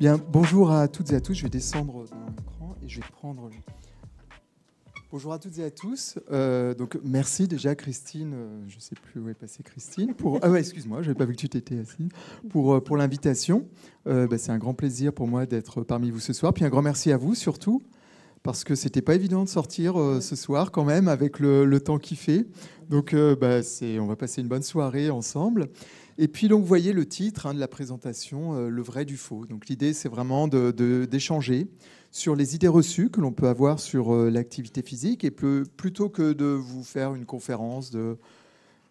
Bien, bonjour à toutes et à tous. Je vais descendre dans l'écran et je vais prendre. Bonjour à toutes et à tous. Euh, donc, merci déjà, Christine. euh, je ne sais plus où est passée Christine. Pour... Ah ouais, excuse-moi, je n'avais pas vu que tu t'étais assise. Pour, euh, pour l'invitation. Bah, c'est un grand plaisir pour moi d'être parmi vous ce soir. Puis un grand merci à vous surtout, parce que c'était pas évident de sortir euh, ce soir quand même avec le, temps qu'il fait. Donc, euh, bah, on va passer une bonne soirée ensemble. Et puis, donc, vous voyez le titre hein, de la présentation, euh, Le vrai du faux. Donc, l'idée, c'est vraiment d'échanger sur les idées reçues que l'on peut avoir sur l'activité physique. Et plutôt que de vous faire une conférence de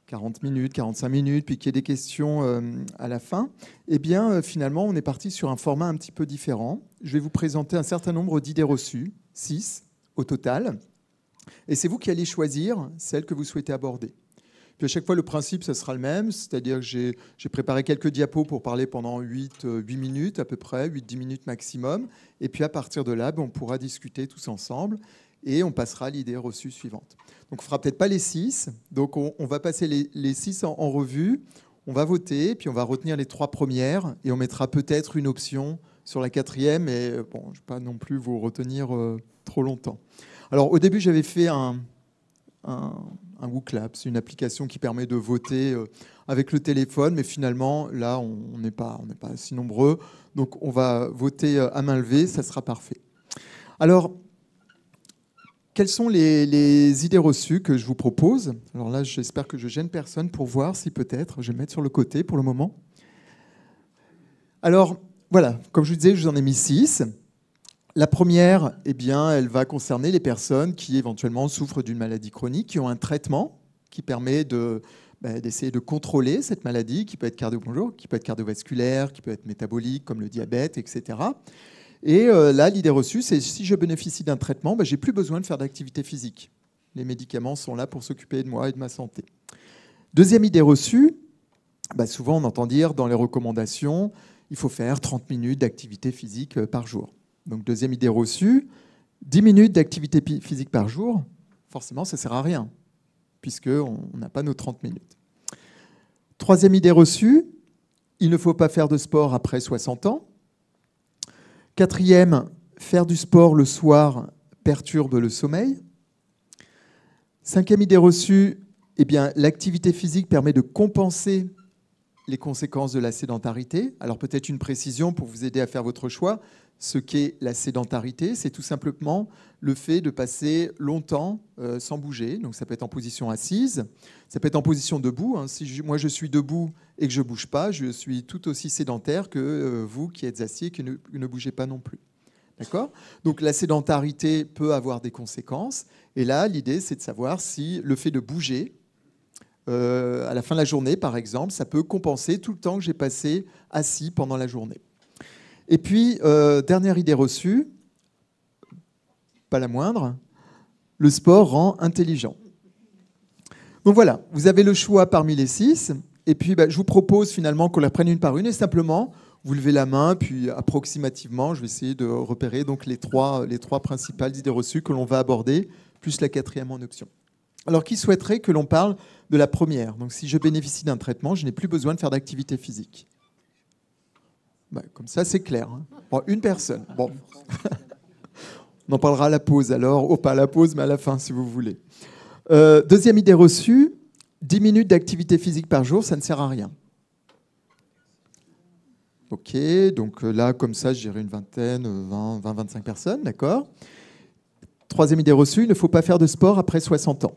40 minutes, 45 minutes, puis qu'il y ait des questions à la fin, eh bien, finalement, on est parti sur un format un petit peu différent. Je vais vous présenter un certain nombre d'idées reçues, 6 au total. Et c'est vous qui allez choisir celles que vous souhaitez aborder. Puis à chaque fois, le principe, ce sera le même, c'est-à-dire que j'ai préparé quelques diapos pour parler pendant 8, euh, 8 minutes à peu près, 8-10 minutes maximum. Et puis à partir de là, ben, on pourra discuter tous ensemble et on passera l'idée reçue suivante. Donc on fera peut-être pas les 6, donc on, on va passer les, les 6 en, en revue, on va voter, puis on va retenir les trois premières et on mettra peut-être une option sur la quatrième, et euh, bon, je ne vais pas non plus vous retenir euh, trop longtemps. Alors au début, j'avais fait un, un, un WooClap. C'est une application qui permet de voter euh, avec le téléphone, mais finalement, là, on n'est pas, on pas si nombreux. Donc, on va voter à main levée, ça sera parfait. Alors, quelles sont les, les idées reçues que je vous propose? Alors là, j'espère que je gêne personne pour voir si peut-être, je vais me mettre sur le côté pour le moment. Alors, voilà, comme je vous disais, je vous en ai mis six. La première, eh bien, elle va concerner les personnes qui éventuellement souffrent d'une maladie chronique, qui ont un traitement qui permet bah, d'essayer de contrôler cette maladie, qui peut être cardio bonjour, qui peut être cardiovasculaire, qui peut être métabolique, comme le diabète, etc. Et euh, là, l'idée reçue, c'est si je bénéficie d'un traitement, bah, j'ai plus besoin de faire d'activité physique. Les médicaments sont là pour s'occuper de moi et de ma santé. Deuxième idée reçue, bah, souvent on entend dire dans les recommandations, il faut faire 30 minutes d'activité physique euh, par jour. Donc deuxième idée reçue, 10 minutes d'activité physique par jour, forcément ça ne sert à rien, puisqu'on n'a pas nos 30 minutes. Troisième idée reçue, il ne faut pas faire de sport après 60 ans. Quatrième, faire du sport le soir perturbe le sommeil. Cinquième idée reçue, eh bien, l'activité physique permet de compenser les conséquences de la sédentarité. Alors peut-être une précision pour vous aider à faire votre choix. Ce qu'est la sédentarité, c'est tout simplement le fait de passer longtemps euh, sans bouger. Donc ça peut être en position assise, ça peut être en position debout. hein. Si moi je suis debout et que je bouge pas, je suis tout aussi sédentaire que euh, vous qui êtes assis et qui ne, ne bougez pas non plus. D'accord? Donc la sédentarité peut avoir des conséquences. Et là, l'idée, c'est de savoir si le fait de bouger, à la fin de la journée, par exemple, ça peut compenser tout le temps que j'ai passé assis pendant la journée. Et puis, euh, dernière idée reçue, pas la moindre, le sport rend intelligent. Donc voilà, vous avez le choix parmi les six. Et puis, bah, je vous propose finalement qu'on la prenne une par une et simplement, vous levez la main, puis approximativement, je vais essayer de repérer donc les trois, les trois principales idées reçues que l'on va aborder, plus la quatrième en option. Alors, qui souhaiterait que l'on parle de la première? Donc, si je bénéficie d'un traitement, je n'ai plus besoin de faire d'activité physique. Bah, comme ça, c'est clair. hein. Une personne. Bon. On en parlera à la pause alors, oh, pas à la pause, mais à la fin, si vous voulez. Euh, deuxième idée reçue 10 minutes d'activité physique par jour, ça ne sert à rien. Ok, donc euh, là, comme ça, je une vingtaine, euh, 20, 20 25 personnes, d'accord? Troisième idée reçue, il ne faut pas faire de sport après 60 ans.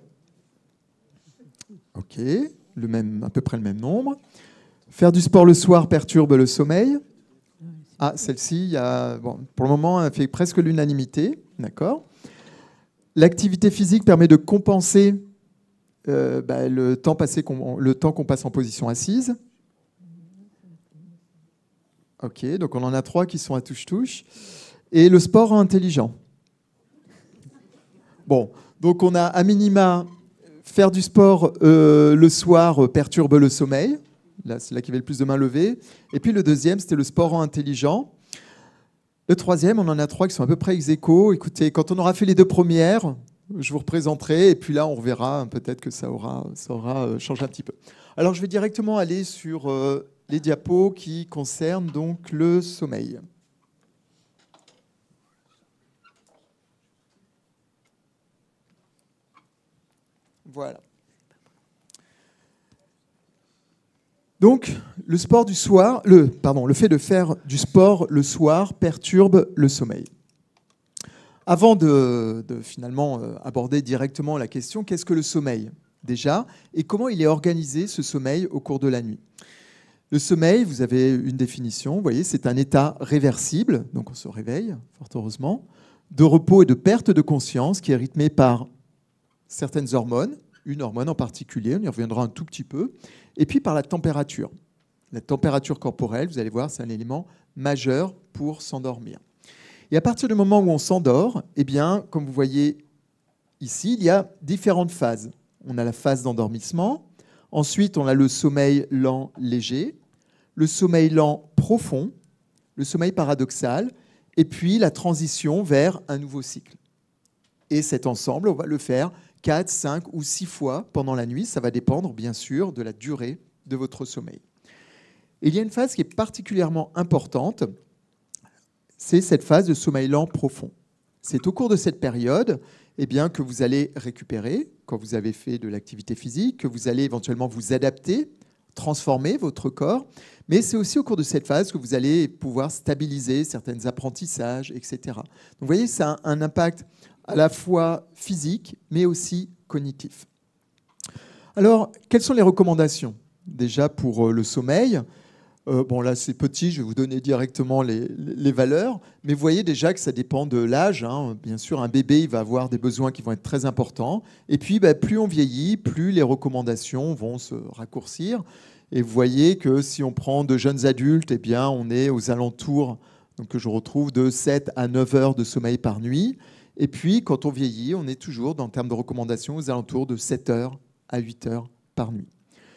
Ok, le même, à peu près le même nombre. Faire du sport le soir perturbe le sommeil. Ah, celle-ci, bon, pour le moment, elle fait presque l'unanimité, d'accord L'activité physique permet de compenser euh, bah, le temps passé qu'on- le temps qu'on passe en position assise. Ok, donc on en a trois qui sont à touche-touche. Et le sport intelligent. Bon, donc on a à minima faire du sport euh, le soir euh, perturbe le sommeil. C'est là qu'il y avait le plus de mains levées. Et puis le deuxième, c'était le sport rend intelligent. Le troisième, on en a trois qui sont à peu près ex aequo. Écoutez, quand on aura fait les deux premières, je vous représenterai. Et puis là, on reverra. Peut-être que ça aura, euh, changé un petit peu. Alors, je vais directement aller sur les diapos qui concernent donc le sommeil. Voilà. Donc, le sport du soir, le, pardon, le fait de faire du sport le soir perturbe le sommeil. Avant de, finalement euh, aborder directement la question, qu'est-ce que le sommeil déjà et comment il est organisé ce sommeil au cours de la nuit? Le sommeil, vous avez une définition, vous voyez, c'est un état réversible, donc on se réveille, fort heureusement, de repos et de perte de conscience qui est rythmé par certaines hormones, une hormone en particulier, on y reviendra un tout petit peu, et puis par la température. La température corporelle, vous allez voir, c'est un élément majeur pour s'endormir. Et à partir du moment où on s'endort, eh bien, comme vous voyez ici, il y a différentes phases. On a la phase d'endormissement, ensuite on a le sommeil lent léger, le sommeil lent profond, le sommeil paradoxal, et puis la transition vers un nouveau cycle. Et cet ensemble, on va le faire 4, 5 ou 6 fois pendant la nuit. Ça va dépendre, bien sûr, de la durée de votre sommeil. il y a une phase qui est particulièrement importante, c'est cette phase de sommeil lent profond. C'est au cours de cette période eh bien, que vous allez récupérer quand vous avez fait de l'activité physique, que vous allez éventuellement vous adapter, transformer votre corps, mais c'est aussi au cours de cette phase que vous allez pouvoir stabiliser certains apprentissages, etc. Donc vous voyez, ça a un impact à la fois physique, mais aussi cognitif. Alors, quelles sont les recommandations Déjà pour euh, le sommeil, euh, bon là c'est petit, je vais vous donner directement les, valeurs, mais vous voyez déjà que ça dépend de l'âge. Hein. Bien sûr, un bébé il va avoir des besoins qui vont être très importants, et puis bah, plus on vieillit, plus les recommandations vont se raccourcir. Et vous voyez que si on prend de jeunes adultes, eh bien on est aux alentours que je retrouve de 7 à 9 heures de sommeil par nuit. Et puis, quand on vieillit, on est toujours, dans le terme de recommandations, aux alentours de 7 heures à 8 heures par nuit.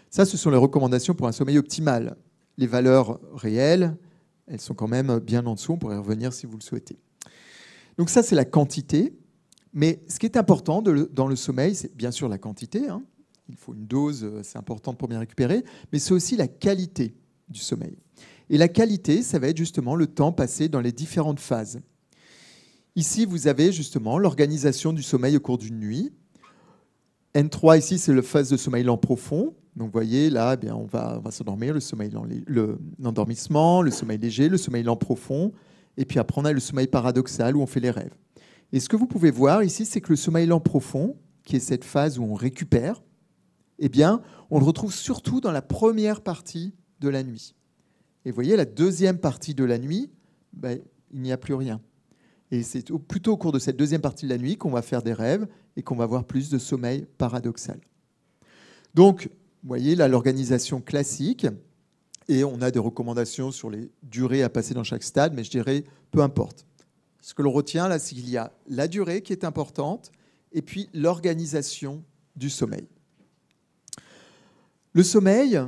Ça, ce sont les recommandations pour un sommeil optimal. Les valeurs réelles, elles sont quand même bien en dessous. On pourrait y revenir si vous le souhaitez. Donc ça, c'est la quantité. Mais ce qui est important dans le sommeil, c'est bien sûr la quantité. Hein. Il faut une dose, c'est important pour bien récupérer. Mais c'est aussi la qualité du sommeil. Et la qualité, ça va être justement le temps passé dans les différentes phases. Ici, vous avez justement l'organisation du sommeil au cours d'une nuit. N3, ici, c'est la phase de sommeil lent profond. Donc, vous voyez, là, eh bien, on va, s'endormir, le sommeil l'endormissement, le, sommeil léger, le sommeil lent profond. Et puis après, on a le sommeil paradoxal où on fait les rêves. Et ce que vous pouvez voir ici, c'est que le sommeil lent profond, qui est cette phase où on récupère, eh bien, on le retrouve surtout dans la première partie de la nuit. Et vous voyez, la deuxième partie de la nuit, ben, il n'y a plus rien. Et c'est plutôt au cours de cette deuxième partie de la nuit qu'on va faire des rêves et qu'on va avoir plus de sommeil paradoxal. Donc, vous voyez là l'organisation classique. Et on a des recommandations sur les durées à passer dans chaque stade, mais je dirais peu importe. Ce que l'on retient là, c'est qu'il y a la durée qui est importante et puis l'organisation du sommeil. Le sommeil,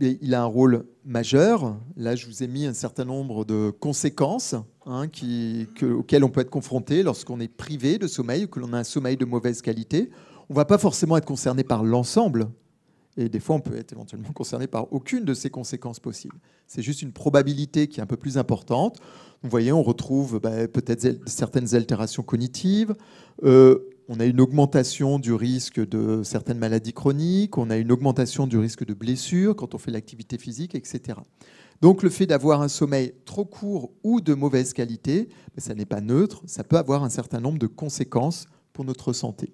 il a un rôle majeur. Là, je vous ai mis un certain nombre de conséquences hein, auxquelles on peut être confronté lorsqu'on est privé de sommeil ou que l'on a un sommeil de mauvaise qualité. On ne va pas forcément être concerné par l'ensemble. Et des fois, on peut être éventuellement concerné par aucune de ces conséquences possibles. C'est juste une probabilité qui est un peu plus importante. Vous voyez, on retrouve bah, peut-être certaines altérations cognitives. Euh, on a une augmentation du risque de certaines maladies chroniques, on a une augmentation du risque de blessures quand on fait l'activité physique, etc. Donc le fait d'avoir un sommeil trop court ou de mauvaise qualité, ben, ça n'est pas neutre, ça peut avoir un certain nombre de conséquences pour notre santé.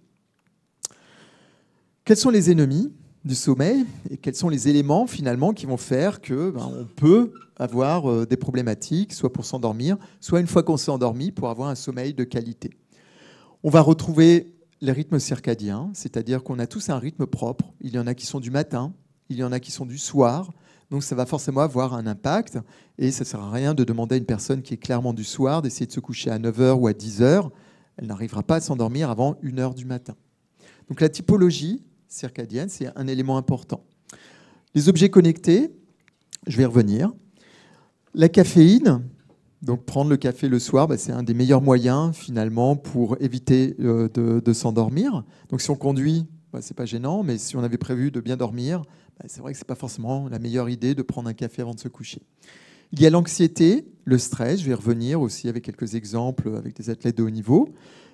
Quels sont les ennemis du sommeil et quels sont les éléments finalement qui vont faire que ben, on peut avoir euh, des problématiques, soit pour s'endormir, soit une fois qu'on s'est endormi, pour avoir un sommeil de qualité? On va retrouver les rythmes circadiens, c'est-à-dire qu'on a tous un rythme propre. Il y en a qui sont du matin, il y en a qui sont du soir. Donc ça va forcément avoir un impact. Et ça ne sert à rien de demander à une personne qui est clairement du soir d'essayer de se coucher à 9h ou à 10h. Elle n'arrivera pas à s'endormir avant 1h du matin. Donc la typologie circadienne, c'est un élément important. Les objets connectés, je vais revenir. La caféine, donc prendre le café le soir, bah, c'est un des meilleurs moyens finalement pour éviter euh, de, s'endormir. Donc si on conduit, bah, c'est pas gênant, mais si on avait prévu de bien dormir, c'est vrai que c'est pas forcément la meilleure idée de prendre un café avant de se coucher. Il y a l'anxiété, le stress. Je vais revenir aussi avec quelques exemples avec des athlètes de haut niveau.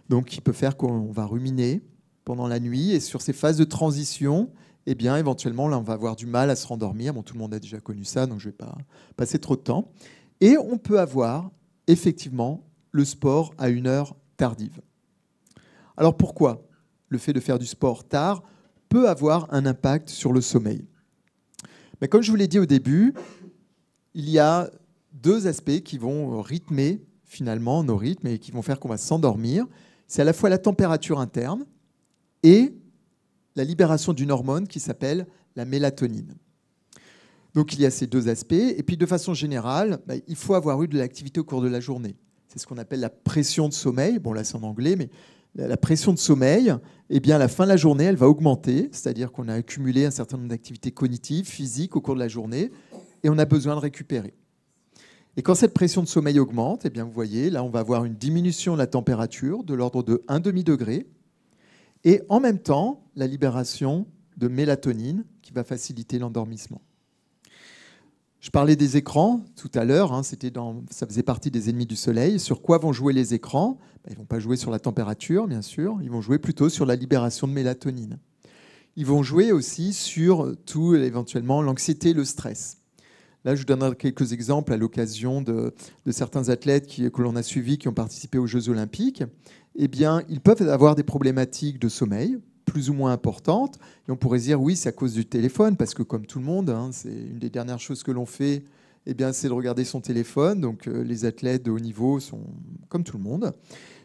Donc qui peut faire qu'on va ruminer, pendant la nuit. Et sur ces phases de transition, eh bien, éventuellement, on va avoir du mal à se rendormir. Bon, tout le monde a déjà connu ça, donc je ne vais pas passer trop de temps. Et on peut avoir effectivement le sport à une heure tardive. Alors pourquoi le fait de faire du sport tard peut avoir un impact sur le sommeil? Comme je vous l'ai dit au début, il y a deux aspects qui vont rythmer finalement nos rythmes et qui vont faire qu'on va s'endormir. C'est à la fois la température interne et la libération d'une hormone qui s'appelle la mélatonine. Donc il y a ces deux aspects. Et puis de façon générale, bah, il faut avoir eu de l'activité au cours de la journée. C'est ce qu'on appelle la pression de sommeil. Bon là c'est en anglais, mais la pression de sommeil, eh bien, à la fin de la journée, elle va augmenter, c'est-à-dire qu'on a accumulé un certain nombre d'activités cognitives, physiques au cours de la journée, et on a besoin de récupérer. Et quand cette pression de sommeil augmente, eh bien, vous voyez, là, on va avoir une diminution de la température de l'ordre de 1,5 degré, et en même temps, la libération de mélatonine qui va faciliter l'endormissement. Je parlais des écrans tout à l'heure, hein, ça faisait partie des ennemis du soleil. Sur quoi vont jouer les écrans? Ben, Ils ne vont pas jouer sur la température, bien sûr, ils vont jouer plutôt sur la libération de mélatonine. Ils vont jouer aussi sur tout, éventuellement, l'anxiété, le stress. Là, je vous donnerai quelques exemples à l'occasion de, certains athlètes que l'on a suivis qui ont participé aux Jeux Olympiques. Eh bien, ils peuvent avoir des problématiques de sommeil, plus ou moins importantes. Et on pourrait dire, oui, c'est à cause du téléphone, parce que comme tout le monde, hein, c'est une des dernières choses que l'on fait, eh bien, c'est de regarder son téléphone. Donc euh, les athlètes de haut niveau sont comme tout le monde.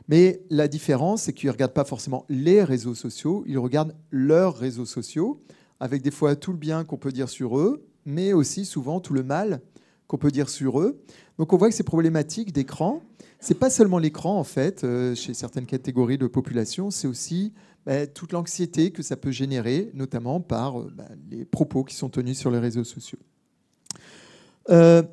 Mais la différence, c'est qu'ils ne regardent pas forcément les réseaux sociaux, ils regardent leurs réseaux sociaux, avec des fois tout le bien qu'on peut dire sur eux, mais aussi souvent tout le mal qu'on peut dire sur eux. Donc on voit que ces problématiques d'écran, c'est pas seulement l'écran en fait, euh, chez certaines catégories de population, c'est aussi bah, toute l'anxiété que ça peut générer, notamment par euh, bah, les propos qui sont tenus sur les réseaux sociaux. Euh,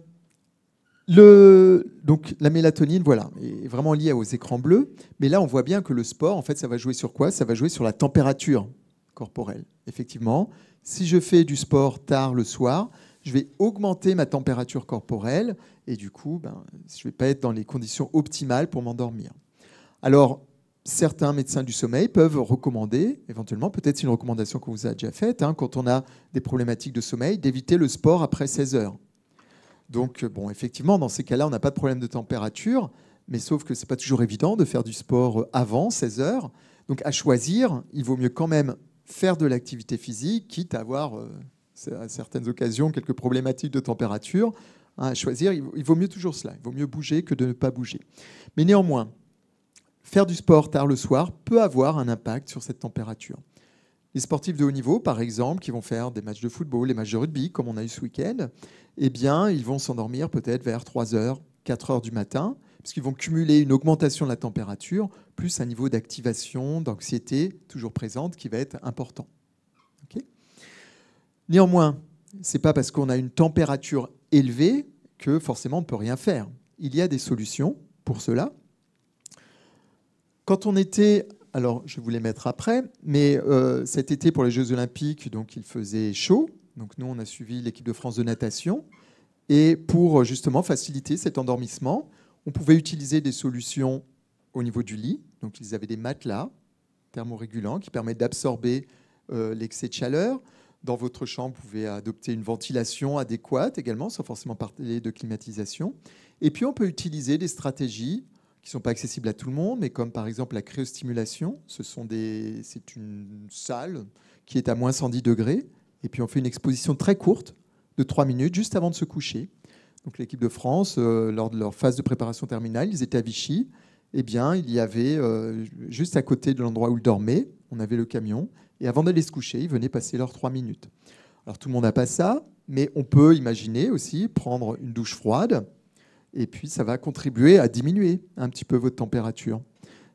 donc la mélatonine, voilà, est vraiment liée aux écrans bleus. Mais là, on voit bien que le sport, en fait, ça va jouer sur quoi? Ça va jouer sur la température corporelle. Effectivement, si je fais du sport tard le soir, je vais augmenter ma température corporelle et du coup, ben, je ne vais pas être dans les conditions optimales pour m'endormir. Alors, certains médecins du sommeil peuvent recommander, éventuellement, peut-être c'est une recommandation qu'on vous a déjà faite, hein, quand on a des problématiques de sommeil, d'éviter le sport après 16 heures. Donc, bon, effectivement, dans ces cas-là, on n'a pas de problème de température, mais sauf que ce n'est pas toujours évident de faire du sport avant 16 heures. Donc, à choisir, il vaut mieux quand même faire de l'activité physique, quitte à avoir, euh, à certaines occasions, quelques problématiques de température. Hein, à choisir, il vaut mieux toujours cela. Il vaut mieux bouger que de ne pas bouger. Mais néanmoins, faire du sport tard le soir peut avoir un impact sur cette température. Les sportifs de haut niveau, par exemple, qui vont faire des matchs de football, les matchs de rugby, comme on a eu ce week-end, eh bien, ils vont s'endormir peut-être vers 3 heures, 4 heures du matin, puisqu'ils vont cumuler une augmentation de la température, plus un niveau d'activation, d'anxiété toujours présente, qui va être important. Néanmoins, ce n'est pas parce qu'on a une température élevée que forcément on ne peut rien faire. Il y a des solutions pour cela. Quand on était, alors je vais vous les mettre après, mais euh, cet été pour les Jeux Olympiques, donc il faisait chaud. Donc nous, on a suivi l'équipe de France de natation. Et pour justement faciliter cet endormissement, on pouvait utiliser des solutions au niveau du lit. Donc ils avaient des matelas thermorégulants qui permettent d'absorber euh, l'excès de chaleur. Dans votre chambre, vous pouvez adopter une ventilation adéquate également, sans forcément parler de climatisation. Et puis on peut utiliser des stratégies qui ne sont pas accessibles à tout le monde, mais comme par exemple la cryostimulation. C'est une salle qui est à moins 110 degrés, et puis on fait une exposition très courte de 3 minutes juste avant de se coucher. Donc l'équipe de France, euh, lors de leur phase de préparation terminale, ils étaient à Vichy. Eh bien, il y avait euh, juste à côté de l'endroit où ils dormaient, on avait le camion, et avant d'aller se coucher, ils venaient passer leurs 3 minutes. Alors tout le monde n'a pas ça, mais on peut imaginer aussi prendre une douche froide, et puis ça va contribuer à diminuer un petit peu votre température.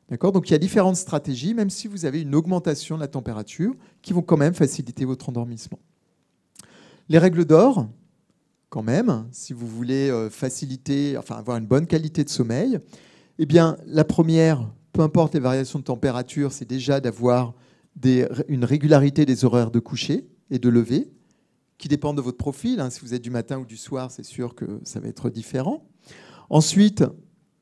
D'accord? Donc il y a différentes stratégies, même si vous avez une augmentation de la température, qui vont quand même faciliter votre endormissement. Les règles d'or, quand même, si vous voulez euh, faciliter, enfin avoir une bonne qualité de sommeil, eh bien la première, peu importe les variations de température, c'est déjà d'avoir une régularité des horaires de coucher et de lever, qui dépendent de votre profil. Hein. Si vous êtes du matin ou du soir, c'est sûr que ça va être différent. Ensuite,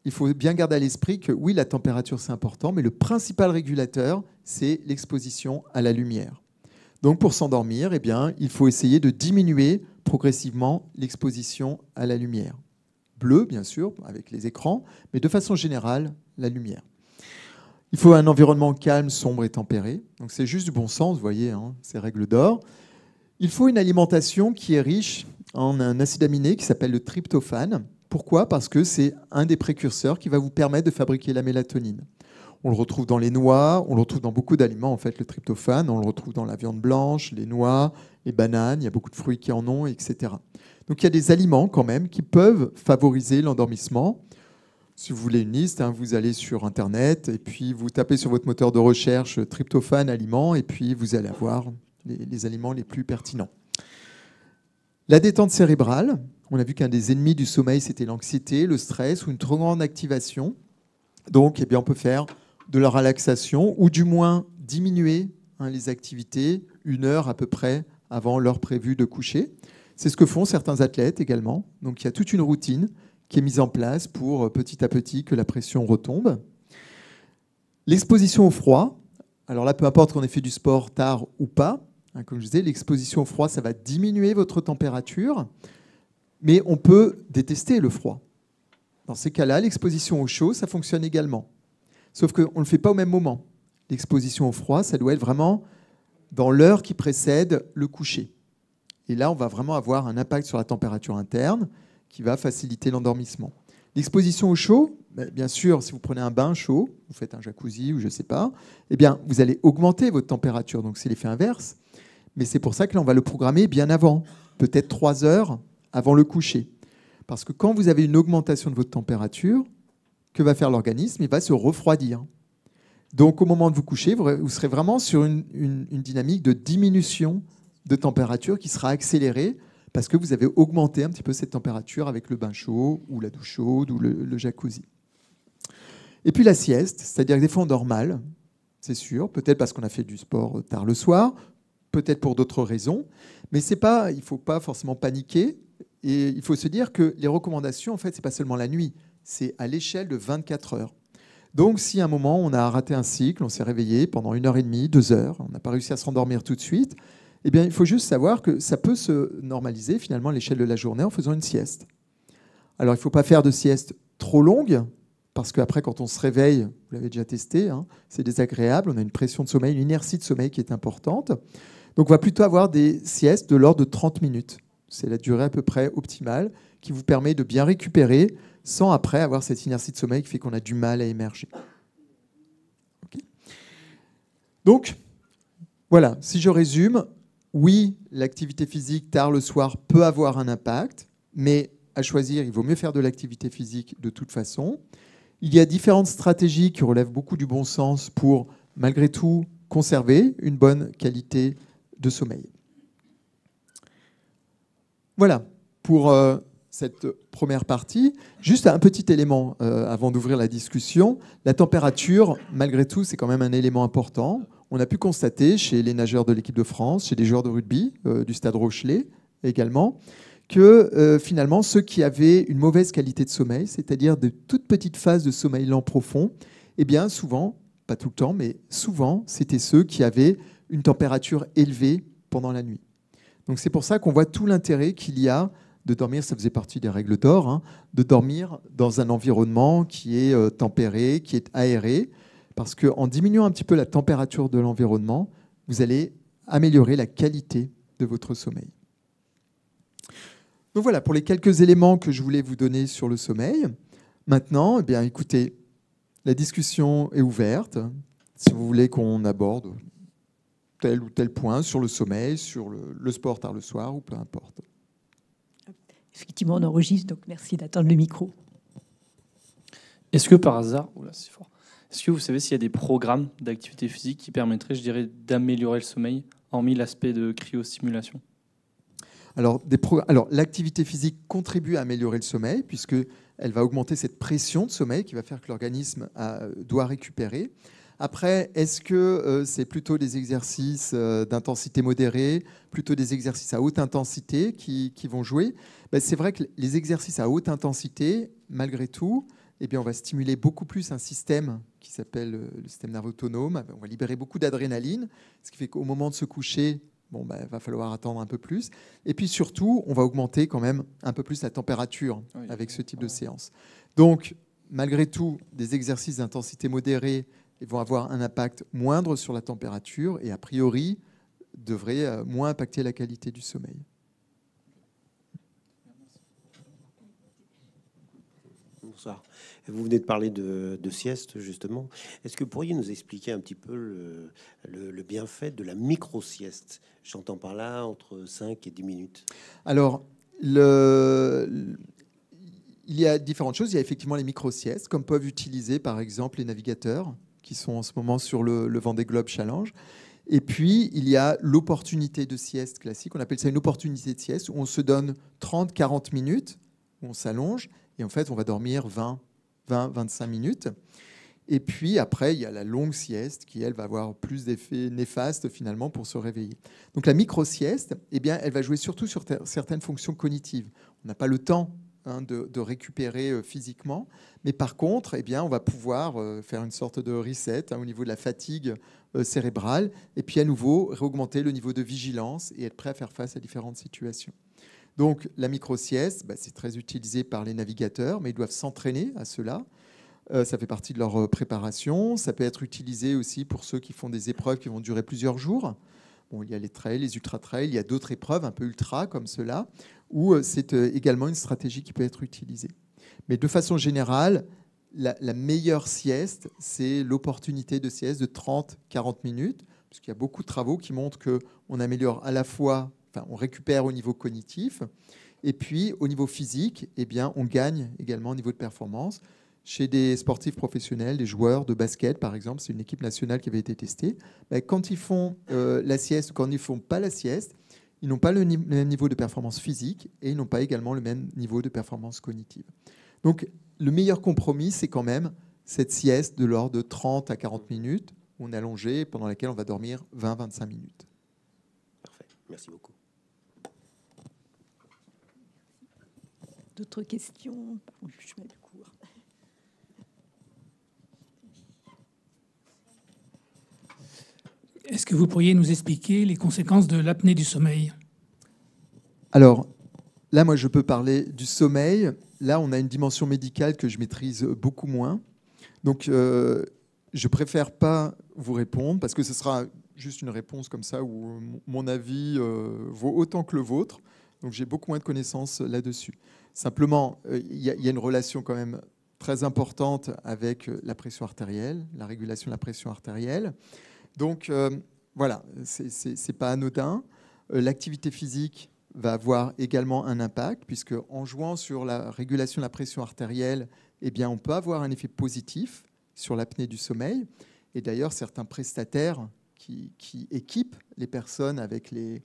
il faut bien garder à l'esprit que oui, la température c'est important, mais le principal régulateur, c'est l'exposition à la lumière. Donc pour s'endormir, eh bien, il faut essayer de diminuer progressivement l'exposition à la lumière. Bleue, bien sûr, avec les écrans, mais de façon générale, la lumière. Il faut un environnement calme, sombre et tempéré. Donc c'est juste du bon sens, vous voyez, hein, ces règles d'or. Il faut une alimentation qui est riche en un acide aminé qui s'appelle le tryptophane. Pourquoi? Parce que c'est un des précurseurs qui va vous permettre de fabriquer la mélatonine. On le retrouve dans les noix, on le retrouve dans beaucoup d'aliments, en fait, le tryptophane. On le retrouve dans la viande blanche, les noix, les bananes. Il y a beaucoup de fruits qui en ont, etc. Donc il y a des aliments quand même qui peuvent favoriser l'endormissement. Si vous voulez une liste, hein, vous allez sur Internet et puis vous tapez sur votre moteur de recherche tryptophane aliments et puis vous allez avoir les, aliments les plus pertinents. La détente cérébrale, on a vu qu'un des ennemis du sommeil, c'était l'anxiété, le stress ou une trop grande activation. Donc, eh bien, on peut faire de la relaxation ou du moins diminuer hein, les activités une heure à peu près avant l'heure prévue de coucher. C'est ce que font certains athlètes également. Donc, il y a toute une routine qui est mise en place pour euh, petit à petit que la pression retombe. L'exposition au froid, alors là, peu importe qu'on ait fait du sport tard ou pas, hein, comme je disais, l'exposition au froid, ça va diminuer votre température, mais on peut détester le froid. Dans ces cas-là, l'exposition au chaud, ça fonctionne également. Sauf qu'on ne le fait pas au même moment. L'exposition au froid, ça doit être vraiment dans l'heure qui précède le coucher. Et là, on va vraiment avoir un impact sur la température interne qui va faciliter l'endormissement. L'exposition au chaud, ben, bien sûr, si vous prenez un bain chaud, vous faites un jacuzzi ou je ne sais pas, eh bien, vous allez augmenter votre température. Donc c'est l'effet inverse. Mais c'est pour ça que là, on va le programmer bien avant, peut-être trois heures avant le coucher. Parce que quand vous avez une augmentation de votre température, que va faire l'organisme? Il va se refroidir. Donc au moment de vous coucher, vous serez vraiment sur une, dynamique de diminution de température qui sera accélérée parce que vous avez augmenté un petit peu cette température avec le bain chaud ou la douche chaude ou le, jacuzzi. Et puis la sieste, c'est-à-dire que des fois on dort mal, c'est sûr, peut-être parce qu'on a fait du sport tard le soir, peut-être pour d'autres raisons, mais c'est pas, il ne faut pas forcément paniquer. Et il faut se dire que les recommandations, en fait, c'est pas seulement la nuit, c'est à l'échelle de 24 heures. Donc, si à un moment on a raté un cycle, on s'est réveillé pendant une heure et demie, deux heures, on n'a pas réussi à se rendormir tout de suite, eh bien, il faut juste savoir que ça peut se normaliser finalement à l'échelle de la journée en faisant une sieste. Alors, il ne faut pas faire de sieste trop longue, parce qu'après, quand on se réveille, vous l'avez déjà testé, hein, c'est désagréable, on a une pression de sommeil, une inertie de sommeil qui est importante. Donc, on va plutôt avoir des siestes de l'ordre de 30 minutes. C'est la durée à peu près optimale qui vous permet de bien récupérer sans après avoir cette inertie de sommeil qui fait qu'on a du mal à émerger. Donc, voilà, si je résume, oui, l'activité physique tard le soir peut avoir un impact, mais à choisir, il vaut mieux faire de l'activité physique de toute façon. Il y a différentes stratégies qui relèvent beaucoup du bon sens pour, malgré tout, conserver une bonne qualité de sommeil. Voilà pour euh, cette première partie. Juste un petit élément euh, avant d'ouvrir la discussion. La température, malgré tout, c'est quand même un élément important on a pu constater chez les nageurs de l'équipe de France, chez les joueurs de rugby euh, du stade Rochelet également, que finalement ceux qui avaient une mauvaise qualité de sommeil, c'est-à-dire de toutes petites phases de sommeil lent profond, eh bien souvent, pas tout le temps, mais souvent, c'était ceux qui avaient une température élevée pendant la nuit. Donc c'est pour ça qu'on voit tout l'intérêt qu'il y a de dormir, ça faisait partie des règles d'or, hein, de dormir dans un environnement qui est euh, tempéré, qui est aéré, parce qu'en diminuant un petit peu la température de l'environnement, vous allez améliorer la qualité de votre sommeil. Donc voilà pour les quelques éléments que je voulais vous donner sur le sommeil. Maintenant, eh bien, écoutez, la discussion est ouverte. Si vous voulez qu'on aborde tel ou tel point sur le sommeil, sur le, sport tard le soir ou peu importe. Effectivement, on enregistre, donc merci d'attendre le micro. Est-ce que par hasard, c'est fort. Est-ce que vous savez s'il y a des programmes d'activité physique qui permettraient, je dirais, d'améliorer le sommeil, hormis l'aspect de cryostimulation? Alors, Alors, l'activité physique contribue à améliorer le sommeil, puisqu'elle va augmenter cette pression de sommeil qui va faire que l'organisme doit récupérer. Après, est-ce que euh, c'est plutôt des exercices euh, d'intensité modérée, plutôt des exercices à haute intensité qui, vont jouer? Ben, C'est vrai que les exercices à haute intensité, malgré tout, eh bien, on va stimuler beaucoup plus un système qui s'appelle euh, le système nerveux autonome. On va libérer beaucoup d'adrénaline, ce qui fait qu'au moment de se coucher, bon, bah, va falloir attendre un peu plus. Et puis surtout, on va augmenter quand même un peu plus la température avec ce type de séance. Donc, malgré tout, des exercices d'intensité modérée vont avoir un impact moindre sur la température et a priori devraient euh, moins impacter la qualité du sommeil. Bonsoir. Vous venez de parler de, sieste, justement. Est-ce que vous pourriez nous expliquer un petit peu le, bienfait de la micro-sieste? J'entends par là entre 5 et 10 minutes. Alors, le, il y a différentes choses. Il y a effectivement les micro-siestes, comme peuvent utiliser par exemple les navigateurs qui sont en ce moment sur le, le Vendée Globe Challenge. Et puis, il y a l'opportunité de sieste classique. On appelle ça une opportunité de sieste où on se donne 30-40 minutes, où on s'allonge, et en fait, on va dormir 20, 20, 25 minutes. Et puis après, il y a la longue sieste qui, elle, va avoir plus d'effets néfastes finalement pour se réveiller. Donc la micro-sieste, eh bien, elle va jouer surtout sur certaines fonctions cognitives. On n'a pas le temps hein, de, récupérer euh, physiquement, mais par contre, eh bien, on va pouvoir euh, faire une sorte de reset hein, au niveau de la fatigue euh, cérébrale, et puis à nouveau réaugmenter le niveau de vigilance et être prêt à faire face à différentes situations. Donc la micro-sieste, bah, c'est très utilisé par les navigateurs, mais ils doivent s'entraîner à cela. Ça fait partie de leur préparation. Ça peut être utilisé aussi pour ceux qui font des épreuves qui vont durer plusieurs jours. Il y a les trails, les ultra-trails, il y a d'autres épreuves un peu ultra comme cela, où euh, c'est également une stratégie qui peut être utilisée. Mais de façon générale, la, meilleure sieste, c'est l'opportunité de sieste de 30-40 minutes, parce qu'il y a beaucoup de travaux qui montrent qu'on améliore à la fois on récupère au niveau cognitif. Et puis, au niveau physique, eh bien, on gagne également au niveau de performance. Chez des sportifs professionnels, des joueurs de basket, par exemple, c'est une équipe nationale qui avait été testée. Ben, quand ils font euh, la sieste ou quand ils ne font pas la sieste, ils n'ont pas le, même niveau de performance physique et ils n'ont pas également le même niveau de performance cognitive. Donc, le meilleur compromis, c'est quand même cette sieste de l'ordre de 30 à 40 minutes, où on est allongé, pendant laquelle on va dormir 20-25 minutes. Parfait, merci beaucoup. D'autres questions? Est-ce que vous pourriez nous expliquer les conséquences de l'apnée du sommeil? Alors, là, moi, je peux parler du sommeil. Là, on a une dimension médicale que je maîtrise beaucoup moins. Donc, euh, je préfère pas vous répondre parce que ce sera juste une réponse comme ça où mon avis euh, vaut autant que le vôtre. Donc, j'ai beaucoup moins de connaissances là-dessus. Simplement, euh, il y, a une relation quand même très importante avec la pression artérielle, la régulation de la pression artérielle. Donc euh, voilà, c'est pas anodin. L'activité physique va avoir également un impact, puisque en jouant sur la régulation de la pression artérielle, eh bien, on peut avoir un effet positif sur l'apnée du sommeil. Et d'ailleurs, certains prestataires qui, équipent les personnes avec les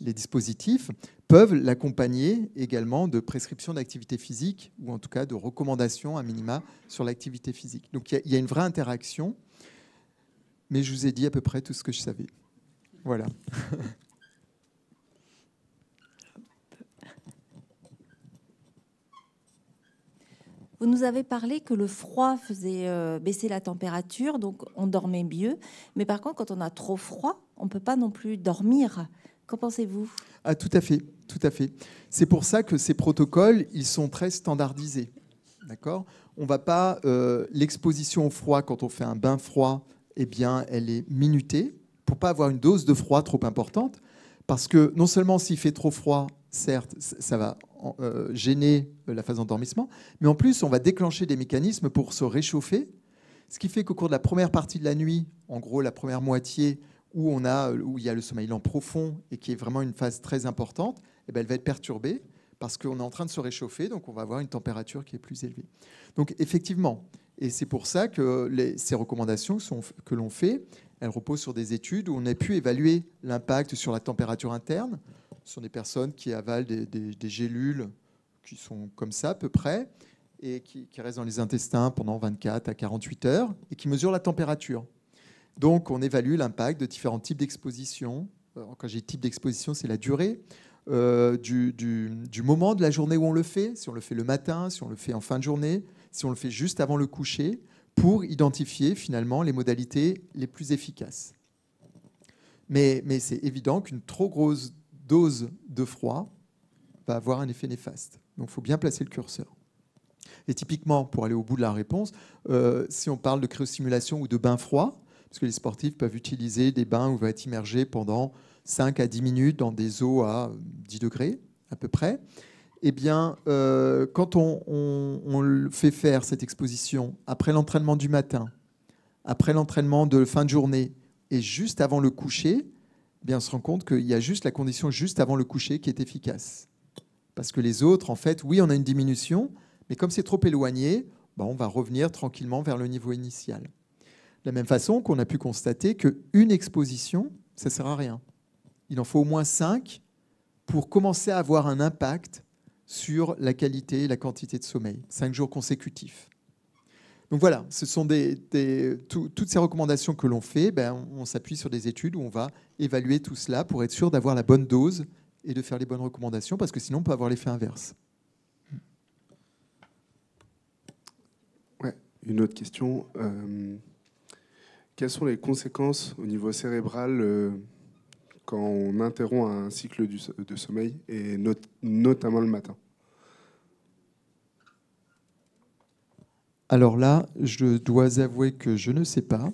dispositifs peuvent l'accompagner également de prescriptions d'activité physique ou en tout cas de recommandations à minima sur l'activité physique. Donc il y, a une vraie interaction, mais je vous ai dit à peu près tout ce que je savais. Voilà. Vous nous avez parlé que le froid faisait euh, baisser la température, donc on dormait mieux. Mais par contre, quand on a trop froid, on ne peut pas non plus dormir. Qu'en pensez-vous? Ah, Tout à fait, tout à fait. C'est pour ça que ces protocoles, ils sont très standardisés. D'accord? On va pas euh, l'exposition au froid quand on fait un bain froid, eh bien, elle est minutée pour pas avoir une dose de froid trop importante, parce que non seulement s'il fait trop froid, certes, ça va euh, gêner la phase d'endormissement, mais en plus, on va déclencher des mécanismes pour se réchauffer, ce qui fait qu'au cours de la première partie de la nuit, en gros la première moitié, où, on a, où il y a le sommeil lent profond et qui est vraiment une phase très importante, eh ben, elle va être perturbée parce qu'on est en train de se réchauffer, donc on va avoir une température qui est plus élevée. Donc effectivement, et c'est pour ça que ces recommandations que l'on fait, elles reposent sur des études où on a pu évaluer l'impact sur la température interne. Ce sont des personnes qui avalent des, gélules qui sont comme ça à peu près et qui, qui restent dans les intestins pendant 24 à 48 heures et qui mesurent la température. Donc, on évalue l'impact de différents types d'exposition. Euh, quand j'ai type d'exposition, c'est la durée. Euh, du, moment de la journée où on le fait, si on le fait le matin, si on le fait en fin de journée, si on le fait juste avant le coucher pour identifier finalement les modalités les plus efficaces. Mais, c'est évident qu'une trop grosse dose de froid va avoir un effet néfaste. Donc il faut bien placer le curseur. Et typiquement, pour aller au bout de la réponse, euh, si on parle de cryostimulation ou de bain froid, parce que les sportifs peuvent utiliser des bains où on va être immergé pendant 5 à 10 minutes dans des eaux à 10 degrés à peu près, eh bien, euh, quand on, fait faire cette exposition après l'entraînement du matin, après l'entraînement de fin de journée et juste avant le coucher, eh bien, on se rend compte qu'il y a juste la condition juste avant le coucher qui est efficace. Parce que les autres, en fait, oui, on a une diminution, mais comme c'est trop éloigné, ben, on va revenir tranquillement vers le niveau initial. De la même façon qu'on a pu constater qu'une exposition, ça ne sert à rien. Il en faut au moins cinq pour commencer à avoir un impact sur la qualité et la quantité de sommeil, cinq jours consécutifs. Donc voilà, ce sont des, toutes ces recommandations que l'on fait, ben, on, s'appuie sur des études où on va évaluer tout cela pour être sûr d'avoir la bonne dose et de faire les bonnes recommandations, parce que sinon on peut avoir l'effet inverse. Ouais, une autre question. Euh, quelles sont les conséquences au niveau cérébral euh, quand on interrompt un cycle de sommeil, et notamment le matin Alors là, je dois avouer que je ne sais pas.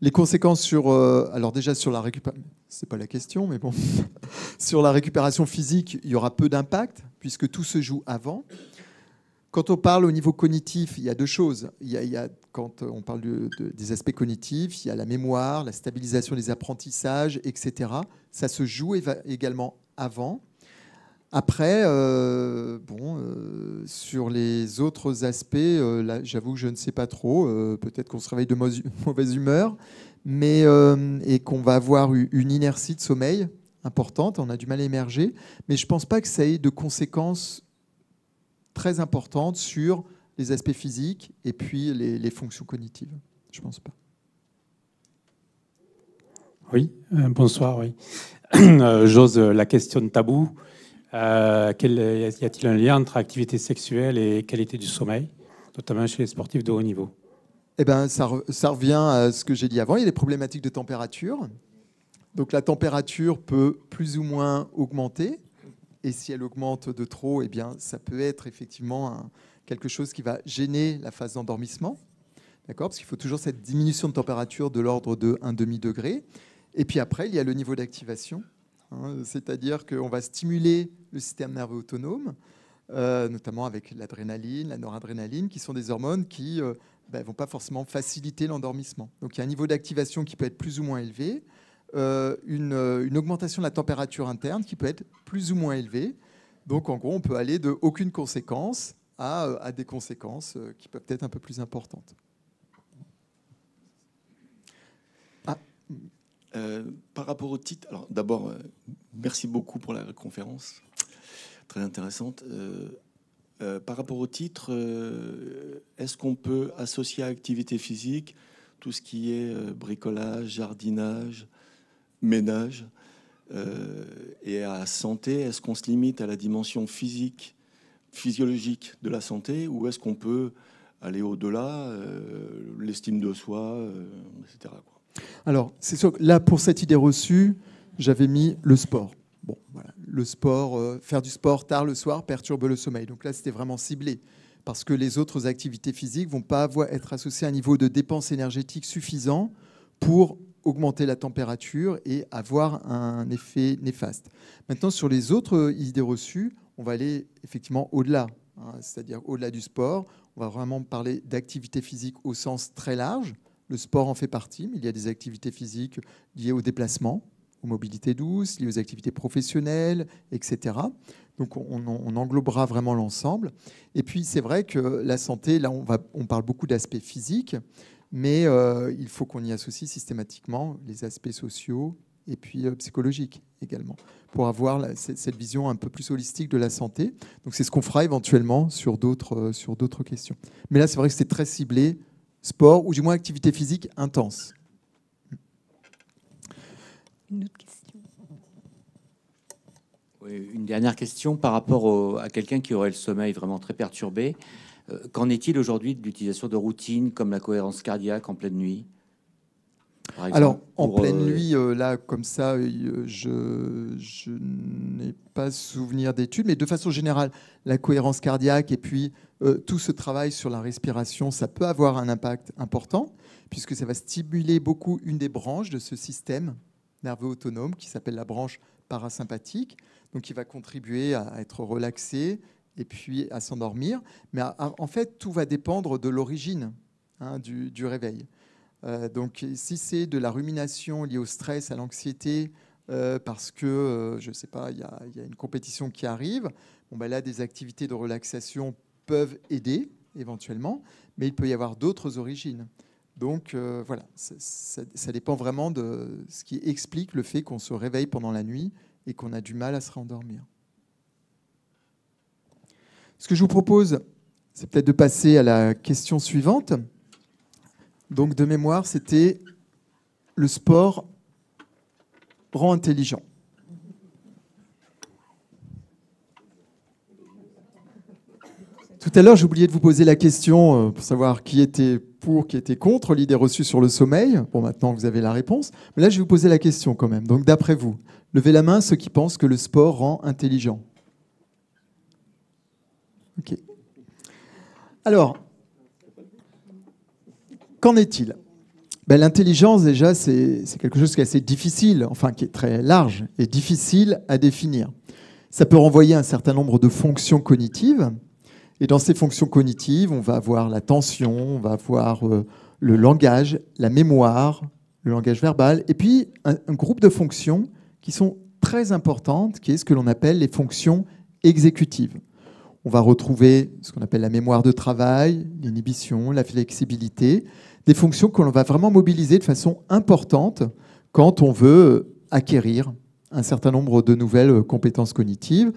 Les conséquences sur, euh, alors déjà sur la récupération, c'est pas la question, mais bon, sur la récupération physique, il y aura peu d'impact puisque tout se joue avant. Quand on parle au niveau cognitif, il y a deux choses. Il y a, quand on parle des aspects cognitifs, il y a la mémoire, la stabilisation des apprentissages, etc. Ça se joue également avant. Après, euh, bon, euh, sur les autres aspects, euh, j'avoue que je ne sais pas trop. Peut-être qu'on se réveille de mauvaise humeur, mais et qu'on va avoir une inertie de sommeil importante. On a du mal à émerger, mais je ne pense pas que ça ait de conséquences très importante sur les aspects physiques et puis les, fonctions cognitives. Je ne pense pas. Oui, euh, bonsoir. Oui. Euh, j'ose la question tabou. Euh, quel, y a-t-il un lien entre activité sexuelle et qualité du sommeil, notamment chez les sportifs de haut niveau? Eh ben, ça, ça revient à ce que j'ai dit avant. Il y a des problématiques de température. Donc la température peut plus ou moins augmenter et si elle augmente de trop, eh bien, ça peut être effectivement quelque chose qui va gêner la phase d'endormissement. D'accord? Parce qu'il faut toujours cette diminution de température de l'ordre de 1 demi-degré. Et puis après, il y a le niveau d'activation. Hein, c'est-à-dire qu'on va stimuler le système nerveux autonome, euh, notamment avec l'adrénaline, la noradrénaline, qui sont des hormones qui ne euh, ben, vont pas forcément faciliter l'endormissement. Donc il y a un niveau d'activation qui peut être plus ou moins élevé. Euh, euh, une, augmentation de la température interne qui peut être plus ou moins élevée. Donc en gros, on peut aller de aucune conséquence à, euh, des conséquences qui peuvent être un peu plus importantes. Ah. par rapport au titre, alors d'abord, merci beaucoup pour la conférence, très intéressante. par rapport au titre, est-ce qu'on peut associer à activité physique tout ce qui est bricolage, jardinage, ménage euh, et à santé, est-ce qu'on se limite à la dimension physique, physiologique de la santé, ou est-ce qu'on peut aller au-delà, euh, l'estime de soi, euh, etc. Alors, c'est sûr que là, pour cette idée reçue, j'avais mis le sport. Bon, voilà. Le sport, faire du sport tard le soir perturbe le sommeil. Donc là, c'était vraiment ciblé parce que les autres activités physiques vont pas avoir, être associées à un niveau de dépense énergétique suffisant pour augmenter la température et avoir un effet néfaste. Maintenant, sur les autres idées reçues, on va aller effectivement au-delà, hein, c'est-à-dire au-delà du sport. On va vraiment parler d'activité physique au sens très large. Le sport en fait partie, mais il y a des activités physiques liées au déplacement, aux mobilités douces, liées aux activités professionnelles, etc. Donc on, englobera vraiment l'ensemble. Et puis c'est vrai que la santé, là on, on parle beaucoup d'aspects physiques, mais euh, il faut qu'on y associe systématiquement les aspects sociaux et puis euh, psychologiques également, pour avoir cette, vision un peu plus holistique de la santé. Donc c'est ce qu'on fera éventuellement sur d'autres euh, sur d'autres questions. Mais là, c'est vrai que c'est très ciblé sport ou du moins activité physique intense. Une autre question. Oui, une dernière question par rapport à quelqu'un qui aurait le sommeil vraiment très perturbé. Euh, Qu'en est-il aujourd'hui de l'utilisation de routines comme la cohérence cardiaque en pleine nuit exemple, Alors, en pleine euh, nuit, euh, là, comme ça, euh, je, je n'ai pas souvenir d'études, mais de façon générale, la cohérence cardiaque et puis tout ce travail sur la respiration, ça peut avoir un impact important, puisque ça va stimuler beaucoup une des branches de ce système nerveux autonome qui s'appelle la branche parasympathique, donc qui va contribuer à être relaxé et puis à s'endormir. Mais en fait, tout va dépendre de l'origine hein, du, réveil. Euh, donc, si c'est de la rumination liée au stress, à l'anxiété, euh, parce que, euh, je ne sais pas, il y, a- une compétition qui arrive, bon, ben là, des activités de relaxation peuvent aider éventuellement, mais il peut y avoir d'autres origines. Donc, voilà, ça dépend vraiment de ce qui explique le fait qu'on se réveille pendant la nuit et qu'on a du mal à se rendormir. Ce que je vous propose, c'est peut-être de passer à la question suivante. Donc de mémoire, c'était le sport rend intelligent. Tout à l'heure, j'ai oublié de vous poser la question euh, pour savoir qui était pour, qui était contre l'idée reçue sur le sommeil. Bon, maintenant, vous avez la réponse. Mais là, je vais vous poser la question quand même. Donc, d'après vous, levez la main ceux qui pensent que le sport rend intelligent. Alors, Qu'en est-il? Ben, L'intelligence, déjà, c'est quelque chose qui est assez difficile, enfin qui est très large et difficile à définir. Ça peut renvoyer un certain nombre de fonctions cognitives. Et dans ces fonctions cognitives, on va avoir l'attention, on va avoir euh, le langage, la mémoire, le langage verbal, et puis un groupe de fonctions qui sont très importantes, qui est ce que l'on appelle les fonctions exécutives. On va retrouver ce qu'on appelle la mémoire de travail, l'inhibition, la flexibilité, des fonctions que l'on va vraiment mobiliser de façon importante quand on veut acquérir un certain nombre de nouvelles compétences cognitives.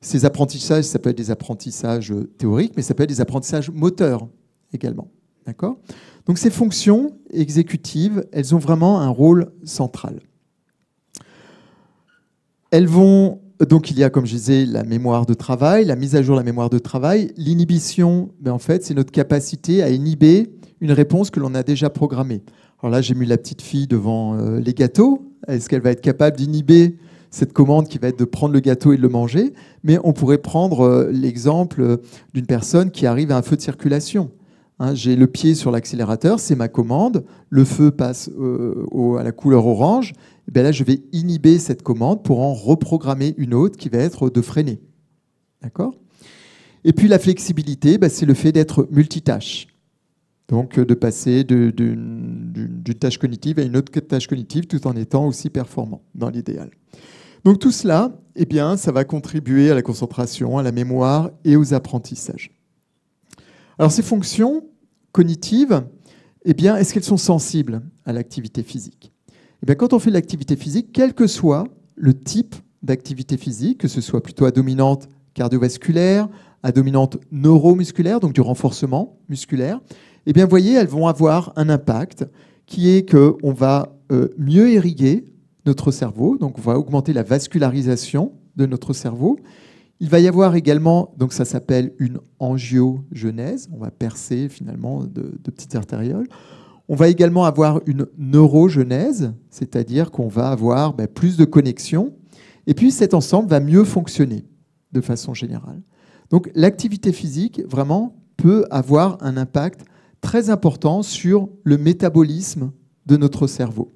Ces apprentissages, ça peut être des apprentissages théoriques, mais ça peut être des apprentissages moteurs également. Donc ces fonctions exécutives, elles ont vraiment un rôle central. Elles vont donc il y a, comme je disais, la mémoire de travail, la mise à jour de la mémoire de travail. L'inhibition, ben en fait, c'est notre capacité à inhiber une réponse que l'on a déjà programmée. Alors là, j'ai mis la petite fille devant euh, les gâteaux. Est-ce qu'elle va être capable d'inhiber cette commande qui va être de prendre le gâteau et de le manger? Mais on pourrait prendre euh, l'exemple d'une personne qui arrive à un feu de circulation. Hein, j'ai le pied sur l'accélérateur, c'est ma commande. Le feu passe euh, à la couleur orange. Bien là, je vais inhiber cette commande pour en reprogrammer une autre qui va être de freiner. D'accord? Et puis la flexibilité, ben, c'est le fait d'être multitâche. Donc euh, de passer d'une tâche cognitive à une autre tâche cognitive tout en étant aussi performant dans l'idéal. Donc tout cela, eh bien, ça va contribuer à la concentration, à la mémoire et aux apprentissages. Alors ces fonctions cognitives, eh est-ce qu'elles sont sensibles à l'activité physique? Eh bien, quand on fait de l'activité physique, quel que soit le type d'activité physique, que ce soit plutôt à dominante cardiovasculaire, à dominante neuromusculaire, donc du renforcement musculaire, eh bien, voyez, elles vont avoir un impact qui est qu'on va euh, mieux irriguer notre cerveau, donc on va augmenter la vascularisation de notre cerveau. Il va y avoir également, donc ça s'appelle une angiogenèse, on va percer finalement de petites artérioles. On va également avoir une neurogenèse, c'est-à-dire qu'on va avoir ben, plus de connexions. Et puis cet ensemble va mieux fonctionner de façon générale. Donc l'activité physique, vraiment, peut avoir un impact très important sur le métabolisme de notre cerveau.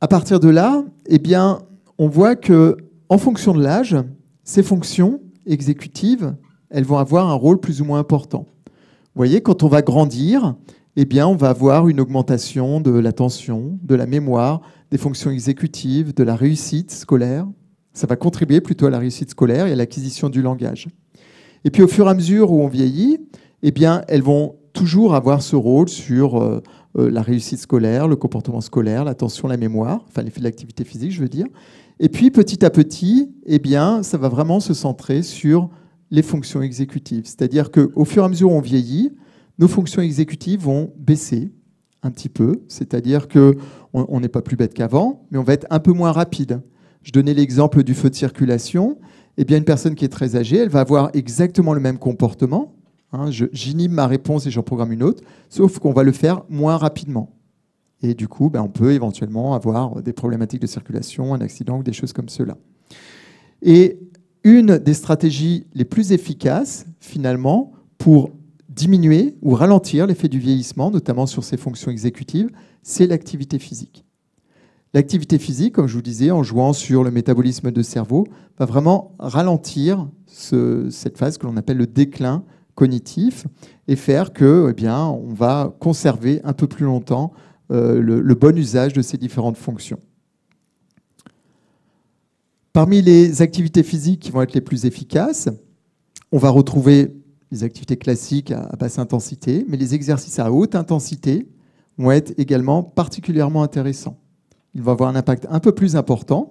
À partir de là, eh on voit que, en fonction de l'âge, ces fonctions exécutives, elles vont avoir un rôle plus ou moins important. Voyez, quand on va grandir, eh bien, on va avoir une augmentation de l'attention, de la mémoire, des fonctions exécutives, de la réussite scolaire. Ça va contribuer plutôt à la réussite scolaire et à l'acquisition du langage. Et puis, au fur et à mesure où on vieillit, eh bien, elles vont toujours avoir ce rôle sur euh, euh, la réussite scolaire, le comportement scolaire, l'attention, la mémoire, enfin l'effet de l'activité physique, je veux dire. Et puis, petit à petit, eh bien, ça va vraiment se centrer sur les fonctions exécutives. C'est-à-dire qu'au fur et à mesure où on vieillit, nos fonctions exécutives vont baisser un petit peu. C'est-à-dire qu'on on n'est pas plus bête qu'avant, mais on va être un peu moins rapide. Je donnais l'exemple du feu de circulation. eh bien, une personne qui est très âgée, elle va avoir exactement le même comportement. Hein, ma réponse et j'en programme une autre, sauf qu'on va le faire moins rapidement. Et du coup, ben, on peut éventuellement avoir des problématiques de circulation, un accident ou des choses comme cela. Et une des stratégies les plus efficaces, finalement, pour diminuer ou ralentir l'effet du vieillissement, notamment sur ces fonctions exécutives, c'est l'activité physique. L'activité physique, comme je vous disais, en jouant sur le métabolisme de cerveau, va vraiment ralentir ce- cette phase que l'on appelle le déclin cognitif et faire que, eh on va conserver un peu plus longtemps euh, le bon usage de ces différentes fonctions. Parmi les activités physiques qui vont être les plus efficaces, on va retrouver les activités classiques à, basse intensité, mais les exercices à haute intensité vont être également particulièrement intéressants. Ils vont avoir un impact un peu plus important.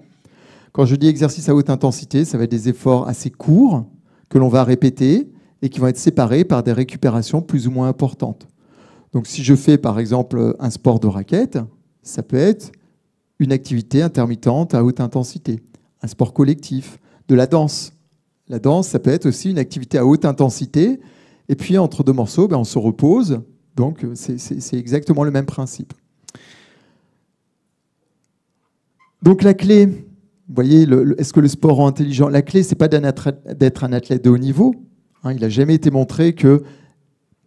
Quand je dis exercice à haute intensité, ça va être des efforts assez courts que l'on va répéter et qui vont être séparés par des récupérations plus ou moins importantes. Donc si je fais par exemple un sport de raquette, ça peut être une activité intermittente à haute intensité, un sport collectif, de la danse. La danse, ça peut être aussi une activité à haute intensité, et puis entre deux morceaux, ben, on se repose. Donc c'est- exactement le même principe. Donc la clé, vous voyez, est-ce que le sport rend intelligent? La clé, c'est pas d'être un athlète de haut niveau. Hein, il n'a jamais été montré que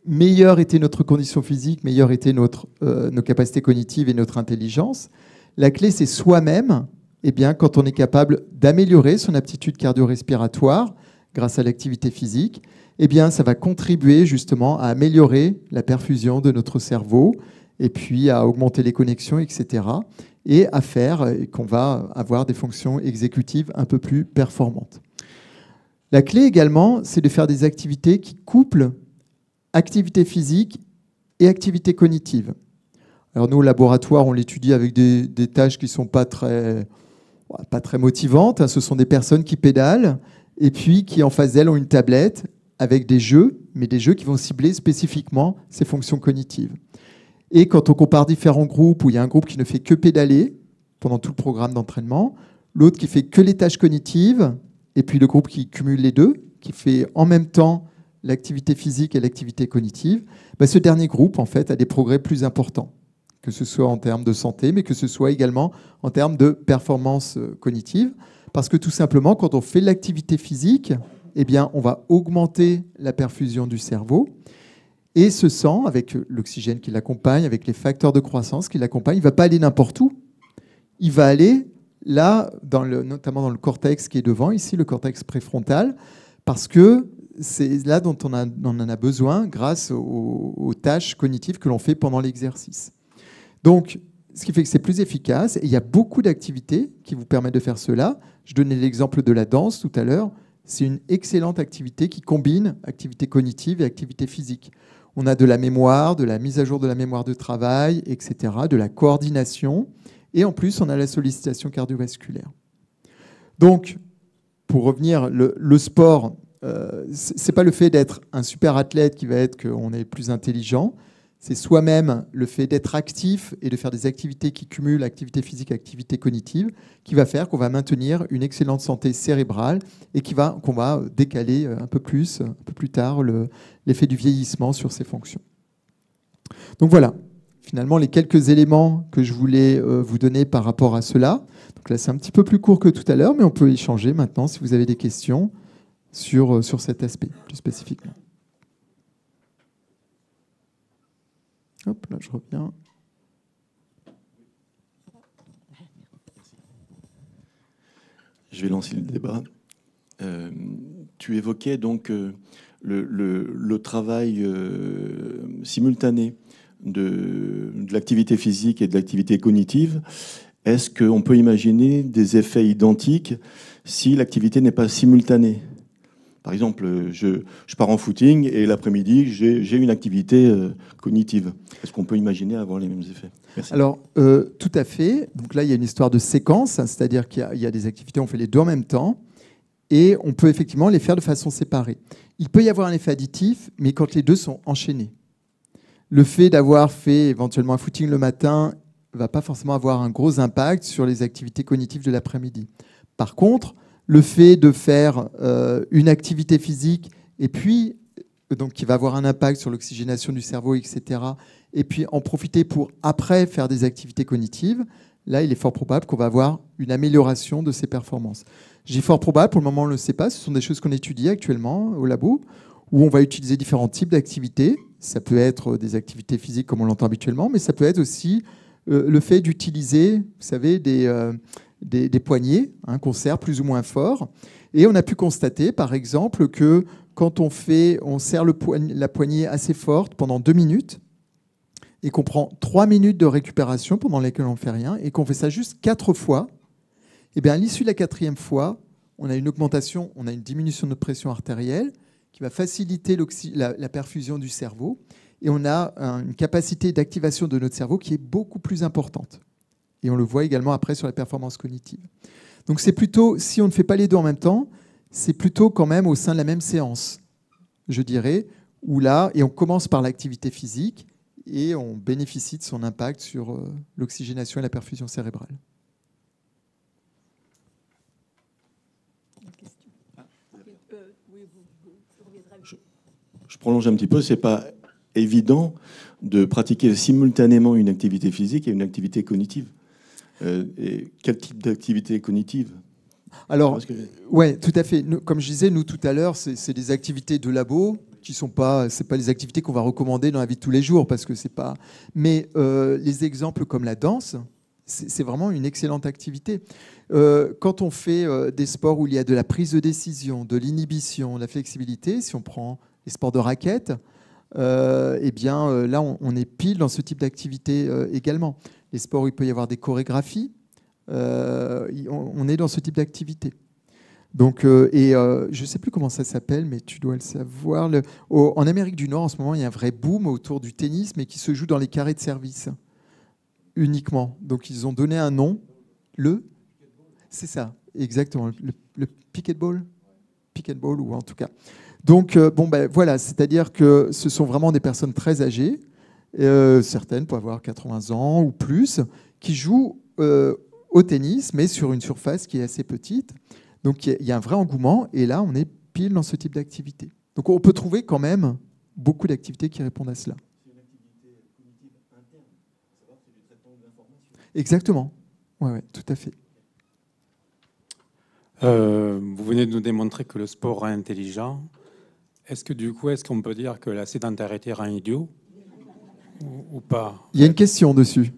meilleure était notre condition physique, meilleure étaient notre, euh, nos capacités cognitives et notre intelligence. La clé, c'est soi-même, eh bien, quand on est capable d'améliorer son aptitude cardio-respiratoire grâce à l'activité physique, eh bien, ça va contribuer justement à améliorer la perfusion de notre cerveau et puis à augmenter les connexions, etc. Et à faire euh, qu'on va avoir des fonctions exécutives un peu plus performantes. La clé également, c'est de faire des activités qui couplent activité physique et activité cognitive. Alors nous, au laboratoire, on l'étudie avec des, des tâches qui ne sont pas très, pas très motivantes. hein. Ce sont des personnes qui pédalent et puis qui, en face d'elles, ont une tablette avec des jeux, mais des jeux qui vont cibler spécifiquement ces fonctions cognitives. Et quand on compare différents groupes, où il y a un groupe qui ne fait que pédaler pendant tout le programme d'entraînement, l'autre qui fait que les tâches cognitives, et puis le groupe qui cumule les deux, qui fait en même temps l'activité physique et l'activité cognitive, bah, ce dernier groupe en fait a des progrès plus importants, que ce soit en termes de santé, mais que ce soit également en termes de performance euh, cognitive, parce que tout simplement quand on fait l'activité physique, eh bien on va augmenter la perfusion du cerveau. Et ce sang, avec l'oxygène qui l'accompagne, avec les facteurs de croissance qui l'accompagnent, il ne va pas aller n'importe où. Il va aller là, notamment dans le cortex qui est devant, ici, le cortex préfrontal, parce que c'est là dont on, en a besoin grâce aux tâches cognitives que l'on fait pendant l'exercice. Donc, ce qui fait que c'est plus efficace. Il y a beaucoup d'activités qui vous permettent de faire cela. Je donnais l'exemple de la danse tout à l'heure. C'est une excellente activité qui combine activité cognitive et activité physique. On a de la mémoire, de la mise à jour de la mémoire de travail, etc., de la coordination. Et en plus, on a la sollicitation cardiovasculaire. Donc, pour revenir, le, sport, euh, c'est pas le fait d'être un super athlète qui va être qu'on est plus intelligent. C'est soi-même le fait d'être actif et de faire des activités qui cumulent activité physique, activité cognitive, qui va faire qu'on va maintenir une excellente santé cérébrale et qui va qu'on va décaler un peu plus, un peu plus tard, le- l'effet du vieillissement sur ces fonctions. Donc voilà, finalement les quelques éléments que je voulais euh, vous donner par rapport à cela. Donc là, c'est un petit peu plus court que tout à l'heure, mais on peut échanger maintenant si vous avez des questions sur, euh, sur cet aspect plus spécifiquement. Là, je reviens. Je vais lancer le débat. Euh, tu évoquais donc euh, le, travail euh, simultané de, de l'activité physique et de l'activité cognitive. Est-ce qu'on peut imaginer des effets identiques si l'activité n'est pas simultanée? Par exemple, je, pars en footing et l'après-midi, j'ai une activité euh, cognitive. Est-ce qu'on peut imaginer avoir les mêmes effets? Merci. Alors, euh, tout à fait. Donc là, il y a une histoire de séquence, hein, c'est-à-dire qu'il y y, a des activités, on fait les deux en même temps, et on peut effectivement les faire de façon séparée. Il peut y avoir un effet additif, mais quand les deux sont enchaînés. Le fait d'avoir fait éventuellement un footing le matin va pas forcément avoir un gros impact sur les activités cognitives de l'après-midi. Par contre, le fait de faire euh, une activité physique et puis donc qui va avoir un impact sur l'oxygénation du cerveau, etc. Et puis en profiter pour après faire des activités cognitives. Là, il est fort probable qu'on va avoir une amélioration de ses performances. J'ai fort probable, pour le moment on ne le sait pas, ce sont des choses qu'on étudie actuellement au labo, où on va utiliser différents types d'activités. Ça peut être des activités physiques comme on l'entend habituellement, mais ça peut être aussi euh, le fait d'utiliser, vous savez, des, euh, des, poignets hein, qu'on serre plus ou moins fort. Et on a pu constater, par exemple, que quand on, fait, on serre la poignée assez forte pendant deux minutes, et qu'on prend trois minutes de récupération pendant lesquelles on ne fait rien, et qu'on fait ça juste quatre fois, et eh bien à l'issue de la quatrième fois, on a une augmentation, on a une diminution de pression artérielle qui va faciliter la, perfusion du cerveau, et on a une capacité d'activation de notre cerveau qui est beaucoup plus importante. Et on le voit également après sur la performance cognitive. Donc c'est plutôt, si on ne fait pas les deux en même temps, c'est plutôt quand même au sein de la même séance, je dirais, où là, et on commence par l'activité physique, et on bénéficie de son impact sur euh, l'oxygénation et la perfusion cérébrale. Je, prolonge un petit peu, c'est pas évident de pratiquer simultanément une activité physique et une activité cognitive. Euh, et quel type d'activité cognitive Alors, ouais, tout à fait. comme je disais, nous tout à l'heure, c'est des activités de labo qui sont pas, c'est pas les activités qu'on va recommander dans la vie de tous les jours parce que c'est pas. Mais euh, les exemples comme la danse, c'est vraiment une excellente activité. Euh, quand on fait euh, des sports où il y a de la prise de décision, de l'inhibition, de la flexibilité, si on prend les sports de raquettes, eh bien là on, est pile dans ce type d'activité également. Les sports où il peut y avoir des chorégraphies, on est dans ce type d'activité. Donc, euh, et euh, je ne sais plus comment ça s'appelle, mais tu dois le savoir. en Amérique du Nord, en ce moment, il y a un vrai boom autour du tennis, mais qui se joue dans les carrés de service uniquement. Donc, ils ont donné un nom, le. C'est ça, exactement, le, le ball, ball ou en tout cas. Donc, euh, bon, ben voilà, c'est-à-dire que ce sont vraiment des personnes très âgées, certaines pour avoir 80 ans ou plus, qui jouent au tennis, mais sur une surface qui est assez petite. Donc il y, a un vrai engouement et là, on est pile dans ce type d'activité. Donc on peut trouver quand même beaucoup d'activités qui répondent à cela. Exactement. Oui, ouais, tout à fait. Euh, vous venez de nous démontrer que le sport est intelligent. Est-ce que du coup, est-ce qu'on peut dire que la sédentarité rend idiot? Ou, pas Il y a une question dessus.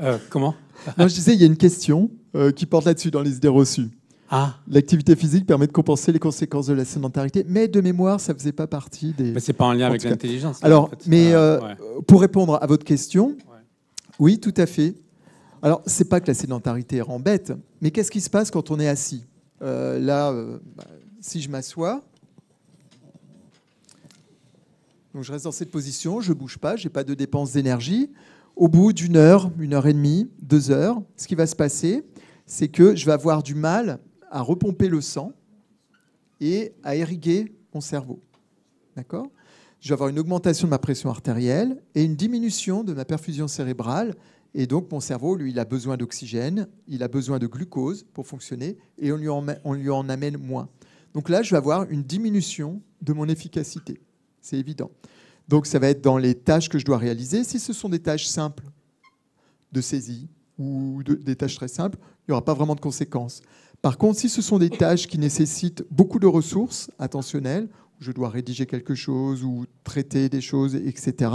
Euh, comment? Non, je disais, il y a une question euh, qui porte là-dessus dans les idées reçues. Ah. L'activité physique permet de compenser les conséquences de la sédentarité, mais de mémoire, ça ne faisait pas partie des. Mais c'est pas en lien avec l'intelligence. Alors, mais euh, pour répondre à votre question, oui, tout à fait. Alors, c'est pas que la sédentarité rend bête, mais qu'est-ce qui se passe quand on est assis? Là, bah, si je m'assois, donc je reste dans cette position, je bouge pas, j'ai pas de dépenses d'énergie. Au bout d'une heure, une heure et demie, deux heures, ce qui va se passer, c'est que je vais avoir du mal à repomper le sang et à irriguer mon cerveau. D'accord? Je vais avoir une augmentation de ma pression artérielle et une diminution de ma perfusion cérébrale. Et donc, mon cerveau, lui, il a besoin d'oxygène, il a besoin de glucose pour fonctionner et on lui, en, on lui en amène moins. Donc là, je vais avoir une diminution de mon efficacité. C'est évident. Donc, ça va être dans les tâches que je dois réaliser. Si ce sont des tâches simples de saisie ou des tâches très simples, il n'y aura pas vraiment de conséquences. Par contre, si ce sont des tâches qui nécessitent beaucoup de ressources attentionnelles, je dois rédiger quelque chose ou traiter des choses, etc.,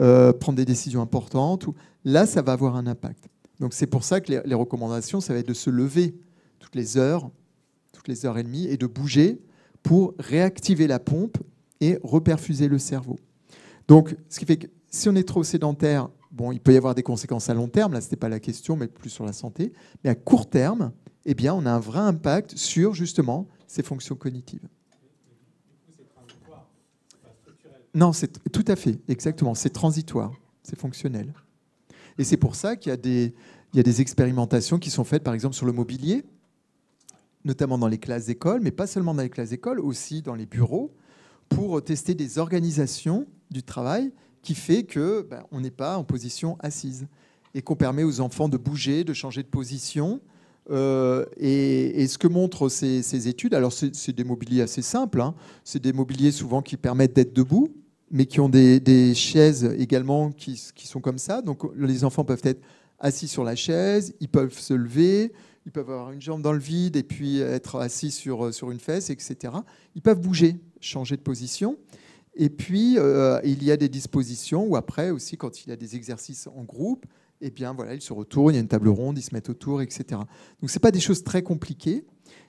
euh, prendre des décisions importantes, là, ça va avoir un impact. Donc c'est pour ça que les, recommandations, ça va être de se lever toutes les heures, toutes les heures et demie, et de bouger pour réactiver la pompe reperfuser le cerveau. Donc, ce qui fait que si on est trop sédentaire, bon, il peut y avoir des conséquences à long terme, là, ce n'était pas la question, mais plus sur la santé. Mais à court terme, eh bien, on a un vrai impact sur justement ces fonctions cognitives. Non, c'est tout à fait, exactement. C'est transitoire, c'est fonctionnel. Et c'est pour ça qu'il y, y a des expérimentations qui sont faites, par exemple, sur le mobilier, notamment dans les classes d'école, mais pas seulement dans les classes d'école, aussi dans les bureaux, pour tester des organisations du travail qui fait que ben, on n'est pas en position assise et qu'on permet aux enfants de bouger, de changer de position Euh, et, ce que montrent ces, études, alors c'est des mobiliers assez simples, hein. c'est des mobiliers souvent qui permettent d'être debout, mais qui ont des, des chaises également qui, qui sont comme ça. Donc les enfants peuvent être assis sur la chaise, ils peuvent se lever, ils peuvent avoir une jambe dans le vide et puis être assis sur, sur une fesse, etc. Ils peuvent bouger, changer de position. Et puis, euh, il y a des dispositions où après aussi, quand il y a des exercices en groupe, eh bien voilà, ils se retournent, il y a une table ronde, ils se mettent autour, etc. Donc, ce pas des choses très compliquées.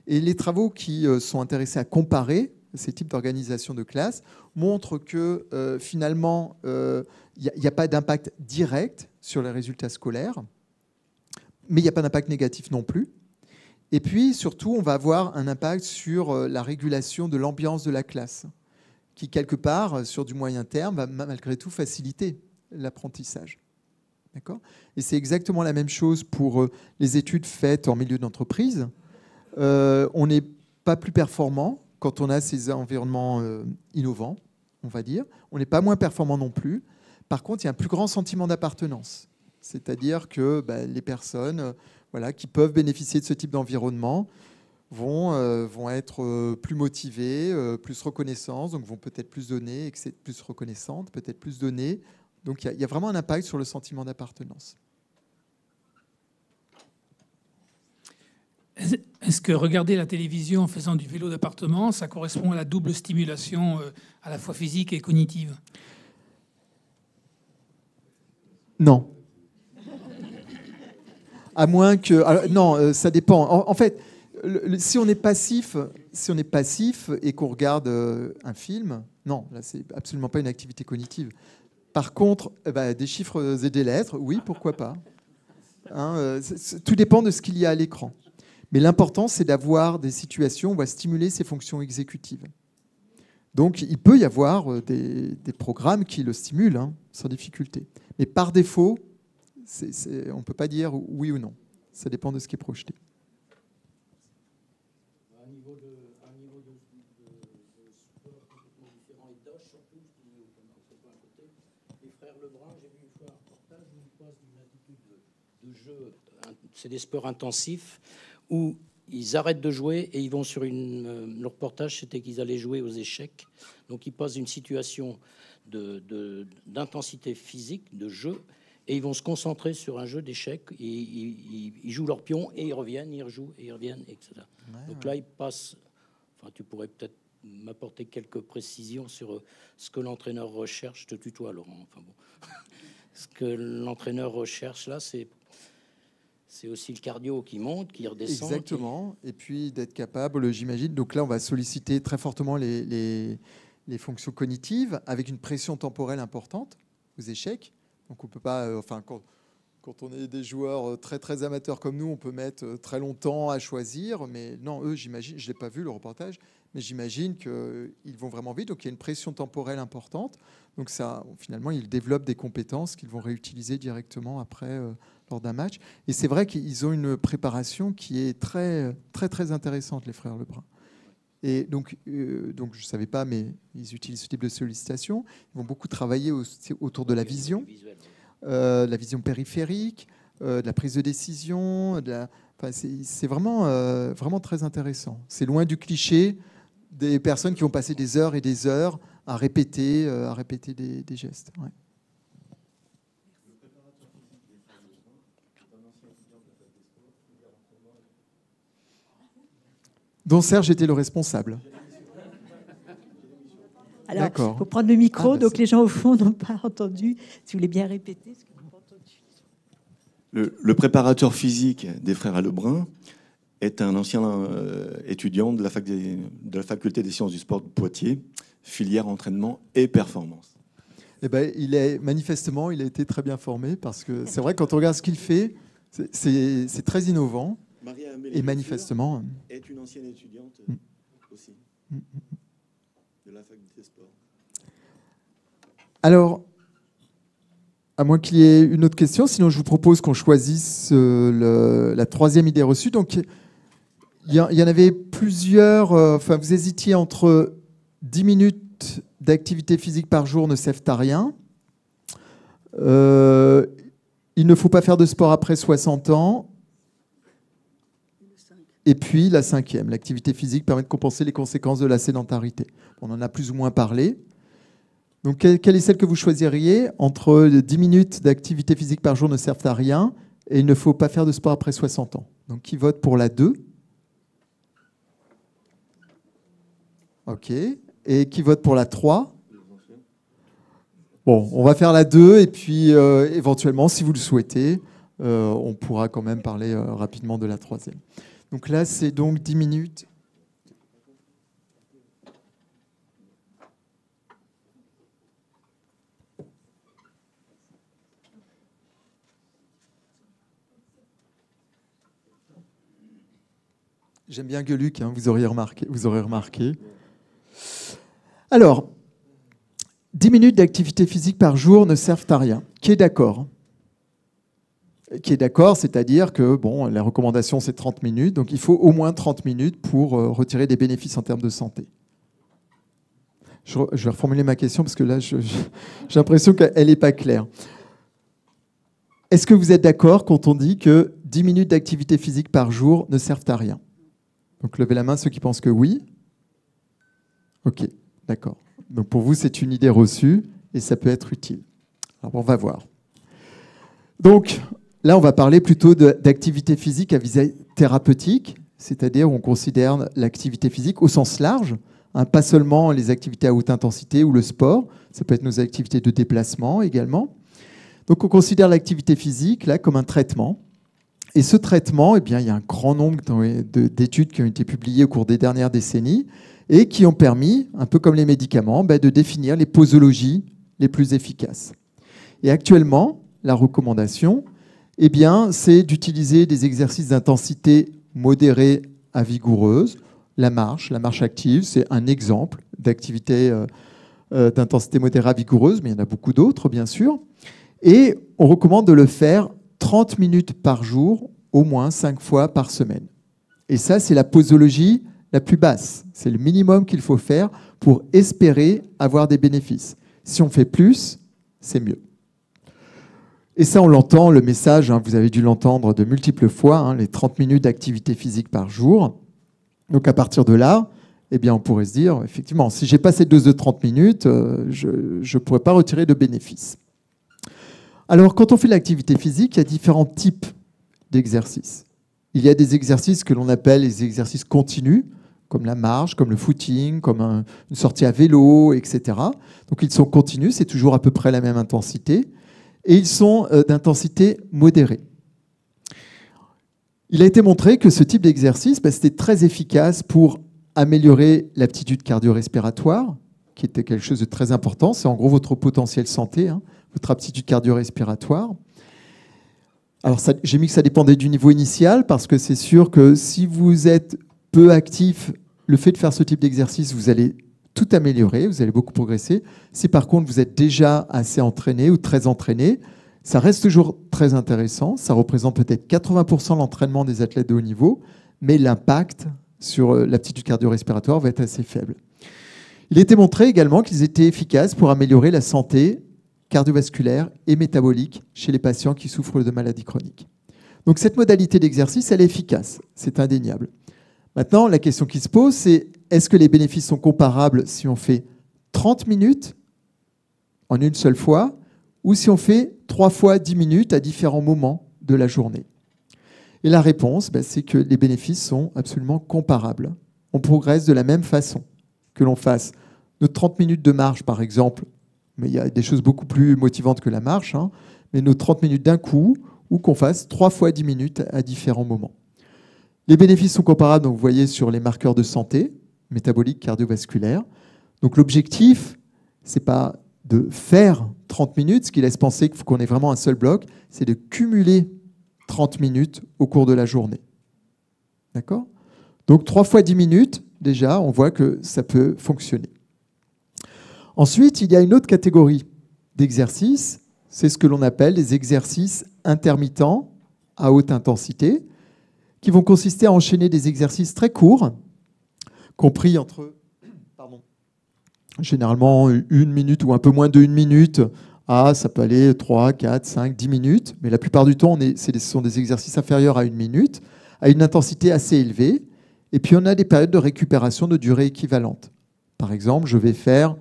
Et les travaux qui euh, sont intéressés à comparer ces types d'organisation de classe montrent que euh, finalement, il n'y a, a, pas d'impact direct sur les résultats scolaires, mais il n'y a pas d'impact négatif non plus. Et puis, surtout, on va avoir un impact sur la régulation de l'ambiance de la classe qui, quelque part, sur du moyen terme, va malgré tout faciliter l'apprentissage. Et c'est exactement la même chose pour les études faites en milieu d'entreprise. Euh, on n'est pas plus performant quand on a ces environnements euh, innovants, on va dire. On n'est pas moins performant non plus. Par contre, il y a un plus grand sentiment d'appartenance. C'est-à-dire que bah, les personnes voilà, qui peuvent bénéficier de ce type d'environnement vont, euh, vont être euh, plus motivées, euh, plus reconnaissantes, donc vont peut-être plus donner, plus reconnaissantes, peut-être plus donner. Donc il y, y, a vraiment un impact sur le sentiment d'appartenance. Est-ce que regarder la télévision en faisant du vélo d'appartement, ça correspond à la double stimulation à la fois physique et cognitive? Non. À moins que... Non, ça dépend. En, fait, si on est passif, si on est passif et qu'on regarde euh, un film, non, là c'est absolument pas une activité cognitive. Par contre, eh ben, des chiffres et des lettres, oui, pourquoi pas. Hein, euh, tout dépend de ce qu'il y a à l'écran. Mais l'important, c'est d'avoir des situations où on va stimuler ces fonctions exécutives. Donc, il peut y avoir euh, des, des programmes qui le stimulent, hein, sans difficulté. Mais par défaut, on ne peut pas dire oui ou non. Ça dépend de ce qui est projeté. c'est des sports intensifs où ils arrêtent de jouer et ils vont sur une. Euh, leur reportage, c'était qu'ils allaient jouer aux échecs. Donc ils passent une situation d'intensité de, de, physique, de jeu, et ils vont se concentrer sur un jeu d'échecs. Ils, ils, ils, jouent leur pion et ils reviennent, ils rejouent et ils reviennent, etc. Ouais, Donc ouais. là, ils passent. Enfin, tu pourrais peut-être m'apporter quelques précisions sur euh, ce que l'entraîneur recherche. Je te tutoie, Laurent. Enfin bon. ce que l'entraîneur recherche là, c'est c'est aussi le cardio qui monte, qui redescend. Exactement. Qui... Et puis d'être capable, j'imagine. Donc là, on va solliciter très fortement les, les, les, fonctions cognitives avec une pression temporelle importante aux échecs. Donc on peut pas. Euh, enfin, quand, on est des joueurs euh, très très amateurs comme nous, on peut mettre euh, très longtemps à choisir. Mais non, eux, j'imagine, je l'ai pas vu le reportage, mais j'imagine qu'ils vont vraiment vite. Donc il y a une pression temporelle importante. Donc ça, finalement, ils développent des compétences qu'ils vont réutiliser directement après. Lors d'un match. Et c'est vrai qu'ils ont une préparation qui est très, très, très intéressante, les frères Lebrun. Et donc, euh, donc je ne savais pas, mais ils utilisent ce type de sollicitation. Ils vont beaucoup travailler au, autour de la vision, euh, la vision périphérique, euh, de la prise de décision. De enfin, c'est vraiment, vraiment très intéressant. C'est loin du cliché des personnes qui vont passer des heures et des heures à répéter, à répéter des, des gestes. Ouais. Dont Serge était le responsable. Alors, il faut prendre le micro, ah, bah donc les gens au fond n'ont pas entendu. Si vous voulez bien répéter ce que vous avez entendu. Le, le, préparateur physique des frères Lebrun est un ancien euh, étudiant de la, fac des, de la, faculté des sciences du sport de Poitiers, filière entraînement et performance. Eh ben, il est manifestement, il a été très bien formé parce que c'est vrai quand on regarde ce qu'il fait, c'est très innovant. Et manifestement. Est une ancienne étudiante mm. aussi mm. de la faculté sport. Alors, à moins qu'il y ait une autre question, sinon je vous propose qu'on choisisse euh, le, la troisième idée reçue. Donc, il y, y, en avait plusieurs. Euh, enfin, vous hésitiez entre 10 minutes d'activité physique par jour ne servent à rien. Euh, il ne faut pas faire de sport après 60 ans Et puis la cinquième, l'activité physique permet de compenser les conséquences de la sédentarité. On en a plus ou moins parlé. Donc quelle est celle que vous choisiriez entre 10 minutes d'activité physique par jour ne servent à rien et il ne faut pas faire de sport après 60 ans Donc qui vote pour la 2 Ok. Et qui vote pour la 3 Bon, on va faire la 2 et puis euh, éventuellement, si vous le souhaitez, euh, on pourra quand même parler euh, rapidement de la troisième. Donc là, c'est donc 10 minutes. J'aime bien Gueluc, hein, vous, auriez remarqué, vous aurez remarqué. Alors, 10 minutes d'activité physique par jour ne servent à rien. Qui est d'accord? Qui est d'accord, c'est-à-dire que bon, la recommandation c'est 30 minutes, donc il faut au moins 30 minutes pour euh, retirer des bénéfices en termes de santé. Je, vais reformuler ma question parce que là, j'ai l'impression qu'elle n'est pas claire. Est-ce que vous êtes d'accord quand on dit que 10 minutes d'activité physique par jour ne servent à rien? Donc levez la main ceux qui pensent que oui. Ok, d'accord. Donc pour vous, c'est une idée reçue et ça peut être utile. Alors on va voir. Donc là, on va parler plutôt d'activité physique à visée thérapeutique, c'est-à-dire on considère l'activité physique au sens large, hein, pas seulement les activités à haute intensité ou le sport, ça peut être nos activités de déplacement également. Donc on considère l'activité physique là comme un traitement. Et ce traitement, eh il y a un grand nombre d'études qui ont été publiées au cours des dernières décennies et qui ont permis, un peu comme les médicaments, ben, de définir les posologies les plus efficaces. Et actuellement, la recommandation, eh bien, c'est d'utiliser des exercices d'intensité modérée à vigoureuse. La marche, la marche active, c'est un exemple d'activité euh, euh, d'intensité modérée à vigoureuse, mais il y en a beaucoup d'autres, bien sûr. Et on recommande de le faire 30 minutes par jour, au moins 5 fois par semaine. Et ça, c'est la posologie la plus basse. C'est le minimum qu'il faut faire pour espérer avoir des bénéfices. Si on fait plus, c'est mieux. Et ça, on l'entend, le message, hein, vous avez dû l'entendre de multiples fois, hein, les 30 minutes d'activité physique par jour. Donc à partir de là, eh bien, on pourrait se dire, effectivement, si j'ai pas cette dose de 30 minutes, euh, je ne pourrais pas retirer de bénéfices. Alors, quand on fait l'activité physique, il y a différents types d'exercices. Il y a des exercices que l'on appelle les exercices continus, comme la marche, comme le footing, comme une sortie à vélo, etc. Donc ils sont continus, c'est toujours à peu près la même intensité, et ils sont euh, d'intensité modérée. Il a été montré que ce type d'exercice, bah, c'était très efficace pour améliorer l'aptitude cardio-respiratoire, qui était quelque chose de très important. C'est en gros votre potentiel santé, hein, votre aptitude cardio-respiratoire. Alors, j'ai mis que ça dépendait du niveau initial, parce que c'est sûr que si vous êtes peu actif, le fait de faire ce type d'exercice, vous allez tout améliorer, vous allez beaucoup progresser. Si par contre vous êtes déjà assez entraîné ou très entraîné, ça reste toujours très intéressant. Ça représente peut-être 80% de l'entraînement des athlètes de haut niveau, mais l'impact sur euh, l'aptitude cardio-respiratoire va être assez faible. Il a été montré également qu'ils étaient efficaces pour améliorer la santé cardiovasculaire et métabolique chez les patients qui souffrent de maladies chroniques. Donc cette modalité d'exercice, elle est efficace, c'est indéniable. Maintenant, la question qui se pose, c'est est-ce que les bénéfices sont comparables si on fait 30 minutes en une seule fois ou si on fait 3 fois 10 minutes à différents moments de la journée? Et la réponse, ben, c'est que les bénéfices sont absolument comparables. On progresse de la même façon. Que l'on fasse nos 30 minutes de marche, par exemple, mais il y a des choses beaucoup plus motivantes que la marche, hein, mais nos 30 minutes d'un coup, ou qu'on fasse 3 fois 10 minutes à différents moments. Les bénéfices sont comparables, donc vous voyez, sur les marqueurs de santé, métabolique, cardiovasculaire. Donc l'objectif, c'est pas de faire 30 minutes, ce qui laisse penser qu'il faut qu'on ait vraiment un seul bloc, c'est de cumuler 30 minutes au cours de la journée. D'accord? Donc 3 fois 10 minutes, déjà, on voit que ça peut fonctionner. Ensuite, il y a une autre catégorie d'exercices, c'est ce que l'on appelle les exercices intermittents à haute intensité qui vont consister à enchaîner des exercices très courts, compris entre généralement une minute ou un peu moins d'une minute à, ça peut aller 3, 4, 5, 10 minutes, mais la plupart du temps, ce sont des exercices inférieurs à une minute, à une intensité assez élevée. Et puis on a des périodes de récupération de durée équivalente. Par exemple, je vais faire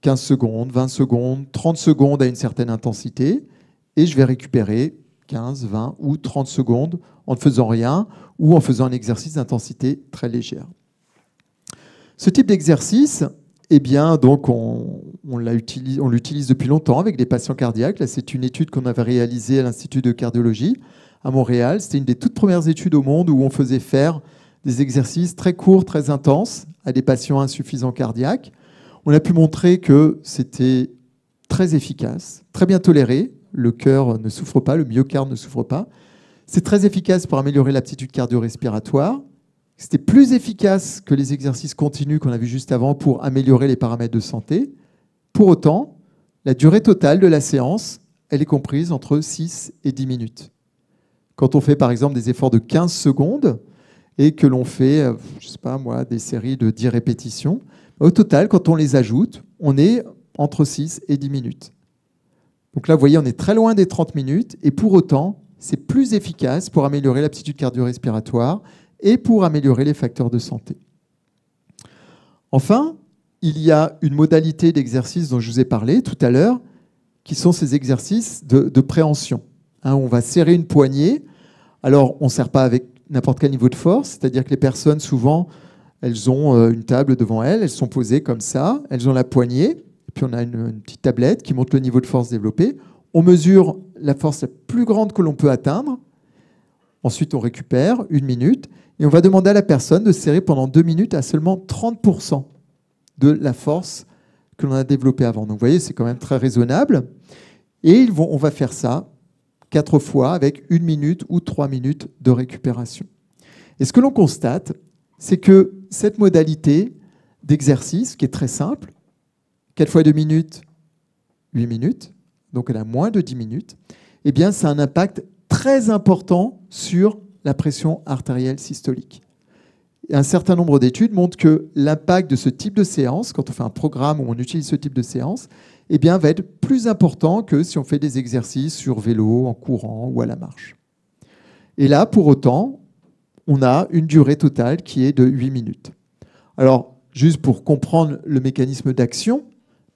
15 secondes, 20 secondes, 30 secondes à une certaine intensité, et je vais récupérer 15, 20 ou 30 secondes en ne faisant rien ou en faisant un exercice d'intensité très légère. Ce type d'exercice, eh bien, donc on, l'utilise depuis longtemps avec des patients cardiaques. C'est une étude qu'on avait réalisée à l'Institut de cardiologie à Montréal. C'était une des toutes premières études au monde où on faisait faire des exercices très courts, très intenses à des patients insuffisants cardiaques. On a pu montrer que c'était très efficace, très bien toléré. Le cœur ne souffre pas, le myocarde ne souffre pas. C'est très efficace pour améliorer l'aptitude cardio-respiratoire. C'était plus efficace que les exercices continus qu'on a vus juste avant pour améliorer les paramètres de santé. Pour autant, la durée totale de la séance, elle est comprise entre 6 et 10 minutes. Quand on fait par exemple des efforts de 15 secondes et que l'on fait, euh, je sais pas moi, des séries de 10 répétitions, au total, quand on les ajoute, on est entre 6 et 10 minutes. Donc là, vous voyez, on est très loin des 30 minutes et pour autant, c'est plus efficace pour améliorer l'aptitude cardio-respiratoire et pour améliorer les facteurs de santé. Enfin, il y a une modalité d'exercice dont je vous ai parlé tout à l'heure, qui sont ces exercices de, préhension. Hein, on va serrer une poignée. Alors, on ne serre pas avec n'importe quel niveau de force, c'est-à-dire que les personnes, souvent, elles ont euh, une table devant elles, elles sont posées comme ça, elles ont la poignée, puis on a une petite tablette qui montre le niveau de force développé. On mesure la force la plus grande que l'on peut atteindre. Ensuite, on récupère une minute et on va demander à la personne de serrer pendant deux minutes à seulement 30% de la force que l'on a développée avant. Donc vous voyez, c'est quand même très raisonnable. Et on va faire ça quatre fois avec une minute ou trois minutes de récupération. Et ce que l'on constate, c'est que cette modalité d'exercice, qui est très simple, 4 fois 2 minutes, 8 minutes, donc elle a moins de 10 minutes, eh bien, ça a un impact très important sur la pression artérielle systolique. un certain nombre d'études montrent que l'impact de ce type de séance, quand on fait un programme où on utilise ce type de séance, eh bien, va être plus important que si on fait des exercices sur vélo, en courant ou à la marche. Et là, pour autant, on a une durée totale qui est de 8 minutes. Alors, juste pour comprendre le mécanisme d'action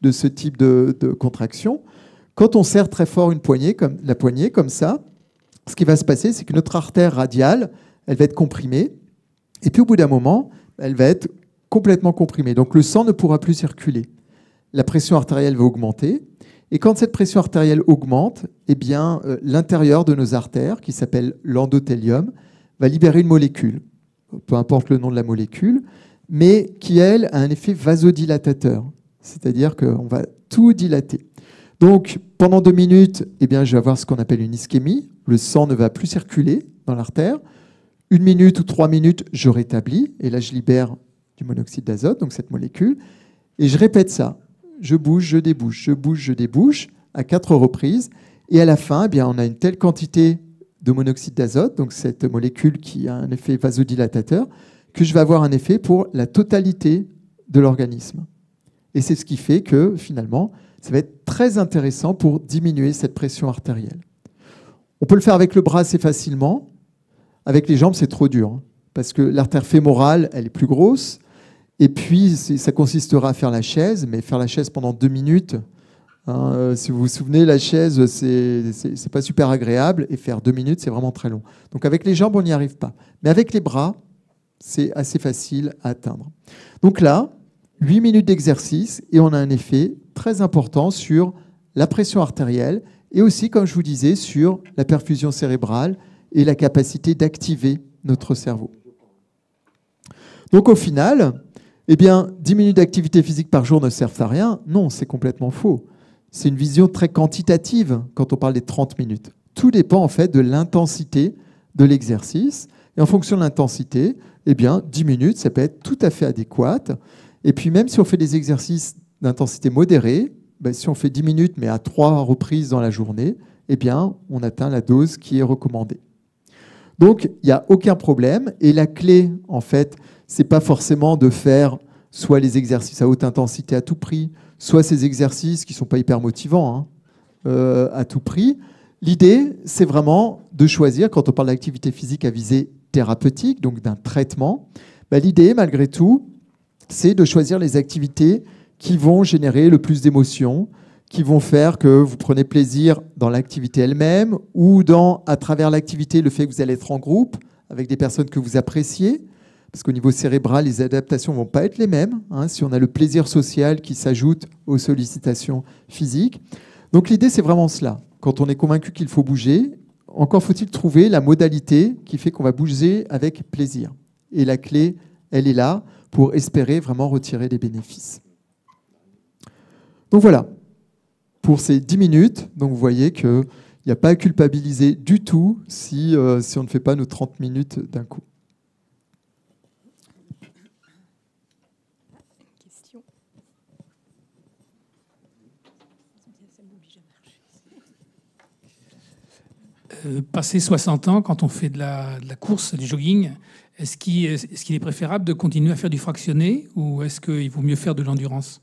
de ce type de, de contraction, quand on serre très fort une poignée, comme la poignée, comme ça, ce qui va se passer, c'est que notre artère radiale, elle va être comprimée, et puis au bout d'un moment, elle va être complètement comprimée. Donc le sang ne pourra plus circuler. La pression artérielle va augmenter, et quand cette pression artérielle augmente, eh bien, euh, l'intérieur de nos artères, qui s'appelle l'endothélium, va libérer une molécule, peu importe le nom de la molécule, mais qui, elle, a un effet vasodilatateur, c'est-à-dire qu'on va tout dilater. Donc, pendant deux minutes, eh bien, je vais avoir ce qu'on appelle une ischémie. Le sang ne va plus circuler dans l'artère. Une minute ou trois minutes, je rétablis. Et là, je libère du monoxyde d'azote, donc cette molécule. Et je répète ça. Je bouge, je débouche, je bouge, je débouche, à quatre reprises. Et à la fin, eh bien, on a une telle quantité de monoxyde d'azote, donc cette molécule qui a un effet vasodilatateur, que je vais avoir un effet pour la totalité de l'organisme. Et c'est ce qui fait que finalement, ça va être très intéressant pour diminuer cette pression artérielle. On peut le faire avec le bras assez facilement. Avec les jambes, c'est trop dur. Hein, parce que l'artère fémorale, elle est plus grosse. Et puis, ça consistera à faire la chaise, mais faire la chaise pendant deux minutes, hein, euh, si vous vous souvenez, la chaise, c'est pas super agréable. Et faire deux minutes, c'est vraiment très long. Donc, avec les jambes, on n'y arrive pas. Mais avec les bras, c'est assez facile à atteindre. Donc là, 8 minutes d'exercice et on a un effet très important sur la pression artérielle et aussi, comme je vous disais, sur la perfusion cérébrale et la capacité d'activer notre cerveau. Donc au final, eh bien, 10 minutes d'activité physique par jour ne servent à rien. Non, c'est complètement faux. C'est une vision très quantitative quand on parle des 30 minutes. Tout dépend en fait de l'intensité de l'exercice. Et en fonction de l'intensité, eh bien, 10 minutes, ça peut être tout à fait adéquate. Et puis même si on fait des exercices d'intensité modérée, ben, si on fait 10 minutes mais à trois reprises dans la journée, eh bien, on atteint la dose qui est recommandée. Donc, il n'y a aucun problème. Et la clé, en fait, c'est pas forcément de faire soit les exercices à haute intensité à tout prix, soit ces exercices qui ne sont pas hyper motivants hein, euh, à tout prix. L'idée, c'est vraiment de choisir, quand on parle d'activité physique à visée thérapeutique, donc d'un traitement, bah, l'idée, malgré tout, c'est de choisir les activités qui vont générer le plus d'émotions, qui vont faire que vous prenez plaisir dans l'activité elle-même ou dans, à travers l'activité, le fait que vous allez être en groupe avec des personnes que vous appréciez. Parce qu'au niveau cérébral, les adaptations vont pas être les mêmes. Hein, si on a le plaisir social qui s'ajoute aux sollicitations physiques. Donc l'idée, c'est vraiment cela. Quand on est convaincu qu'il faut bouger, encore faut-il trouver la modalité qui fait qu'on va bouger avec plaisir. Et la clé, elle est là pour espérer vraiment retirer des bénéfices. Donc voilà, pour ces 10 minutes, donc vous voyez qu'il n'y a pas à culpabiliser du tout si, euh, si on ne fait pas nos 30 minutes d'un coup. Euh, passé 60 ans, quand on fait de la, course, du jogging, est-ce qu'il est, préférable de continuer à faire du fractionné ou est-ce qu'il vaut mieux faire de l'endurance?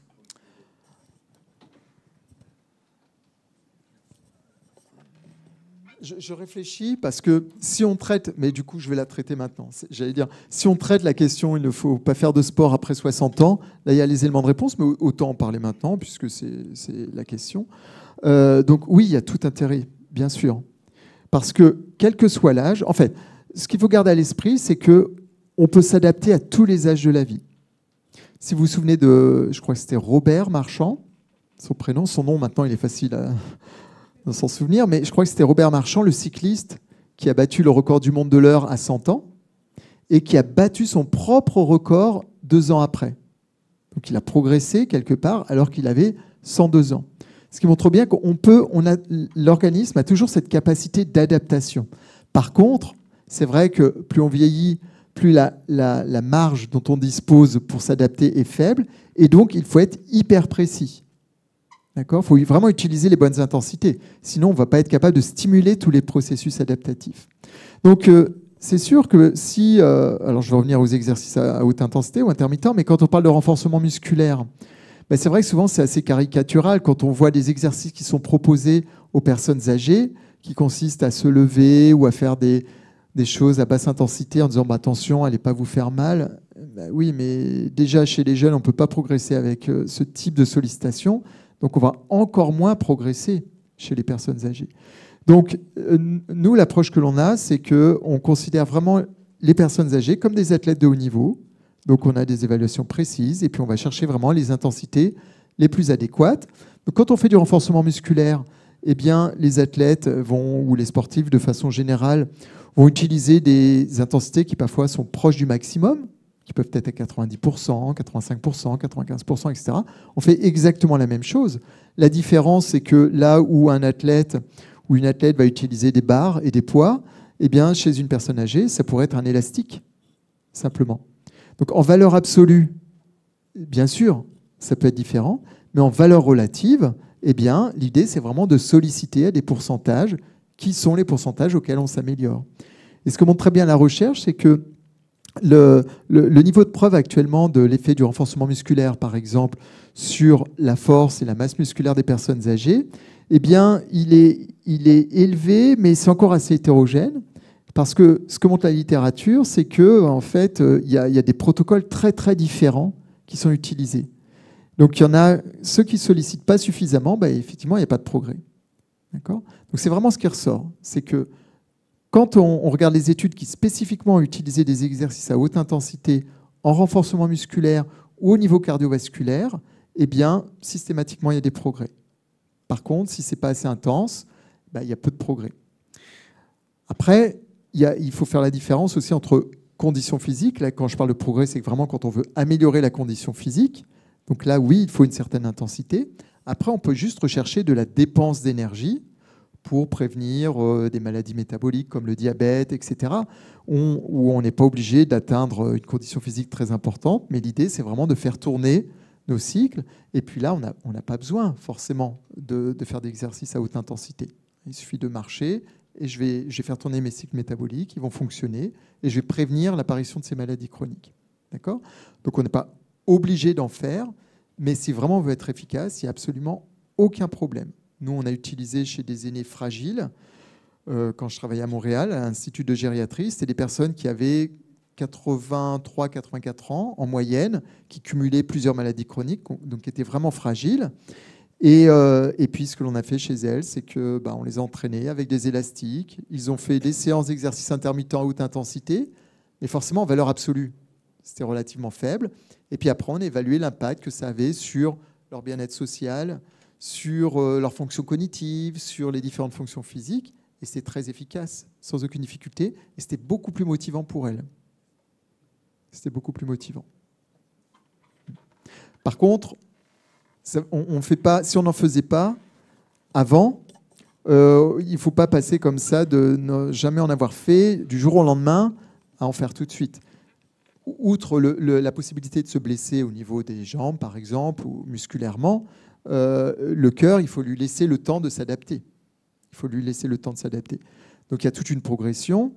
Je, réfléchis parce que si on traite, mais du coup je vais la traiter maintenant, j'allais dire, si on traite la question il ne faut pas faire de sport après 60 ans, là il y a les éléments de réponse, mais autant en parler maintenant puisque c'est la question. Euh, donc oui, il y a tout intérêt, bien sûr. Parce que, quel que soit l'âge, en fait, ce qu'il faut garder à l'esprit, c'est que on peut s'adapter à tous les âges de la vie. Si vous vous souvenez de, je crois que c'était Robert Marchand, son prénom, son nom maintenant il est facile à s'en souvenir, mais je crois que c'était Robert Marchand, le cycliste qui a battu le record du monde de l'heure à 100 ans et qui a battu son propre record deux ans après. Donc il a progressé quelque part alors qu'il avait 102 ans. Ce qui montre bien qu'on peut, l'organisme a toujours cette capacité d'adaptation. Par contre, c'est vrai que plus on vieillit, plus la, marge dont on dispose pour s'adapter est faible, et donc il faut être hyper précis. Il faut vraiment utiliser les bonnes intensités. Sinon, on ne va pas être capable de stimuler tous les processus adaptatifs. Donc, euh, c'est sûr que si. Euh, alors, je vais revenir aux exercices à haute intensité ou intermittents, mais quand on parle de renforcement musculaire, c'est vrai que souvent c'est assez caricatural quand on voit des exercices qui sont proposés aux personnes âgées, qui consistent à se lever ou à faire des, choses à basse intensité en disant bah, attention, allez pas vous faire mal. Bah oui, mais déjà chez les jeunes, on ne peut pas progresser avec euh, ce type de sollicitation. Donc on va encore moins progresser chez les personnes âgées. Donc euh, nous, l'approche que l'on a, c'est qu'on considère vraiment les personnes âgées comme des athlètes de haut niveau, donc on a des évaluations précises et puis on va chercher vraiment les intensités les plus adéquates. Donc quand on fait du renforcement musculaire, eh bien, les athlètes vont, ou les sportifs de façon générale vont utiliser des intensités qui parfois sont proches du maximum, qui peuvent être à 90%, 85%, 95%, etc. On fait exactement la même chose. La différence, c'est que là où un athlète ou une athlète va utiliser des barres et des poids, eh bien, chez une personne âgée, ça pourrait être un élastique, simplement. Donc en valeur absolue, bien sûr, ça peut être différent, mais en valeur relative, eh l'idée, c'est vraiment de solliciter à des pourcentages qui sont les pourcentages auxquels on s'améliore. Et ce que montre très bien la recherche, c'est que le, niveau de preuve actuellement de l'effet du renforcement musculaire, par exemple, sur la force et la masse musculaire des personnes âgées, eh bien, il est, élevé, mais c'est encore assez hétérogène. Parce que ce que montre la littérature, c'est que en fait, euh, il y, a des protocoles très très différents qui sont utilisés. Donc il y en a ceux qui sollicitent pas suffisamment, bah, effectivement, il n'y a pas de progrès. D'accord? Donc c'est vraiment ce qui ressort, c'est que quand on, regarde les études qui spécifiquement ont des exercices à haute intensité en renforcement musculaire ou au niveau cardiovasculaire, eh bien systématiquement il y a des progrès. Par contre, si c'est pas assez intense, bah, il y a peu de progrès. Après, il, faut faire la différence aussi entre conditions physiques. Là, quand je parle de progrès, c'est vraiment quand on veut améliorer la condition physique. Donc là, oui, il faut une certaine intensité. Après, on peut juste rechercher de la dépense d'énergie pour prévenir euh, des maladies métaboliques comme le diabète, etc., où on n'est pas obligé d'atteindre une condition physique très importante. Mais l'idée, c'est vraiment de faire tourner nos cycles. Et puis là, on n'a pas besoin forcément de, de faire d'exercices à haute intensité. Il suffit de marcher et je vais, je vais faire tourner mes cycles métaboliques, ils vont fonctionner, et je vais prévenir l'apparition de ces maladies chroniques. D'accord? Donc on n'est pas obligé d'en faire, mais si vraiment on veut être efficace, il n'y a absolument aucun problème Nous, on a utilisé chez des aînés fragiles, euh, quand je travaillais à Montréal, à l'Institut de gériatrie, c'était des personnes qui avaient 83-84 ans en moyenne, qui cumulaient plusieurs maladies chroniques, donc qui étaient vraiment fragiles. Et, euh, et, puis ce que l'on a fait chez elles, c'est que bah, les a entraînés avec des élastiques. Ils ont fait des séances d'exercice intermittent à haute intensité, mais forcément en valeur absolue, c'était relativement faible. Et puis après, on a évalué l'impact que ça avait sur leur bien-être social, sur euh, leur fonction cognitive, sur les différentes fonctions physiques. Et c'était très efficace, sans aucune difficulté. Et c'était beaucoup plus motivant pour elles. C'était beaucoup plus motivant. Par contre, on, fait pas, si on n'en faisait pas avant, euh, il ne faut pas passer comme ça de ne jamais en avoir fait du jour au lendemain à en faire tout de suite. Outre la possibilité de se blesser au niveau des jambes, par exemple, ou musculairement, euh, le cœur, il faut lui laisser le temps de s'adapter. Il faut lui laisser le temps de s'adapter. Donc il y a toute une progression,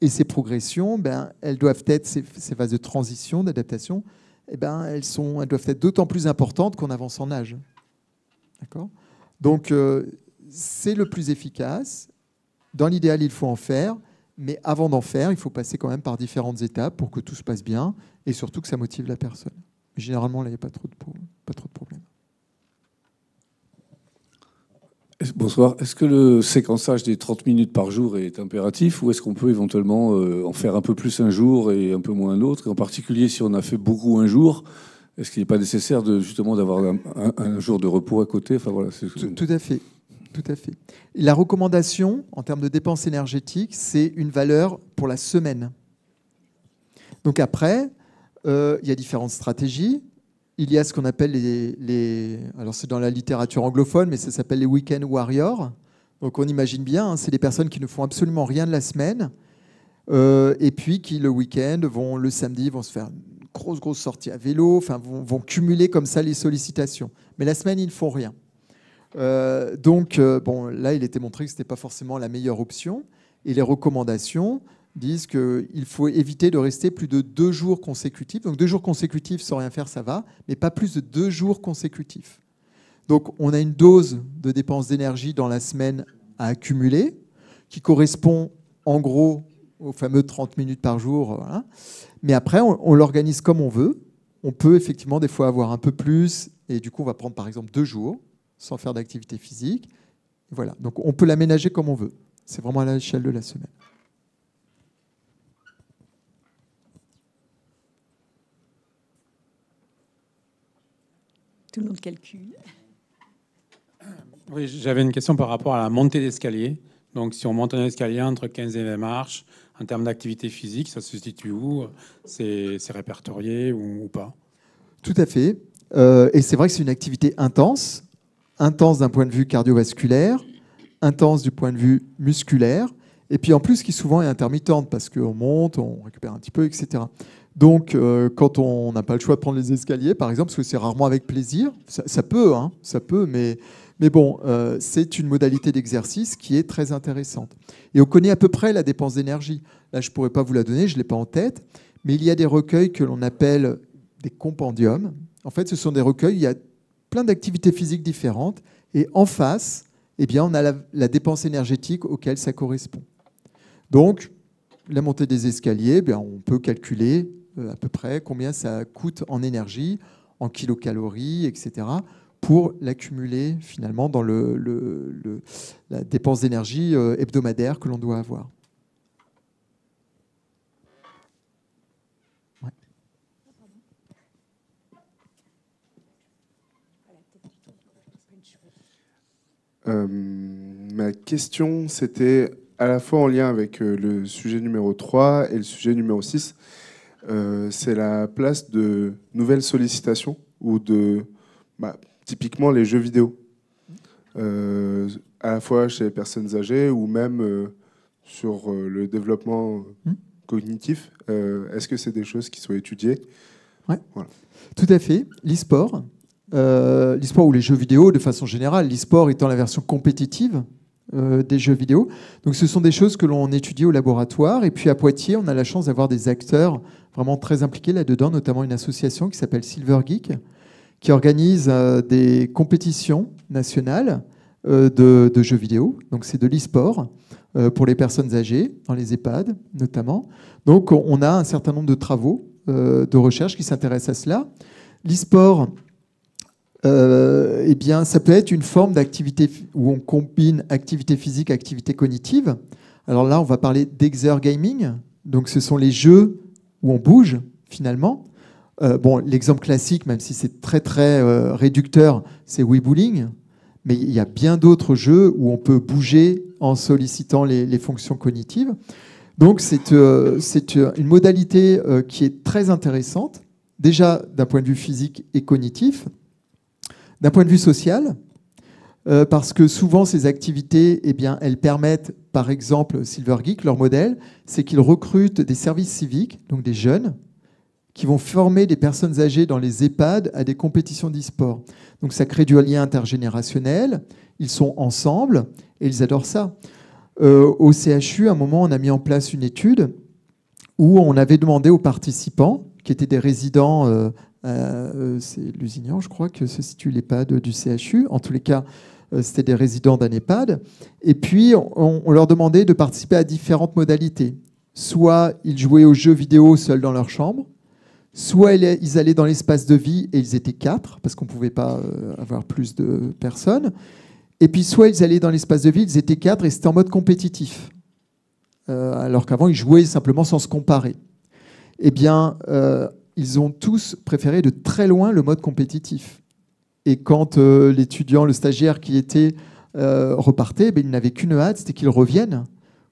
et ces progressions, ben, elles doivent être, ces, phases de transition, d'adaptation, eh ben, elles, sont, elles doivent être d'autant plus importantes qu'on avance en âge. Donc, euh, c'est le plus efficace. Dans l'idéal, il faut en faire. Mais avant d'en faire, il faut passer quand même par différentes étapes pour que tout se passe bien et surtout que ça motive la personne. Généralement, là, il n'y a pas trop de problèmes. Bonsoir. Est-ce que le séquençage des 30 minutes par jour est impératif ou est-ce qu'on peut éventuellement euh, en faire un peu plus un jour et un peu moins un autre? En particulier, si on a fait beaucoup un jour, est-ce qu'il n'est pas nécessaire de, justement d'avoir un, jour de repos à côté? Enfin, voilà, tout, tout, à fait. Tout à fait. La recommandation en termes de dépenses énergétiques, c'est une valeur pour la semaine. Donc après, euh, il y a différentes stratégies il y a ce qu'on appelle les, alors c'est dans la littérature anglophone, mais ça s'appelle les weekend warriors. Donc on imagine bien, hein, c'est des personnes qui ne font absolument rien de la semaine, euh, et puis qui le week-end vont le samedi vont se faire une grosse grosse sortie à vélo, enfin vont, cumuler comme ça les sollicitations. Mais la semaine ils ne font rien. Euh, donc euh, bon là il était montré que ce n'était pas forcément la meilleure option, et les recommandations disent qu'il faut éviter de rester plus de deux jours consécutifs. Donc deux jours consécutifs sans rien faire, ça va, mais pas plus de deux jours consécutifs. Donc on a une dose de dépenses d'énergie dans la semaine à accumuler, qui correspond en gros aux fameux 30 minutes par jour. Mais après, on, l'organise comme on veut. On peut effectivement des fois avoir un peu plus, et du coup on va prendre par exemple deux jours sans faire d'activité physique. Voilà, donc on peut l'aménager comme on veut. C'est vraiment à l'échelle de la semaine. Tout le monde calcule. Oui, j'avais une question par rapport à la montée d'escalier. Donc, si on monte un escalier entre 15 et 20 marches, en termes d'activité physique, ça se situe où? C'est répertorié ou, pas? Tout à fait. Euh, et c'est vrai que c'est une activité intense, intense d'un point de vue cardiovasculaire, intense du point de vue musculaire, et puis en plus qui souvent est intermittente parce qu'on monte, on récupère un petit peu, etc. Donc, euh, quand on n'a pas le choix de prendre les escaliers, par exemple, parce que c'est rarement avec plaisir, ça, peut, hein, ça peut, mais, mais bon, euh, c'est une modalité d'exercice qui est très intéressante. Et on connaît à peu près la dépense d'énergie. Là, je ne pourrais pas vous la donner, je ne l'ai pas en tête, mais il y a des recueils que l'on appelle des compendiums. En fait, ce sont des recueils, il y a plein d'activités physiques différentes, et en face, eh bien, on a la, dépense énergétique auquel ça correspond. Donc, la montée des escaliers, eh on peut calculer à peu près combien ça coûte en énergie, en kilocalories, etc., pour l'accumuler finalement dans la dépense d'énergie euh, hebdomadaire que l'on doit avoir. Euh, ma question, c'était à la fois en lien avec le sujet numéro 3 et le sujet numéro 6. Euh, c'est la place de nouvelles sollicitations ou de bah, typiquement les jeux vidéo, euh, à la fois chez les personnes âgées ou même euh, sur le développement hmm. cognitif. Est-ce que c'est des choses qui sont étudiées? Oui, tout à fait. L'e-sport, l'e-sport ou les jeux vidéo de façon générale, l'e-sport étant la version compétitive des jeux vidéo. Donc ce sont des choses que l'on étudie au laboratoire. Et puis à Poitiers, on a la chance d'avoir des acteurs vraiment très impliqués là-dedans, notamment une association qui s'appelle Silver Geek, qui organise euh, des compétitions nationales de, de, jeux vidéo. Donc c'est de l'e-sport pour les personnes âgées, dans les EHPAD notamment. Donc on a un certain nombre de travaux de recherche qui s'intéressent à cela. L'e-sport, euh, eh bien, ça peut être une forme d'activité où on combine activité physique, activité cognitive. Alors là, on va parler d'exergaming. Donc, ce sont les jeux où on bouge finalement. Euh, bon, l'exemple classique, même si c'est très très euh, réducteur, c'est Wii Bowling. Mais il y a bien d'autres jeux où on peut bouger en sollicitant les, les fonctions cognitives. Donc, c'est une modalité qui est très intéressante, déjà d'un point de vue physique et cognitif, d'un point de vue social, euh, parce que souvent ces activités, eh elles permettent, par exemple, Silver Geek, leur modèle, c'est qu'ils recrutent des services civiques, donc des jeunes, qui vont former des personnes âgées dans les EHPAD à des compétitions d'e-sport. Donc ça crée du lien intergénérationnel, ils sont ensemble et ils adorent ça. Euh, au CHU, à un moment, on a mis en place une étude où on avait demandé aux participants, qui étaient des résidents euh, euh, c'est Lusignan, je crois, que se situe l'EHPAD du CHU. En tous les cas, euh, c'était des résidents d'un EHPAD. Et puis, on, leur demandait de participer à différentes modalités. Soit ils jouaient aux jeux vidéo seuls dans leur chambre, soit ils allaient dans l'espace de vie et ils étaient quatre, parce qu'on ne pouvait pas euh, avoir plus de personnes. Et puis, soit ils allaient dans l'espace de vie, ils étaient quatre et c'était en mode compétitif. alors qu'avant, ils jouaient simplement sans se comparer. Eh bien, ils ont tous préféré de très loin le mode compétitif. Et quand euh, l'étudiant, le stagiaire qui était euh, repartait, ben, il n'avait qu'une hâte, c'était qu'il revienne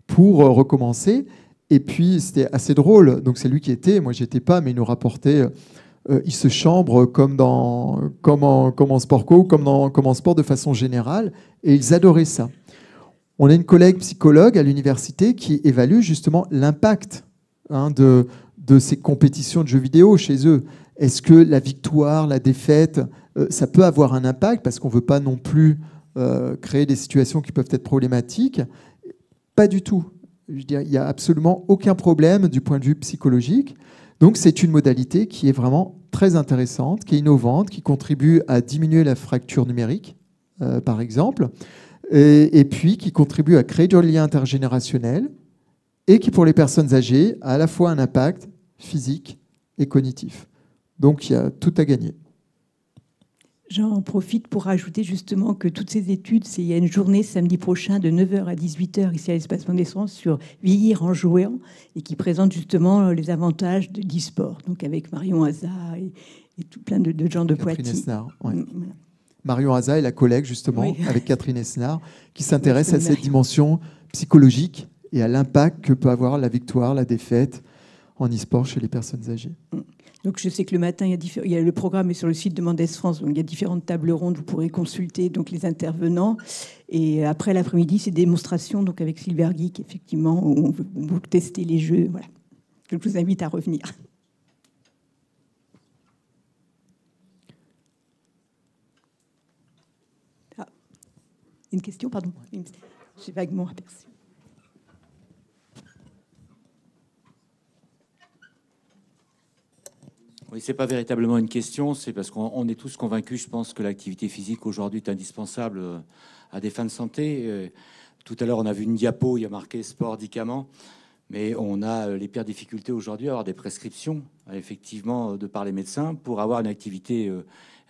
pour euh, recommencer. Et puis c'était assez drôle. Donc c'est lui qui était, moi j'étais pas, mais il nous rapportait. il se chambre comme dans comme en, comme en sport co, comme, dans, comme en sport de façon générale, et ils adoraient ça. On a une collègue psychologue à l'université qui évalue justement l'impact hein, de, de ces compétitions de jeux vidéo chez eux. Est-ce que la victoire, la défaite, euh, ça peut avoir un impact parce qu'on ne veut pas non plus euh, créer des situations qui peuvent être problématiques? Pas du tout. Il n'y a absolument aucun problème du point de vue psychologique. Donc c'est une modalité qui est vraiment très intéressante, qui est innovante, qui contribue à diminuer la fracture numérique, euh, par exemple, et, et, puis qui contribue à créer du lien intergénérationnel, et qui, pour les personnes âgées, a à la fois un impact physique et cognitif. Donc il y a tout à gagner. J'en profite pour rajouter justement que toutes ces études, c'est il y a une journée samedi prochain de 9h à 18h ici à l'Espace Mondesson sur vieillir en jouant et qui présente justement les avantages de l'e-sport, donc avec Marion Haza et, tout plein de, gens de Poitiers. Mm, Marion Haza est la collègue justement avec Catherine Esnard qui s'intéresse à cette dimension psychologique et à l'impact que peut avoir la victoire, la défaite, en e-sport chez les personnes âgées. Mm. Donc je sais que le matin, il y a, le programme est sur le site de Mendes France, donc il y a différentes tables rondes, vous pourrez consulter donc les intervenants. Et après l'après-midi, c'est démonstration donc avec Silver Geek, effectivement, où on vous tester les jeux. Voilà. Je vous invite à revenir. Ah. Une question, pardon. J'ai vaguement aperçu. Oui, c'est pas véritablement une question, c'est parce qu'on est tous convaincus, je pense, que l'activité physique aujourd'hui est indispensable euh, à des fins de santé. Euh, tout à l'heure, on a vu une diapo, il y a marqué sport, médicaments, mais on a euh, les pires difficultés aujourd'hui à avoir des prescriptions, effectivement, de par les médecins pour avoir une activité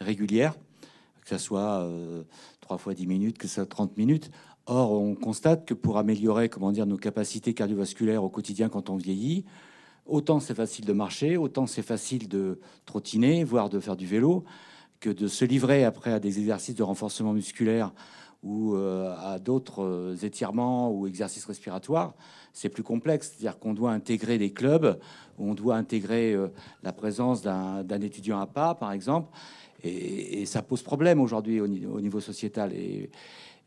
régulière, que ce soit trois fois 10 minutes, que ce soit 30 minutes. Or, on constate que pour améliorer, comment dire, nos capacités cardiovasculaires au quotidien quand on vieillit, Autant c'est facile de marcher, autant c'est facile de trottiner, voire de faire du vélo, que de se livrer après à des exercices de renforcement musculaire ou euh, à d'autres euh, étirements ou exercices respiratoires, c'est plus complexe. C'est-à-dire qu'on doit intégrer des clubs, on doit intégrer euh, la présence d'un étudiant à pas, par exemple, et, ça pose problème aujourd'hui au, niveau sociétal. Et,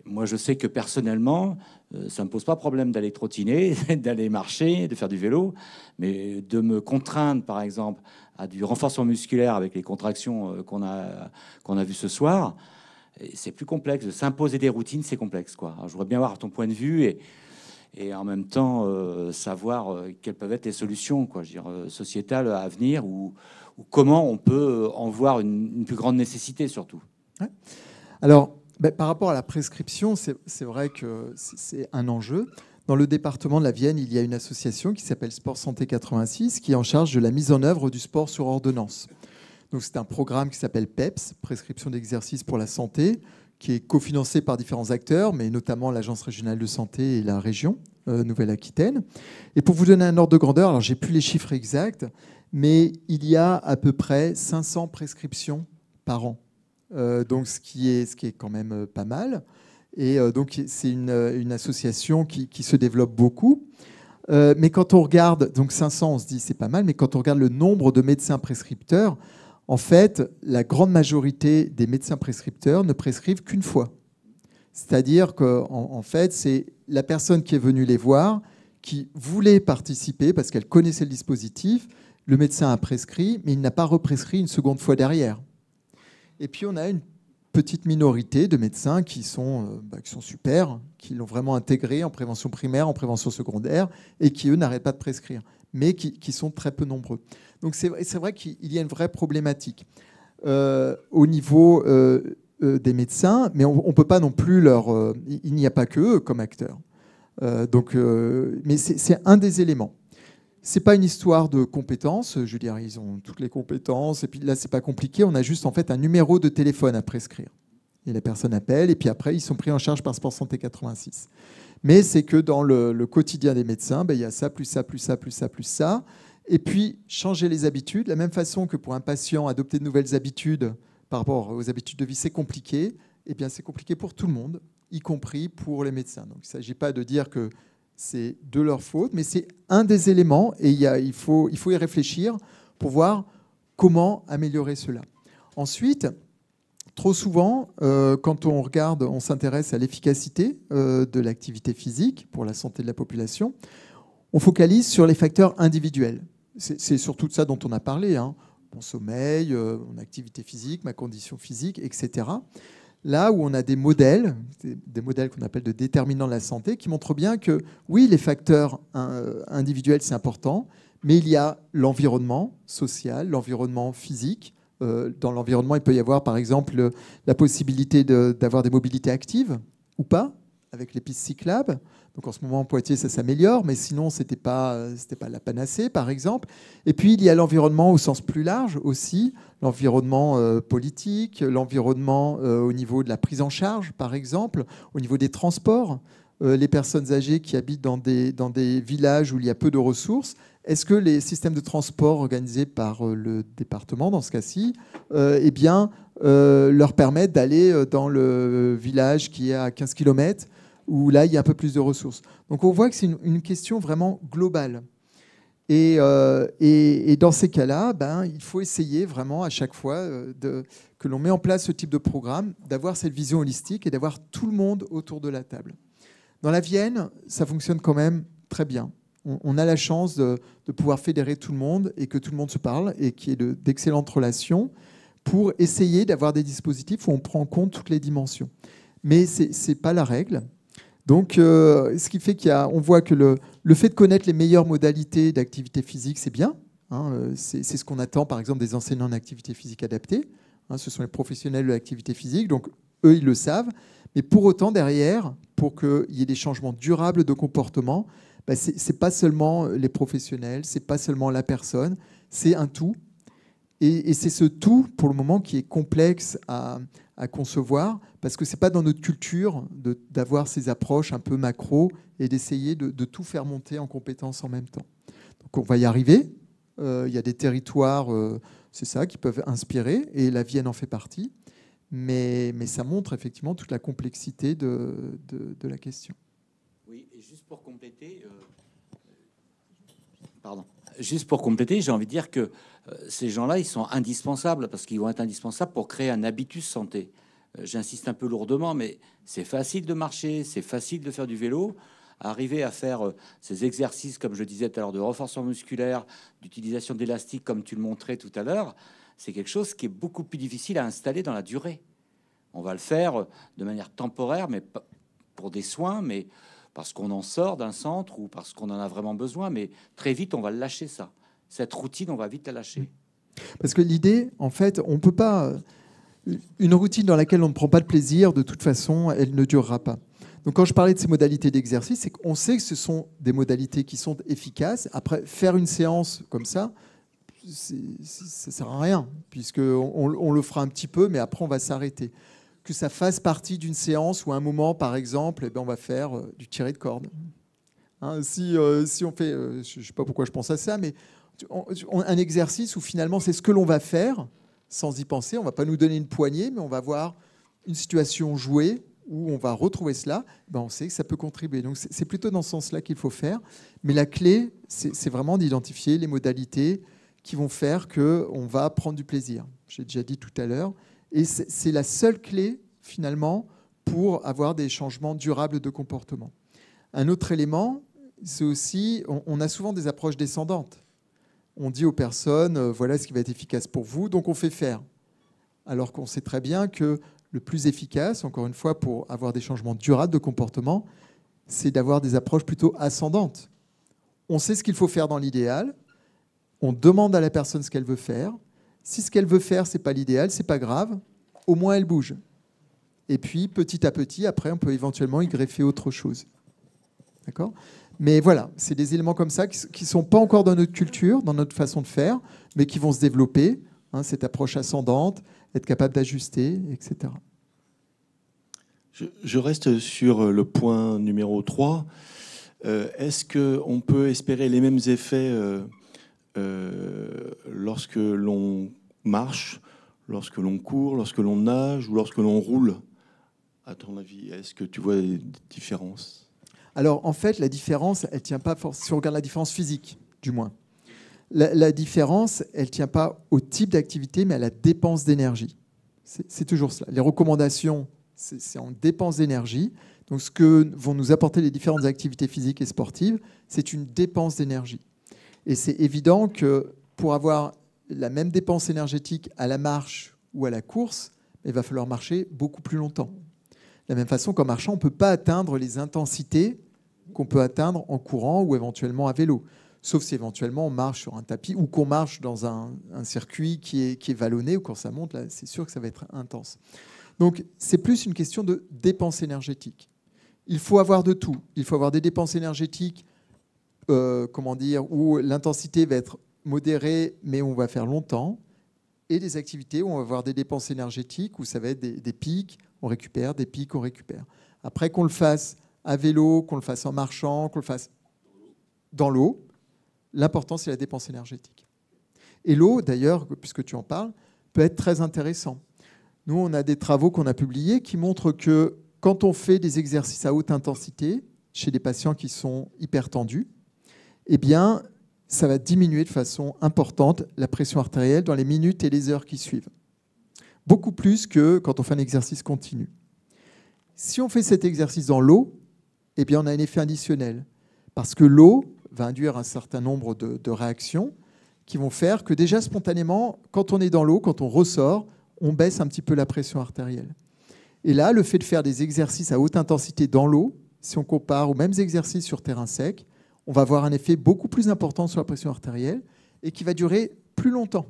moi, je sais que personnellement, euh, ça ne me pose pas problème d'aller trottiner, d'aller marcher, de faire du vélo, mais de me contraindre, par exemple, à du renforcement musculaire avec les contractions euh, qu'on a, qu'on a vues ce soir, c'est plus complexe. De s'imposer des routines, c'est complexe. Quoi. je voudrais bien voir ton point de vue et, et en même temps euh, savoir quelles peuvent être les solutions quoi, je veux sociétales à venir ou, comment on peut en voir une, plus grande nécessité surtout. Alors, Par rapport à la prescription, c'est vrai que c'est- un enjeu. Dans le département de la Vienne, il y a une association qui s'appelle Sport Santé 86 qui est en charge de la mise en œuvre du sport sur ordonnance. C'est un programme qui s'appelle PEPS, prescription d'exercice pour la santé, qui est cofinancé par différents acteurs, mais notamment l'Agence régionale de santé et la région euh, Nouvelle-Aquitaine. Et pour vous donner un ordre de grandeur, alors j'ai plus les chiffres exacts, mais il y a à peu près 500 prescriptions par an. Euh, donc ce qui, est, ce quand même euh, pas mal. Et euh, donc c'est une, association qui, se développe beaucoup. Mais quand on regarde, donc 500, on se dit c'est pas mal, mais quand on regarde le nombre de médecins prescripteurs, en fait, la grande majorité des médecins prescripteurs ne prescrivent qu'une fois. C'est-à-dire qu'en en fait, c'est la personne qui est venue les voir, qui voulait participer parce qu'elle connaissait le dispositif. Le médecin a prescrit, mais il n'a pas represcrit une seconde fois derrière. Et puis on a une petite minorité de médecins qui sont, euh, bah, qui sont super, qui l'ont vraiment intégré en prévention primaire, en prévention secondaire, et qui, eux, n'arrêtent pas de prescrire, mais qui, sont très peu nombreux. Donc c'est vrai- qu'il y a une vraie problématique euh, au niveau euh, des médecins, mais on ne peut pas non plus leur... il n'y a pas que eux comme acteurs. Donc, mais c'est un des éléments. C'est pas une histoire de compétences. Je veux dire, ils ont toutes les compétences. Et puis là, c'est pas compliqué. On a juste en fait un numéro de téléphone à prescrire. Et la personne appelle. Et puis après, ils sont pris en charge par Sport Santé 86. Mais c'est que dans le, quotidien des médecins, ben, il y a ça, plus ça, plus ça, plus ça, plus ça. Et puis, changer les habitudes. De la même façon que pour un patient, adopter de nouvelles habitudes par rapport aux habitudes de vie, c'est compliqué. Eh bien, c'est compliqué pour tout le monde, y compris pour les médecins. Donc, il ne s'agit pas de dire que c'est de leur faute, mais c'est un des éléments et il, faut, il faut y réfléchir pour voir comment améliorer cela. Ensuite, trop souvent, euh, quand on regarde, on s'intéresse à l'efficacité euh, de l'activité physique pour la santé de la population, on focalise sur les facteurs individuels. C'est c'est surtout de ça dont on a parlé. hein. Mon sommeil, euh, mon activité physique, ma condition physique, etc. Là où on a des modèles, des, modèles qu'on appelle de déterminants de la santé, qui montrent bien que oui, les facteurs euh, individuels, c'est important, mais il y a l'environnement social, l'environnement physique. Euh, dans l'environnement, il peut y avoir par exemple le- la possibilité d'avoir des mobilités actives ou pas, avec les pistes cyclables. Donc en ce moment, en Poitiers, ça s'améliore, mais sinon, ce n'était pas, la panacée, par exemple. Et puis, il y a l'environnement au sens plus large aussi, l'environnement euh, politique, l'environnement euh, au niveau de la prise en charge, par exemple, au niveau des transports. Euh, les personnes âgées qui habitent dans des, dans des villages où il y a peu de ressources, est-ce que les systèmes de transport organisés par le département, dans ce cas-ci, eh bien, leur permettent d'aller dans le village qui est à 15 km, où là, il y a un peu plus de ressources. Donc on voit que c'est une, question vraiment globale. Et, euh, dans ces cas-là, ben, il faut essayer vraiment à chaque fois euh, que l'on met en place ce type de programme, d'avoir cette vision holistique et d'avoir tout le monde autour de la table. Dans la Vienne, ça fonctionne quand même très bien. On, a la chance de, pouvoir fédérer tout le monde et que tout le monde se parle et qu'il y ait de- d'excellentes relations pour essayer d'avoir des dispositifs où on prend en compte toutes les dimensions. Mais ce n'est pas la règle. Donc, euh, ce qui fait qu'on voit que le, le fait de connaître les meilleures modalités d'activité physique, c'est bien. hein, euh, c'est ce qu'on attend, par exemple, des enseignants en activité physique adaptée. hein, ce sont les professionnels de l'activité physique, donc eux, ils le savent. Mais pour autant, derrière, pour qu'il y ait des changements durables de comportement, bah, ce n'est pas seulement les professionnels, c'est pas seulement la personne, c'est un tout. Et, c'est ce tout, pour le moment, qui est complexe à concevoir, parce que ce n'est pas dans notre culture d'avoir ces approches un peu macro et d'essayer de, de tout faire monter en compétences en même temps. Donc on va y arriver. Euh, Il y a des territoires, euh, c'est ça, qui peuvent inspirer, et la Vienne en fait partie. Mais, mais ça montre effectivement toute la complexité de, de- la question. Oui, juste pour compléter, euh, pardon, juste pour compléter, j'ai envie de dire que ces gens-là, ils sont indispensables parce qu'ils vont être indispensables pour créer un habitus santé. Euh, J'insiste un peu lourdement, mais c'est facile de marcher, c'est facile de faire du vélo. Arriver à faire euh, ces exercices, comme je disais tout à l'heure, de renforcement musculaire, d'utilisation d'élastique, comme tu le montrais tout à l'heure, c'est quelque chose qui est beaucoup plus difficile à installer dans la durée. On va le faire euh, de manière temporaire, mais pour des soins, mais parce qu'on en sort d'un centre ou parce qu'on en a vraiment besoin. Mais très vite, on va lâcher, ça. Cette routine, on va vite la lâcher. Parce que l'idée, en fait, on peut pas. Une routine dans laquelle on ne prend pas de plaisir, de toute façon, elle ne durera pas. Donc quand je parlais de ces modalités d'exercice, c'est qu'on sait que ce sont des modalités qui sont efficaces. Après, faire une séance comme ça, ça ne sert à rien, puisqu'on on le fera un petit peu, mais après on va s'arrêter. Que ça fasse partie d'une séance ou un moment, par exemple, eh bien, on va faire euh, du tiré de corde. Hein, si, euh, si on fait, euh, je ne sais pas pourquoi je pense à ça, mais un exercice où finalement c'est ce que l'on va faire sans y penser. On ne va pas nous donner une poignée, mais on va voir une situation jouée où on va retrouver cela. Ben on sait que ça peut contribuer. Donc c'est plutôt dans ce sens-là qu'il faut faire. Mais la clé, c'est vraiment d'identifier les modalités qui vont faire qu'on va prendre du plaisir. J'ai déjà dit tout à l'heure. Et c'est la seule clé, finalement, pour avoir des changements durables de comportement. Un autre élément, c'est aussi, on, a souvent des approches descendantes. On dit aux personnes, euh, voilà ce qui va être efficace pour vous, donc on fait faire. Alors qu'on sait très bien que le plus efficace, encore une fois, pour avoir des changements durables de comportement, c'est d'avoir des approches plutôt ascendantes. On sait ce qu'il faut faire dans l'idéal, on demande à la personne ce qu'elle veut faire. Si ce qu'elle veut faire, ce n'est pas l'idéal, c'est pas grave, au moins elle bouge. Et puis, petit à petit, après, on peut éventuellement y greffer autre chose. D'accord? Mais voilà, c'est des éléments comme ça qui ne sont pas encore dans notre culture, dans notre façon de faire, mais qui vont se développer. Hein, cette approche ascendante, être capable d'ajuster, etc. Je, reste sur le point numéro 3. Euh, est-ce qu'on peut espérer les mêmes effets euh, euh, lorsque l'on marche, lorsque l'on court, lorsque l'on nage ou lorsque l'on roule? À ton avis, est-ce que tu vois des différences? Alors en fait, la différence, elle tient pas. Si on regarde la différence physique, du moins, la, différence, elle tient pas au type d'activité, mais à la dépense d'énergie. C'est toujours cela. Les recommandations, c'est en dépense d'énergie. Donc ce que vont nous apporter les différentes activités physiques et sportives, c'est une dépense d'énergie. Et c'est évident que pour avoir la même dépense énergétique à la marche ou à la course, il va falloir marcher beaucoup plus longtemps. De la même façon qu'en marchant, on ne peut pas atteindre les intensités qu'on peut atteindre en courant ou éventuellement à vélo. Sauf si éventuellement on marche sur un tapis ou qu'on marche dans un, circuit qui est, qui est vallonné ou quand ça monte, là, c'est sûr que ça va être intense. Donc c'est plus une question de dépenses énergétiques. Il faut avoir de tout. Il faut avoir des dépenses énergétiques, euh, comment dire, où l'intensité va être modérée, mais on va faire longtemps, et des activités où on va avoir des dépenses énergétiques, où ça va être des pics on récupère, des pics, on récupère. Après, qu'on le fasse à vélo, qu'on le fasse en marchant, qu'on le fasse dans l'eau, l'important, c'est la dépense énergétique. Et l'eau, d'ailleurs, puisque tu en parles, peut être très intéressant. Nous, on a des travaux qu'on a publiés qui montrent que quand on fait des exercices à haute intensité chez des patients qui sont hyper tendus, eh bien, ça va diminuer de façon importante la pression artérielle dans les minutes et les heures qui suivent beaucoup plus que quand on fait un exercice continu. Si on fait cet exercice dans l'eau, eh on a un effet additionnel, parce que l'eau va induire un certain nombre de, réactions qui vont faire que déjà spontanément, quand on est dans l'eau, quand on ressort, on baisse un petit peu la pression artérielle. Et là, le fait de faire des exercices à haute intensité dans l'eau, si on compare aux mêmes exercices sur terrain sec, on va avoir un effet beaucoup plus important sur la pression artérielle et qui va durer plus longtemps.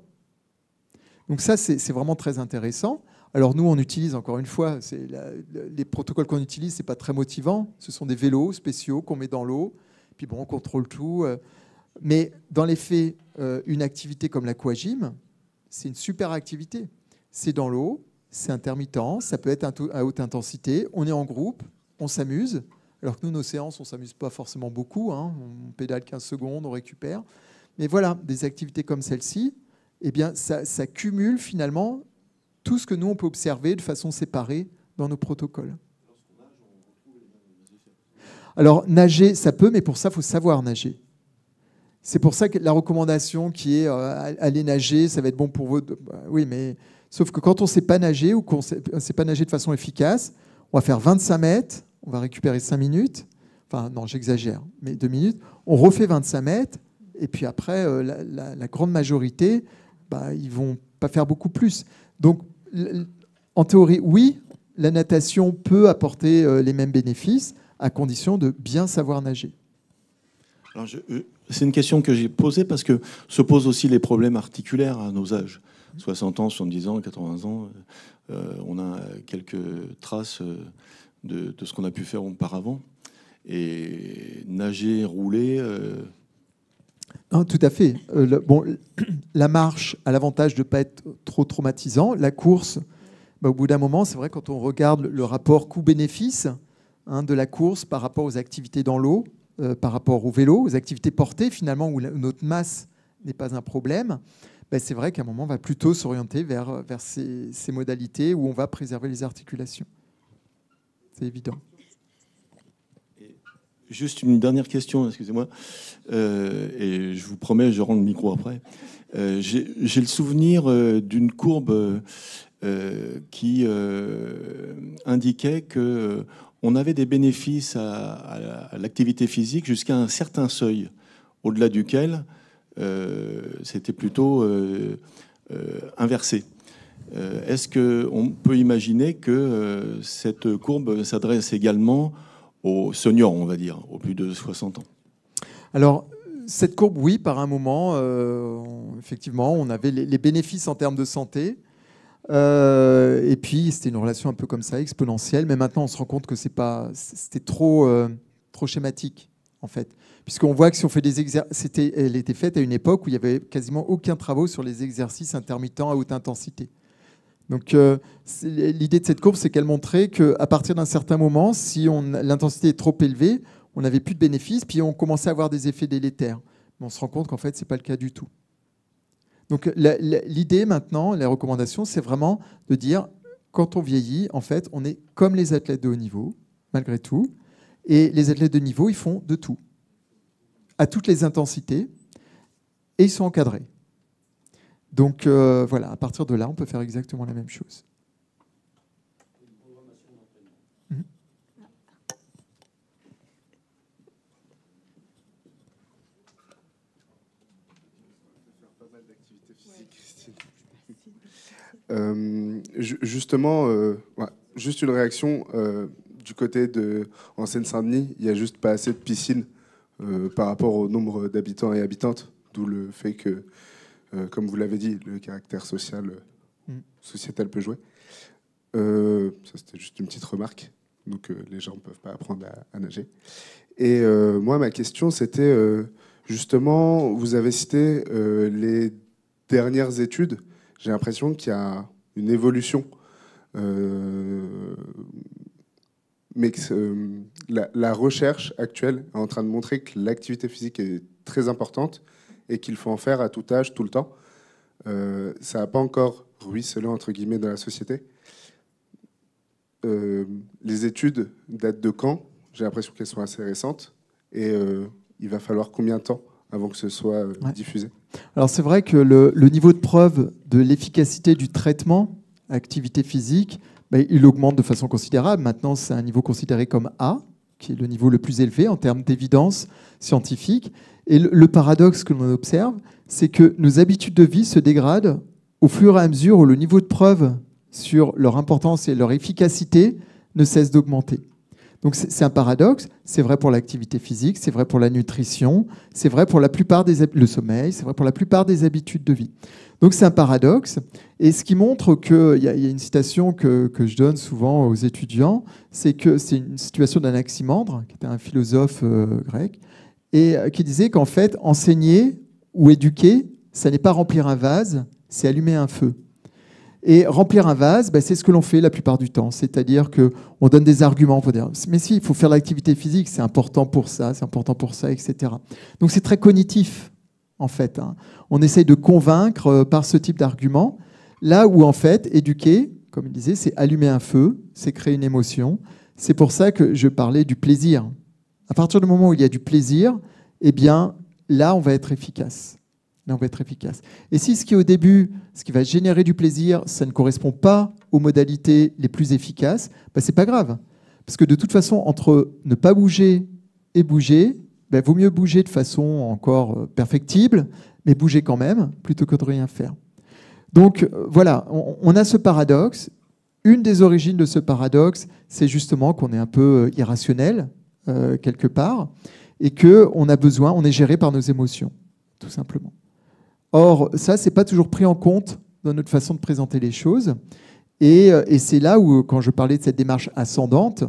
Donc ça, c'est vraiment très intéressant. Alors nous, on utilise encore une fois, les protocoles qu'on utilise, c'est pas très motivant. Ce sont des vélos spéciaux qu'on met dans l'eau, puis bon, on contrôle tout. Euh. Mais dans les faits, euh, une activité comme l'aquagym, c'est une super activité. C'est dans l'eau, c'est intermittent, ça peut être à haute intensité. On est en groupe, on s'amuse. Alors que nous, nos séances, on s'amuse pas forcément beaucoup. Hein. On pédale 15 secondes, on récupère. Mais voilà, des activités comme celle-ci, eh bien, ça, cumule finalement tout ce que nous, on peut observer de façon séparée dans nos protocoles. Alors, nager, ça peut, mais pour ça, il faut savoir nager. C'est pour ça que la recommandation qui est euh, aller nager, ça va être bon pour vous. Bah oui, mais sauf que quand on ne sait pas nager ou qu'on ne sait pas nager de façon efficace, on va faire 25 mètres, on va récupérer 5 minutes. Enfin, non, j'exagère, mais 2 minutes. On refait 25 mètres, et puis après, euh, la, grande majorité, bah, ils vont pas faire beaucoup plus. Donc, en théorie, oui, la natation peut apporter euh, les mêmes bénéfices à condition de bien savoir nager. Euh, c'est une question que j'ai posée parce que se posent aussi les problèmes articulaires à nos âges. 60 ans, 70 ans, 80 ans. on a quelques traces de ce qu'on a pu faire auparavant. Et nager, rouler. Tout à fait. Euh, la marche a l'avantage de ne pas être trop traumatisant. La course, bah, au bout d'un moment, c'est vrai, quand on regarde le rapport coût-bénéfice hein, de la course par rapport aux activités dans l'eau, euh, par rapport au vélo, aux activités portées, finalement, où notre masse n'est pas un problème, bah, c'est vrai qu'à un moment, on va plutôt s'orienter vers, ces modalités où on va préserver les articulations. C'est évident. Juste une dernière question, excusez-moi. Euh, et je vous promets, je rends le micro après. Euh, J'ai le souvenir euh, d'une courbe qui indiquait que on avait des bénéfices à, à l'activité physique jusqu'à un certain seuil, au-delà duquel c'était plutôt inversé. Est-ce qu'on peut imaginer que cette courbe s'adresse également aux seniors, on va dire, aux plus de 60 ans Alors, cette courbe, oui, par un moment, euh, effectivement, on avait les, bénéfices en termes de santé. Euh, et puis, c'était une relation un peu comme ça, exponentielle. Mais maintenant, on se rend compte que pas, c'était trop, euh, trop schématique, en fait. Puisqu'on voit que si on fait des exercices, elle était faite à une époque où il n'y avait quasiment aucun travaux sur les exercices intermittents à haute intensité. Donc, euh, l'idée de cette courbe, c'est qu'elle montrait qu'à partir d'un certain moment, si l'intensité est trop élevée, on n'avait plus de bénéfices, puis on commençait à avoir des effets délétères. Mais on se rend compte qu'en fait, ce n'est pas le cas du tout. Donc, l'idée maintenant, les recommandations, c'est vraiment de dire, quand on vieillit, en fait, on est comme les athlètes de haut niveau, malgré tout. Et les athlètes de niveau, ils font de tout, à toutes les intensités, et ils sont encadrés. Donc euh, voilà, à partir de là, on peut faire exactement la même chose. Euh, ju- justement, euh, ouais, juste une réaction euh, du côté de en Seine-Saint-Denis, il n'y a juste pas assez de piscines euh, par rapport au nombre d'habitants et habitantes, d'où le fait que, euh, comme vous l'avez dit, le caractère social, euh, Mm. sociétal peut jouer. Euh, ça, c'était juste une petite remarque. Donc, euh, les gens ne peuvent pas apprendre à, à nager. Et moi, ma question, c'était justement, vous avez cité les dernières études. J'ai l'impression qu'il y a une évolution. Mais que la, la recherche actuelle est en train de montrer que l'activité physique est très importante et qu'il faut en faire à tout âge, tout le temps. Euh, ça n'a pas encore ruisselé, entre guillemets, dans la société. Euh, les études datent de quand? J'ai l'impression qu'elles sont assez récentes. Et euh, il va falloir combien de temps avant que ce soit Ouais. diffusé? Alors c'est vrai que le, le niveau de preuve de l'efficacité du traitement activité physique, ben, il augmente de façon considérable. Maintenant, c'est un niveau considéré comme A, qui est le niveau le plus élevé en termes d'évidence scientifique. Et le, paradoxe que l'on observe, c'est que nos habitudes de vie se dégradent au fur et à mesure où le niveau de preuve sur leur importance et leur efficacité ne cesse d'augmenter. Donc c'est un paradoxe, c'est vrai pour l'activité physique, c'est vrai pour la nutrition, c'est vrai pour la plupart des le sommeil, c'est vrai pour la plupart des habitudes de vie. Donc c'est un paradoxe, et ce qui montre que il y, a- il y a une citation que, que je donne souvent aux étudiants, c'est que c'est une situation d'Anaximandre, qui était un philosophe euh, grec, et euh, qui disait qu'en fait enseigner ou éduquer, ça n'est pas remplir un vase, c'est allumer un feu. Et remplir un vase, ben, c'est ce que l'on fait la plupart du temps. C'est-à-dire qu'on donne des arguments pour dire Mais si, il faut faire l'activité physique, c'est important pour ça, c'est important pour ça, etc. Donc c'est très cognitif, en fait. hein. On essaye de convaincre euh, par ce type d'argument. Là où, en fait, éduquer, comme il disait, c'est allumer un feu, c'est créer une émotion. C'est pour ça que je parlais du plaisir. À partir du moment où il y a du plaisir, eh bien, là, on va être efficace. Et si ce qui, au début, ce qui va générer du plaisir, ça ne correspond pas aux modalités les plus efficaces, bah, c'est pas grave. Parce que de toute façon, entre ne pas bouger et bouger, il vaut mieux bouger de façon encore euh, perfectible, mais bouger quand même, plutôt que de rien faire. Donc euh, voilà, on, on a ce paradoxe. Une des origines de ce paradoxe, c'est justement qu'on est un peu euh, irrationnel, euh, quelque part, et qu'on a besoin, on est géré par nos émotions, tout simplement. Or, ça, c'est pas toujours pris en compte dans notre façon de présenter les choses. Et, euh, et c'est là où, quand je parlais de cette démarche ascendante,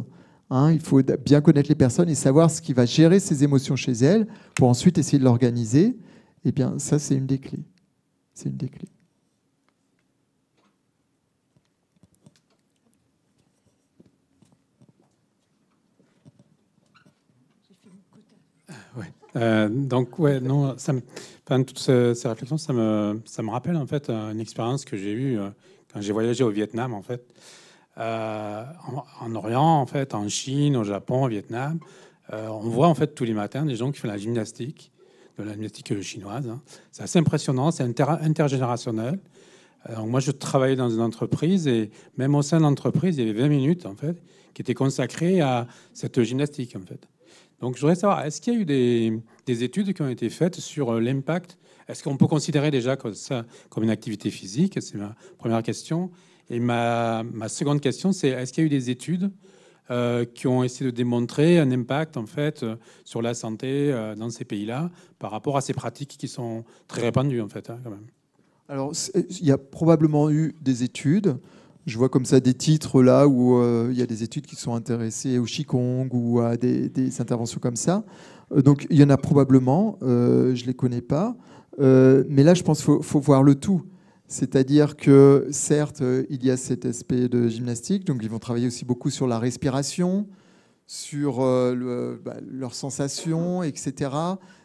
hein, il faut bien connaître les personnes et savoir ce qui va gérer ces émotions chez elles pour ensuite essayer de l'organiser. Eh bien, ça, c'est une des clés. C'est une des clés. Euh, donc, ouais, non, ça me, toutes ces, réflexions, ça me, ça me rappelle en fait une expérience que j'ai eue euh, quand j'ai voyagé au Vietnam, en fait, euh, en, en, Orient, en fait, en Chine, au Japon, au Vietnam. Euh, on voit en fait tous les matins des gens qui font la gymnastique, de la gymnastique chinoise. Hein. C'est assez impressionnant, c'est inter, intergénérationnel. Donc moi, je travaillais dans une entreprise et même au sein de l'entreprise, il y avait 20 minutes en fait qui étaient consacrées à cette gymnastique en fait. Donc, je voudrais savoir, est-ce qu'il y a eu des, études qui ont été faites sur euh, l'impact? Est-ce qu'on peut considérer déjà ça comme une activité physique? C'est ma première question. Et ma, seconde question, c'est est-ce qu'il y a eu des études euh, qui ont essayé de démontrer un impact en fait euh, sur la santé dans ces pays-là par rapport à ces pratiques qui sont très répandues en fait hein, quand même? Alors, il y a probablement eu des études. Je vois comme ça des titres là où euh, il y a des études qui sont intéressées au Qigong ou à des, interventions comme ça. Euh, donc il y en a probablement, euh, je ne les connais pas. mais là, je pense qu'il faut, voir le tout. C'est-à-dire que certes, il y a cet aspect de gymnastique, donc ils vont travailler aussi beaucoup sur la respiration, sur bah, leurs sensations, etc.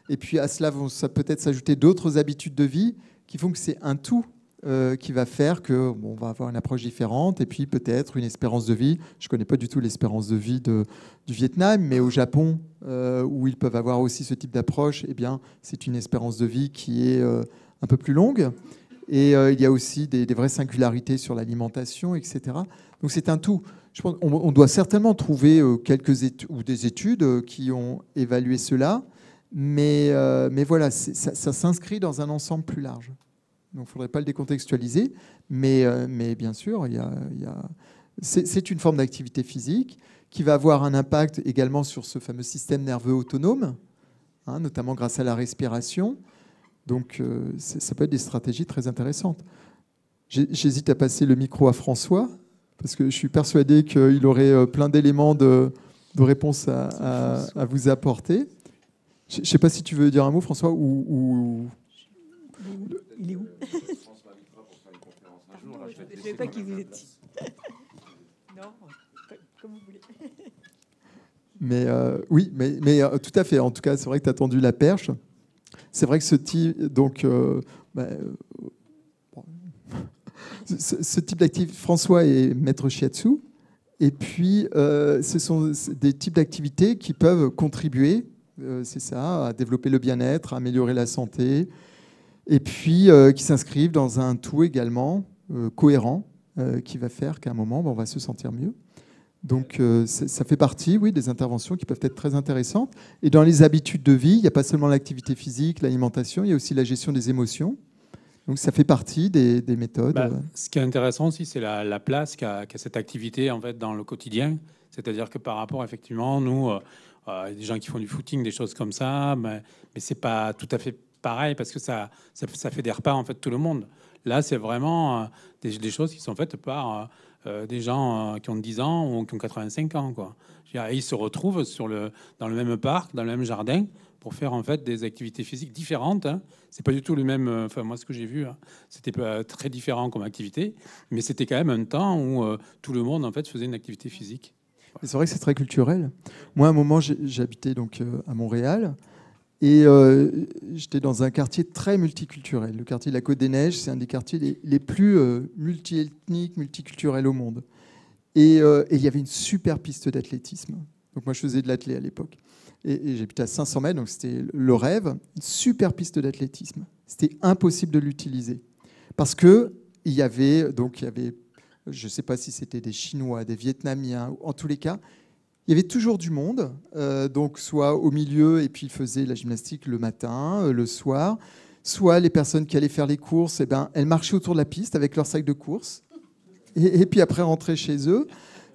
Et puis à cela vont peut-être s'ajouter d'autres habitudes de vie qui font que c'est un tout euh, qui va faire que bon, on va avoir une approche différente et puis peut-être une espérance de vie. Je ne connais pas du tout l'espérance de vie du Vietnam, mais au Japon, euh, où ils peuvent avoir aussi ce type d'approche, eh bien, c'est une espérance de vie qui est euh, un peu plus longue. Et il y a aussi des, vraies singularités sur l'alimentation, etc. Donc c'est un tout. Je pense on, doit certainement trouver quelques ou des études qui ont évalué cela, mais, mais voilà, ça s'inscrit dans un ensemble plus large. Donc il ne faudrait pas le décontextualiser. Mais, euh, bien sûr, y a, c'est une forme d'activité physique qui va avoir un impact également sur ce fameux système nerveux autonome, hein, notamment grâce à la respiration. Donc euh, ça peut être des stratégies très intéressantes. J'hésite à passer le micro à François, parce que je suis persuadé qu'il aurait euh, plein d'éléments de, de réponse à, vous apporter. Je ne sais pas si tu veux dire un mot, François, ou... Il est où? Je ne savais pas qui vous étiez. Non, comme vous voulez. Mais euh, oui, mais, mais euh, tout à fait. En tout cas, c'est vrai que tu as tendu la perche. C'est vrai que ce type, donc, euh, bah, ce, ce, type d'activité, François est maître shiatsu. Et puis, ce sont des types d'activités qui peuvent contribuer, c'est ça, à développer le bien-être, à améliorer la santé, et puis euh, qui s'inscrivent dans un tout également euh, cohérent euh, qui va faire qu'à un moment, ben, on va se sentir mieux. Donc ça fait partie, oui, des interventions qui peuvent être très intéressantes. Et dans les habitudes de vie, il n'y a pas seulement l'activité physique, l'alimentation, il y a aussi la gestion des émotions. Donc ça fait partie des, méthodes. Bah, ce qui est intéressant aussi, c'est la, place qu'a cette activité en fait dans le quotidien. C'est-à-dire que par rapport, effectivement, nous, des gens qui font du footing, des choses comme ça, mais, mais c'est pas tout à fait pareil parce que ça, ça, fait des repas en fait tout le monde. Là, c'est vraiment euh, des, choses qui sont faites par euh, euh, des gens qui ont 10 ans ou qui ont 85 ans. Quoi. Ils se retrouvent dans le même parc, dans le même jardin, pour faire en fait des activités physiques différentes. Hein. C'est pas du tout le même. Enfin, moi, ce que j'ai vu, hein, c'était pas très différent comme activité, mais c'était quand même un temps où tout le monde en fait faisait une activité physique. C'est vrai que c'est très culturel. Moi, à un moment, j'habitais donc à Montréal. Et euh, j'étais dans un quartier très multiculturel. Le quartier de la Côte des Neiges, c'est un des quartiers les, plus euh, multiethniques, multiculturels au monde. Euh, et, il y avait une super piste d'athlétisme. Donc moi, je faisais de l'athlé à l'époque. Et, j'habitais à 500 mètres, donc c'était le rêve. Une super piste d'athlétisme. C'était impossible de l'utiliser. Parce que il y avait, donc il y avait, je ne sais pas si c'était des Chinois, des Vietnamiens, en tous les cas, il y avait toujours du monde, euh, donc soit au milieu et puis ils faisaient la gymnastique le matin, euh, le soir, soit les personnes qui allaient faire les courses, eh ben, elles marchaient autour de la piste avec leur sac de course, et, puis après rentraient chez eux.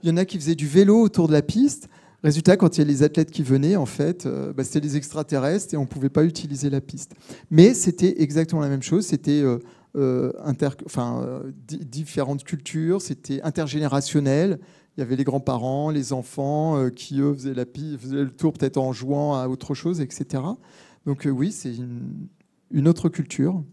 Il y en a qui faisaient du vélo autour de la piste. Résultat, quand il y a les athlètes qui venaient, en fait, euh, bah, c'était des extraterrestres et on ne pouvait pas utiliser la piste. Mais c'était exactement la même chose. C'était différentes cultures, c'était intergénérationnel. Il y avait les grands-parents, les enfants euh, qui, eux, faisaient, le tour peut-être en jouant à autre chose, etc. Donc euh, oui, c'est une, autre culture.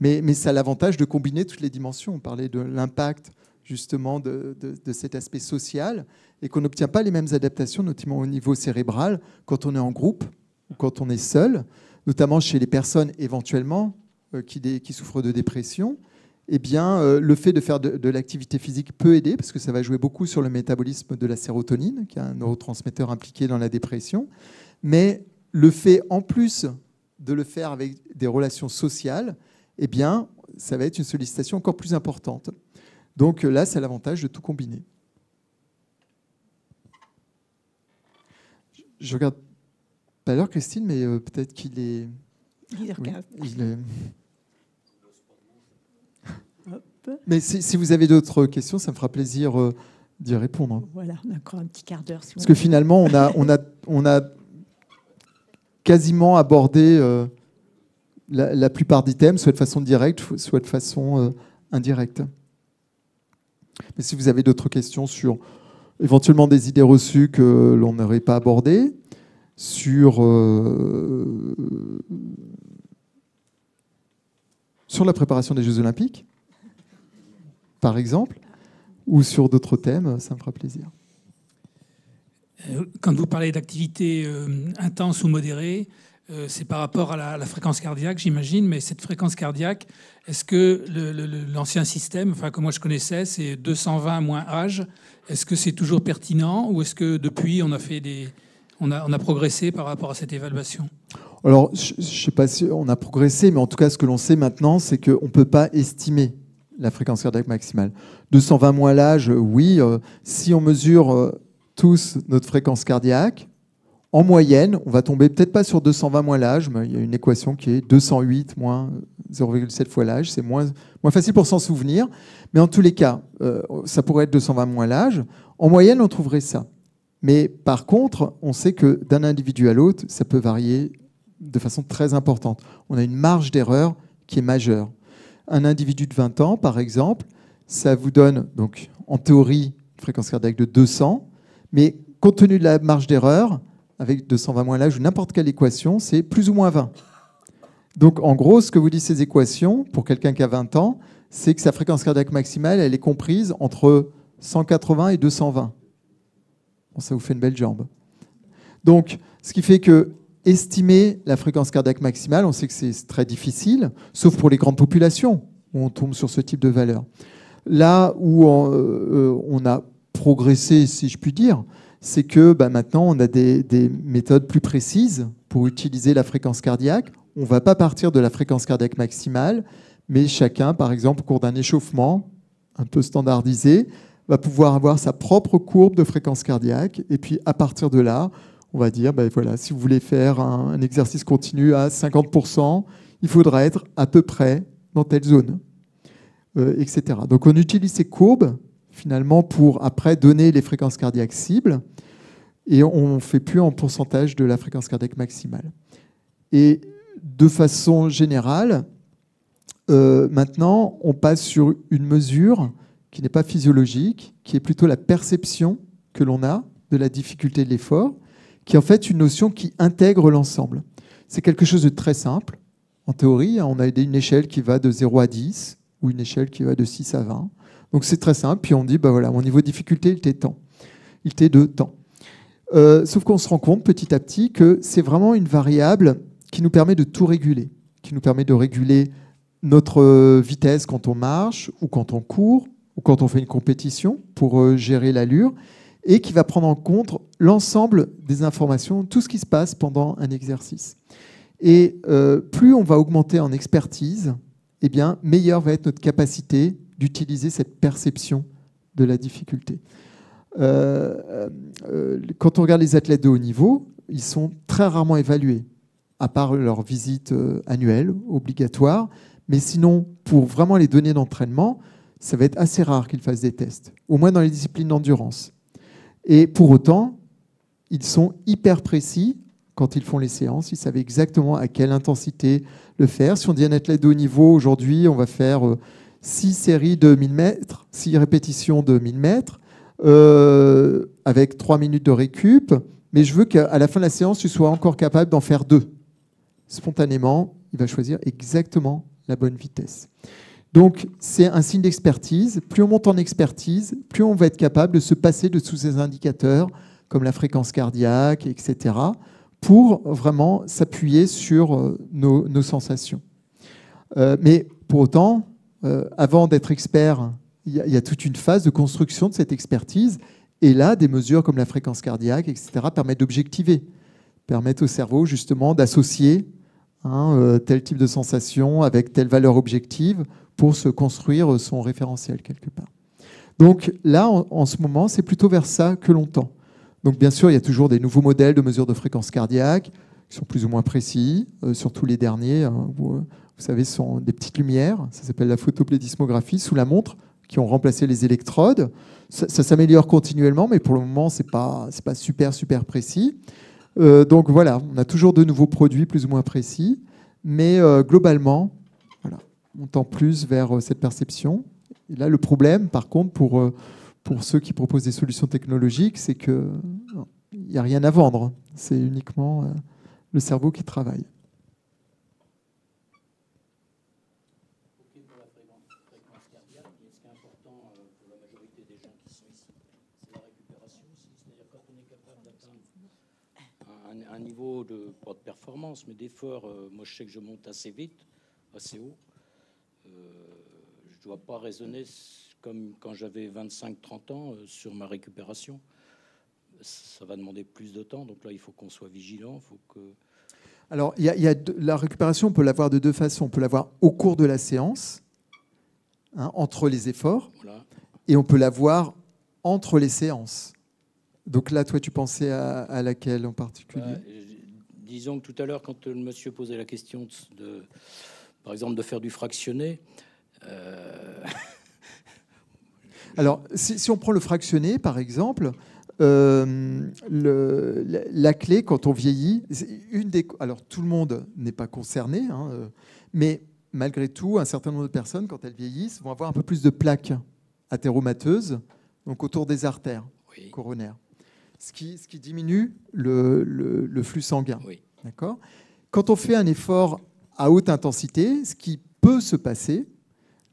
Mais, ça a l'avantage de combiner toutes les dimensions. On parlait de l'impact justement de, cet aspect social et qu'on n'obtient pas les mêmes adaptations, notamment au niveau cérébral, quand on est en groupe ou quand on est seul, notamment chez les personnes éventuellement euh, qui souffrent de dépression. Eh bien, euh, le fait de faire de, de l'activité physique peut aider parce que ça va jouer beaucoup sur le métabolisme de la sérotonine, qui est un neurotransmetteur impliqué dans la dépression. Mais le fait, en plus de le faire avec des relations sociales, eh bien, ça va être une sollicitation encore plus importante. Donc euh, là, c'est l'avantage de tout combiner. Je- regarde pas l'heure, Christine, mais euh, peut-être qu'il est. 10h15. Oui, il est-. Mais si, si vous avez d'autres questions, ça me fera plaisir euh, d'y répondre. Voilà, on a encore un petit quart d'heure. si Parce que finalement, on a, on a, on a quasiment abordé euh, la, la plupart des thèmes, soit de façon directe, soit de façon euh, indirecte. Mais si vous avez d'autres questions sur éventuellement des idées reçues que l'on n'aurait pas abordées, sur, euh, sur la préparation des Jeux Olympiques, par exemple, ou sur d'autres thèmes, ça me fera plaisir. Euh, Quand vous parlez d'activité euh, intense ou modérée, euh, c'est par rapport à la, la fréquence cardiaque, j'imagine, mais cette fréquence cardiaque, est-ce que l'ancien système, enfin que moi je connaissais, c'est 220 moins âge, est-ce que c'est toujours pertinent ou est-ce que depuis on a fait des, on a, on a progressé par rapport à cette évaluation? Alors, je ne sais pas si on a progressé, mais en tout cas, ce que l'on sait maintenant, c'est qu'on ne peut pas estimer la fréquence cardiaque maximale. 220 moins l'âge, oui. euh, si on mesure euh, tous notre fréquence cardiaque, en moyenne, on va tomber peut-être pas sur 220 moins l'âge, mais il y a une équation qui est 208 moins 0,7 fois l'âge. C'est moins, facile pour s'en souvenir. Mais en tous les cas, euh, ça pourrait être 220 moins l'âge. En moyenne, on trouverait ça. Mais par contre, on sait que d'un individu à l'autre, ça peut varier de façon très importante. On a une marge d'erreur qui est majeure. Un individu de 20 ans, par exemple, ça vous donne, donc, en théorie, une fréquence cardiaque de 200, mais compte tenu de la marge d'erreur, avec 220 moins l'âge ou n'importe quelle équation, c'est plus ou moins 20. Donc, en gros, ce que vous disent ces équations, pour quelqu'un qui a 20 ans, c'est que sa fréquence cardiaque maximale, elle est comprise entre 180 et 220. Bon, ça vous fait une belle jambe. Donc, ce qui fait que estimer la fréquence cardiaque maximale, on sait que c'est très difficile, sauf pour les grandes populations où on tombe sur ce type de valeur. Là où on, euh, a progressé, si je puis dire, c'est que bah, maintenant on a des, des méthodes plus précises pour utiliser la fréquence cardiaque. On ne va pas partir de la fréquence cardiaque maximale, mais chacun, par exemple, au cours d'un échauffement un peu standardisé, va pouvoir avoir sa propre courbe de fréquence cardiaque. Et puis à partir de là, on va dire, ben voilà, si vous voulez faire un, exercice continu à 50%, il faudra être à peu près dans telle zone, euh, etc. Donc on utilise ces courbes finalement pour après donner les fréquences cardiaques cibles et on ne fait plus en pourcentage de la fréquence cardiaque maximale. Et de façon générale, euh, maintenant, on passe sur une mesure qui n'est pas physiologique, qui est plutôt la perception que l'on a de la difficulté de l'effort, qui est en fait une notion qui intègre l'ensemble. C'est quelque chose de très simple. En théorie, on a une échelle qui va de 0 à 10 ou une échelle qui va de 6 à 20. Donc c'est très simple. Puis on dit, bah voilà, mon niveau de difficulté, il était temps. Il était de temps. Euh, sauf qu'on se rend compte petit à petit que c'est vraiment une variable qui nous permet de tout réguler, qui nous permet de réguler notre vitesse quand on marche ou quand on court ou quand on fait une compétition pour euh, gérer l'allure et qui va prendre en compte l'ensemble des informations, tout ce qui se passe pendant un exercice. Et euh, plus on va augmenter en expertise, eh bien, meilleure va être notre capacité d'utiliser cette perception de la difficulté. Euh, euh, quand on regarde les athlètes de haut niveau, ils sont très rarement évalués, à part leur visite annuelle obligatoire. Mais sinon, pour vraiment les données d'entraînement, ça va être assez rare qu'ils fassent des tests, au moins dans les disciplines d'endurance. Et pour autant, ils sont hyper précis quand ils font les séances. Ils savaient exactement à quelle intensité le faire. Si on dit un athlète de haut niveau, aujourd'hui, on va faire 6 séries de 1000 mètres, 6 répétitions de 1000 mètres, euh, avec 3 minutes de récup. Mais je veux qu'à la fin de la séance, tu sois encore capable d'en faire deux. Spontanément, il va choisir exactement la bonne vitesse. Donc, c'est un signe d'expertise. Plus on monte en expertise, plus on va être capable de se passer de tous ces indicateurs, comme la fréquence cardiaque, etc., pour vraiment s'appuyer sur euh, nos, sensations. Euh, mais pour autant, euh, avant d'être expert, il y, a toute une phase de construction de cette expertise. Et là, des mesures comme la fréquence cardiaque, etc., permettent d'objectiver, permettent au cerveau justement d'associer hein, tel type de sensation avec telle valeur objective pour se construire son référentiel quelque part. Donc là, en, ce moment, c'est plutôt vers ça que l'on tend. Donc bien sûr, il y a toujours des nouveaux modèles de mesures de fréquence cardiaque qui sont plus ou moins précis, euh, surtout les derniers, hein, vous savez, ce sont des petites lumières, ça s'appelle la photoplédismographie, sous la montre, qui ont remplacé les électrodes. Ça, s'améliore continuellement, mais pour le moment, ce n'est pas, super, super précis. Euh, donc voilà, on a toujours de nouveaux produits plus ou moins précis, mais euh, globalement, on tend plus vers euh, cette perception. Là, le problème, par contre, pour, pour ceux qui proposent des solutions technologiques, c'est qu'il n'y a rien à vendre. C'est uniquement le cerveau qui travaille. de, pas de performance, mais d'effort. Euh, moi, je sais que je monte assez vite, assez haut. Euh, je ne dois pas raisonner comme quand j'avais 25-30 ans euh, sur ma récupération. Ça va demander plus de temps, donc là, il faut qu'on soit vigilant. Faut que... Alors, il y a, la récupération, on peut l'avoir de deux façons. On peut l'avoir au cours de la séance, hein, entre les efforts, et on peut l'avoir entre les séances. Donc là, toi, tu pensais à, laquelle en particulier? Bah, Disons que tout à l'heure, quand le monsieur posait la question de, par exemple, de faire du fractionné. Euh, Alors, si, on prend le fractionné, par exemple, euh, le, la, clé quand on vieillit, une des. Alors, tout le monde n'est pas concerné, hein, euh, mais malgré tout, un certain nombre de personnes, quand elles vieillissent, vont avoir un peu plus de plaques athéromateuses, donc autour des artères coronaires ce qui, ce qui diminue le, le, flux sanguin. D'accord? Quand on fait un effort à haute intensité, ce qui peut se passer,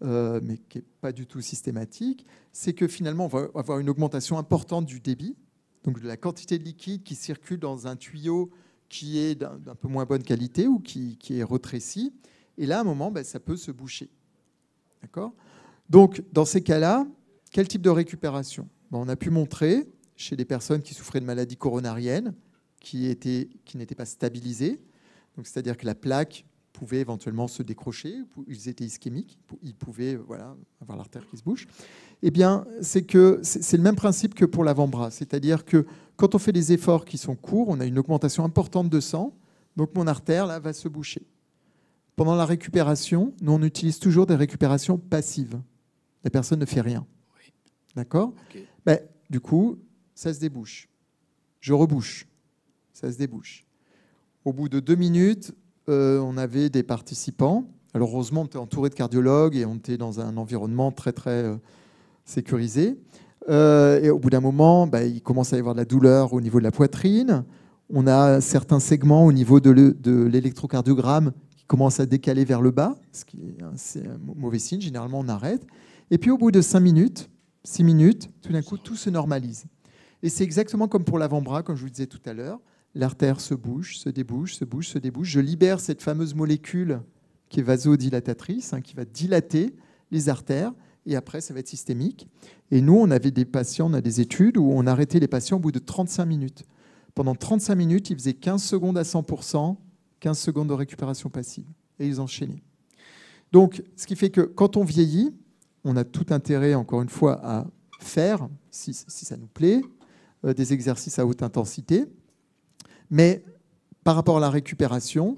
euh, mais qui n'est pas du tout systématique, c'est que finalement, on va avoir une augmentation importante du débit, donc de la quantité de liquide qui circule dans un tuyau qui est d'un peu moins bonne qualité ou qui, qui, est retréci. Et là, à un moment, ben, ça peut se boucher. D'accord? Donc, dans ces cas-là, quel type de récupération? Ben, On a pu montrer chez des personnes qui souffraient de maladies coronariennes, qui n'étaient qui pas stabilisées. C'est-à-dire que la plaque pouvait éventuellement se décrocher, ils étaient ischémiques, ils pouvaient voilà, avoir l'artère qui se bouche. Eh bien, c'est que c'est le même principe que pour l'avant-bras. C'est-à-dire que quand on fait des efforts qui sont courts, on a une augmentation importante de sang, donc mon artère là, va se boucher. Pendant la récupération, nous, on utilise toujours des récupérations passives. La personne ne fait rien. D'accord? Ben, Du coup, ça se débouche. Je rebouche, ça se débouche. Au bout de deux minutes, euh, on avait des participants. Alors heureusement, on était entouré de cardiologues et on était dans un environnement très très euh, sécurisé. Euh, et au bout d'un moment, bah, il commence à y avoir de la douleur au niveau de la poitrine. On a certains segments au niveau de l'électrocardiogramme qui commencent à décaler vers le bas, ce qui est un, mauvais signe. Généralement, on arrête. Et puis au bout de cinq minutes, six minutes, tout d'un coup, tout se normalise. Et c'est exactement comme pour l'avant-bras, comme je vous disais tout à l'heure. L'artère se bouge, se débouche, se bouge, se débouche. Je libère cette fameuse molécule qui est vasodilatatrice, hein, qui va dilater les artères, et après, ça va être systémique. Et nous, on avait des patients, on a des études où on arrêtait les patients au bout de 35 minutes. Pendant 35 minutes, ils faisaient 15 secondes à 100%, 15 secondes de récupération passive, et ils enchaînaient. Donc, ce qui fait que quand on vieillit, on a tout intérêt, encore une fois, à faire, si, ça nous plaît, euh, des exercices à haute intensité. Mais par rapport à la récupération,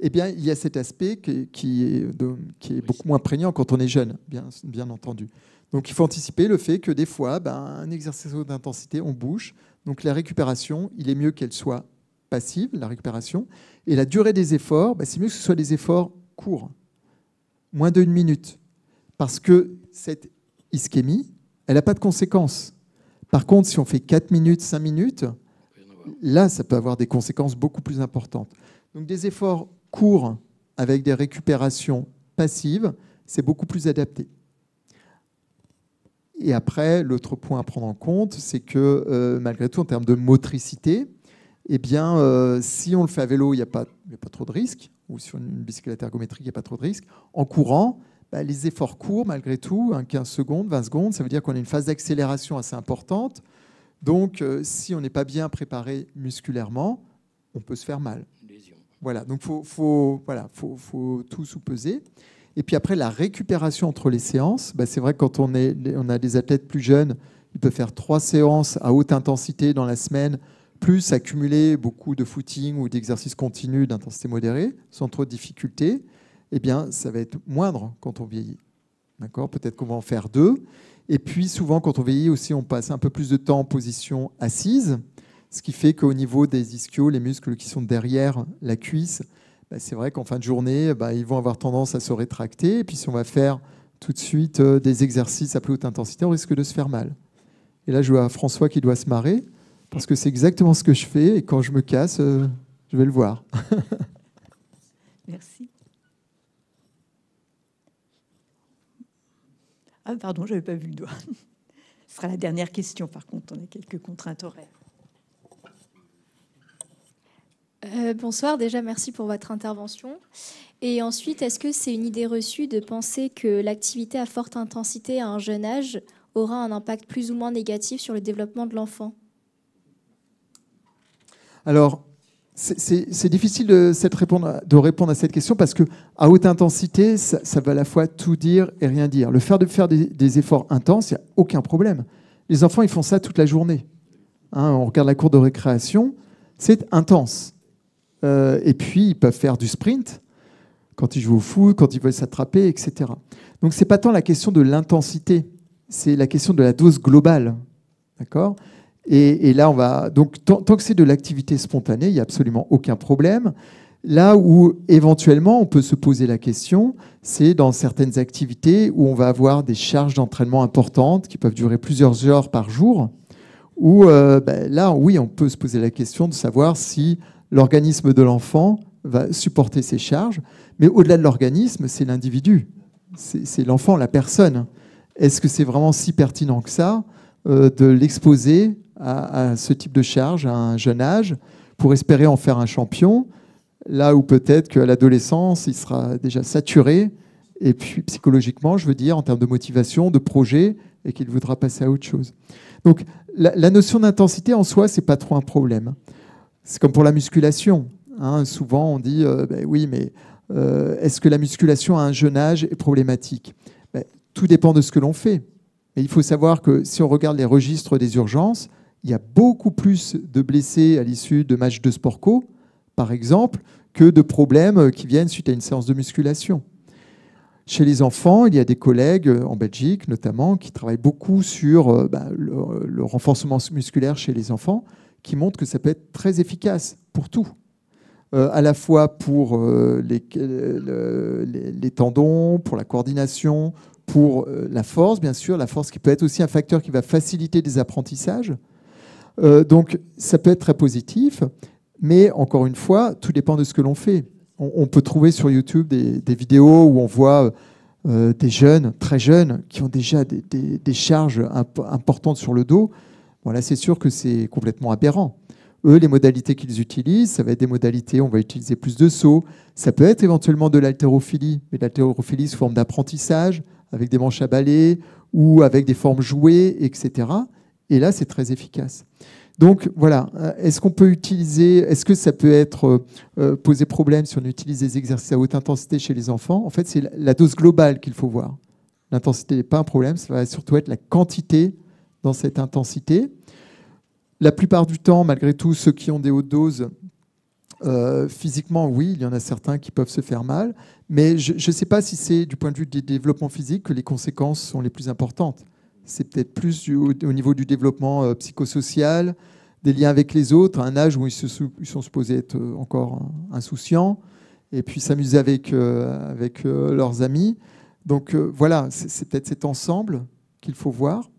eh bien, il y a cet aspect qui, est, qui est, beaucoup moins prégnant quand on est jeune, bien, bien entendu. Donc il faut anticiper le fait que des fois, ben, un exercice haute intensité, on bouge. Donc la récupération, il est mieux qu'elle soit passive, la récupération. Et la durée des efforts, bah, c'est mieux que ce soit des efforts courts, moins d'une minute. Parce que cette ischémie, elle n'a pas de conséquences. Par contre, si on fait 4 minutes, 5 minutes, là, ça peut avoir des conséquences beaucoup plus importantes. Donc des efforts courts avec des récupérations passives, c'est beaucoup plus adapté. Et après, l'autre point à prendre en compte, c'est que euh, malgré tout, en termes de motricité, eh bien, euh, si on le fait à vélo, il n'y a, pas, trop de risques, ou sur une bicyclette ergométrique, il n'y a pas trop de risques. En courant, bah, les efforts courts, malgré tout, 15 secondes, 20 secondes, ça veut dire qu'on a une phase d'accélération assez importante. Donc, euh, si on n'est pas bien préparé musculairement, on peut se faire mal. Voilà, donc il faut, faut, voilà, faut, faut tout sous-peser. Et puis après, la récupération entre les séances, bah, c'est vrai que quand on, est, on a des athlètes plus jeunes, ils peuvent faire trois séances à haute intensité dans la semaine, plus accumuler beaucoup de footing ou d'exercices continus d'intensité modérée, sans trop de difficultés. Eh bien, ça va être moindre quand on vieillit. D'accord? Peut-être qu'on va en faire deux. Et puis, souvent, quand on vieillit aussi, on passe un peu plus de temps en position assise, ce qui fait qu'au niveau des ischios, les muscles qui sont derrière la cuisse, bah, c'est vrai qu'en fin de journée, bah, ils vont avoir tendance à se rétracter. Et puis si on va faire tout de suite euh, des exercices à plus haute intensité, on risque de se faire mal. Et là, je vois François qui doit se marrer, parce que c'est exactement ce que je fais. Et quand je me casse, euh, je vais le voir. Merci. Ah, pardon, je n'avais pas vu le doigt. Ce sera la dernière question, par contre. On a quelques contraintes horaires. Euh, bonsoir, déjà merci pour votre intervention. Et ensuite, est-ce que c'est une idée reçue de penser que l'activité à forte intensité à un jeune âge aura un impact plus ou moins négatif sur le développement de l'enfant? Alors, c'est difficile de, répondre, à cette question parce que à haute intensité, ça, ça, veut à la fois tout dire et rien dire. Le fait de faire des, efforts intenses, il n'y a aucun problème. Les enfants, ils font ça toute la journée. Hein, on regarde la cour de récréation, c'est intense. Euh, et puis, ils peuvent faire du sprint quand ils jouent au foot, quand ils veulent s'attraper, etc. Donc, ce n'est pas tant la question de l'intensité, c'est la question de la dose globale. D'accord? Et, là, on va. Donc, tant, que c'est de l'activité spontanée, il n'y a absolument aucun problème. Là où éventuellement on peut se poser la question, c'est dans certaines activités où on va avoir des charges d'entraînement importantes qui peuvent durer plusieurs heures par jour, où euh, ben là, oui, on peut se poser la question de savoir si l'organisme de l'enfant va supporter ces charges, mais au-delà de l'organisme, c'est l'individu, c'est l'enfant, la personne. Est-ce que c'est vraiment si pertinent que ça euh, de l'exposer à, ce type de charge à un jeune âge pour espérer en faire un champion, là où peut-être qu'à l'adolescence, il sera déjà saturé, et puis psychologiquement, je veux dire, en termes de motivation, de projet, et qu'il voudra passer à autre chose. Donc la, notion d'intensité en soi, c'est pas trop un problème. C'est comme pour la musculation. Hein. Souvent, on dit euh, ben oui, mais euh, est-ce que la musculation à un jeune âge est problématique? Ben, Tout dépend de ce que l'on fait. Mais il faut savoir que si on regarde les registres des urgences, il y a beaucoup plus de blessés à l'issue de matchs de sport co, par exemple, que de problèmes qui viennent suite à une séance de musculation. Chez les enfants, il y a des collègues en Belgique notamment qui travaillent beaucoup sur euh, ben, le renforcement musculaire chez les enfants qui montre que ça peut être très efficace pour tout. Euh, à la fois pour euh, les, tendons, pour la coordination, pour euh, la force, bien sûr, la force qui peut être aussi un facteur qui va faciliter des apprentissages. Donc ça peut être très positif, mais encore une fois, tout dépend de ce que l'on fait. On, peut trouver sur YouTube des, vidéos où on voit des jeunes, très jeunes, qui ont déjà des, charges importantes sur le dos là, c'est sûr que c'est complètement aberrant. Eux, les modalités qu'ils utilisent, ça va être des modalités, on va utiliser plus de sauts. Ça peut être éventuellement de l'haltérophilie, mais l'haltérophilie sous forme d'apprentissage, avec des manches à balai ou avec des formes jouées, etc. Et là, c'est très efficace. Donc voilà, est-ce qu'on peut utiliser, est-ce que ça peut être euh, euh, poser problème si on utilise des exercices à haute intensité chez les enfants? En fait, c'est la dose globale qu'il faut voir. L'intensité n'est pas un problème, ça va surtout être la quantité dans cette intensité. La plupart du temps, malgré tout, ceux qui ont des hautes doses, euh, physiquement, oui, il y en a certains qui peuvent se faire mal, mais je ne sais pas si c'est du point de vue du développement physique que les conséquences sont les plus importantes. C'est peut-être plus au, niveau du développement euh, psychosocial, des liens avec les autres, à un âge où ils, se, ils sont supposés être encore insouciants, et puis s'amuser avec, avec leurs amis. Donc voilà, c'est peut-être cet ensemble qu'il faut voir.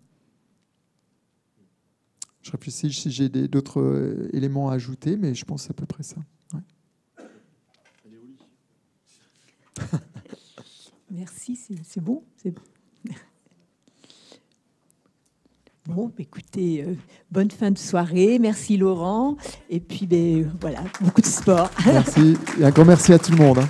Je réfléchis si j'ai d'autres éléments à ajouter, mais je pense à peu près ça. Merci, c'est bon. Bon, écoutez, euh, bonne fin de soirée. Merci Laurent. Et puis, ben, voilà, beaucoup de sport. Merci. Et un grand merci à tout le monde. Hein.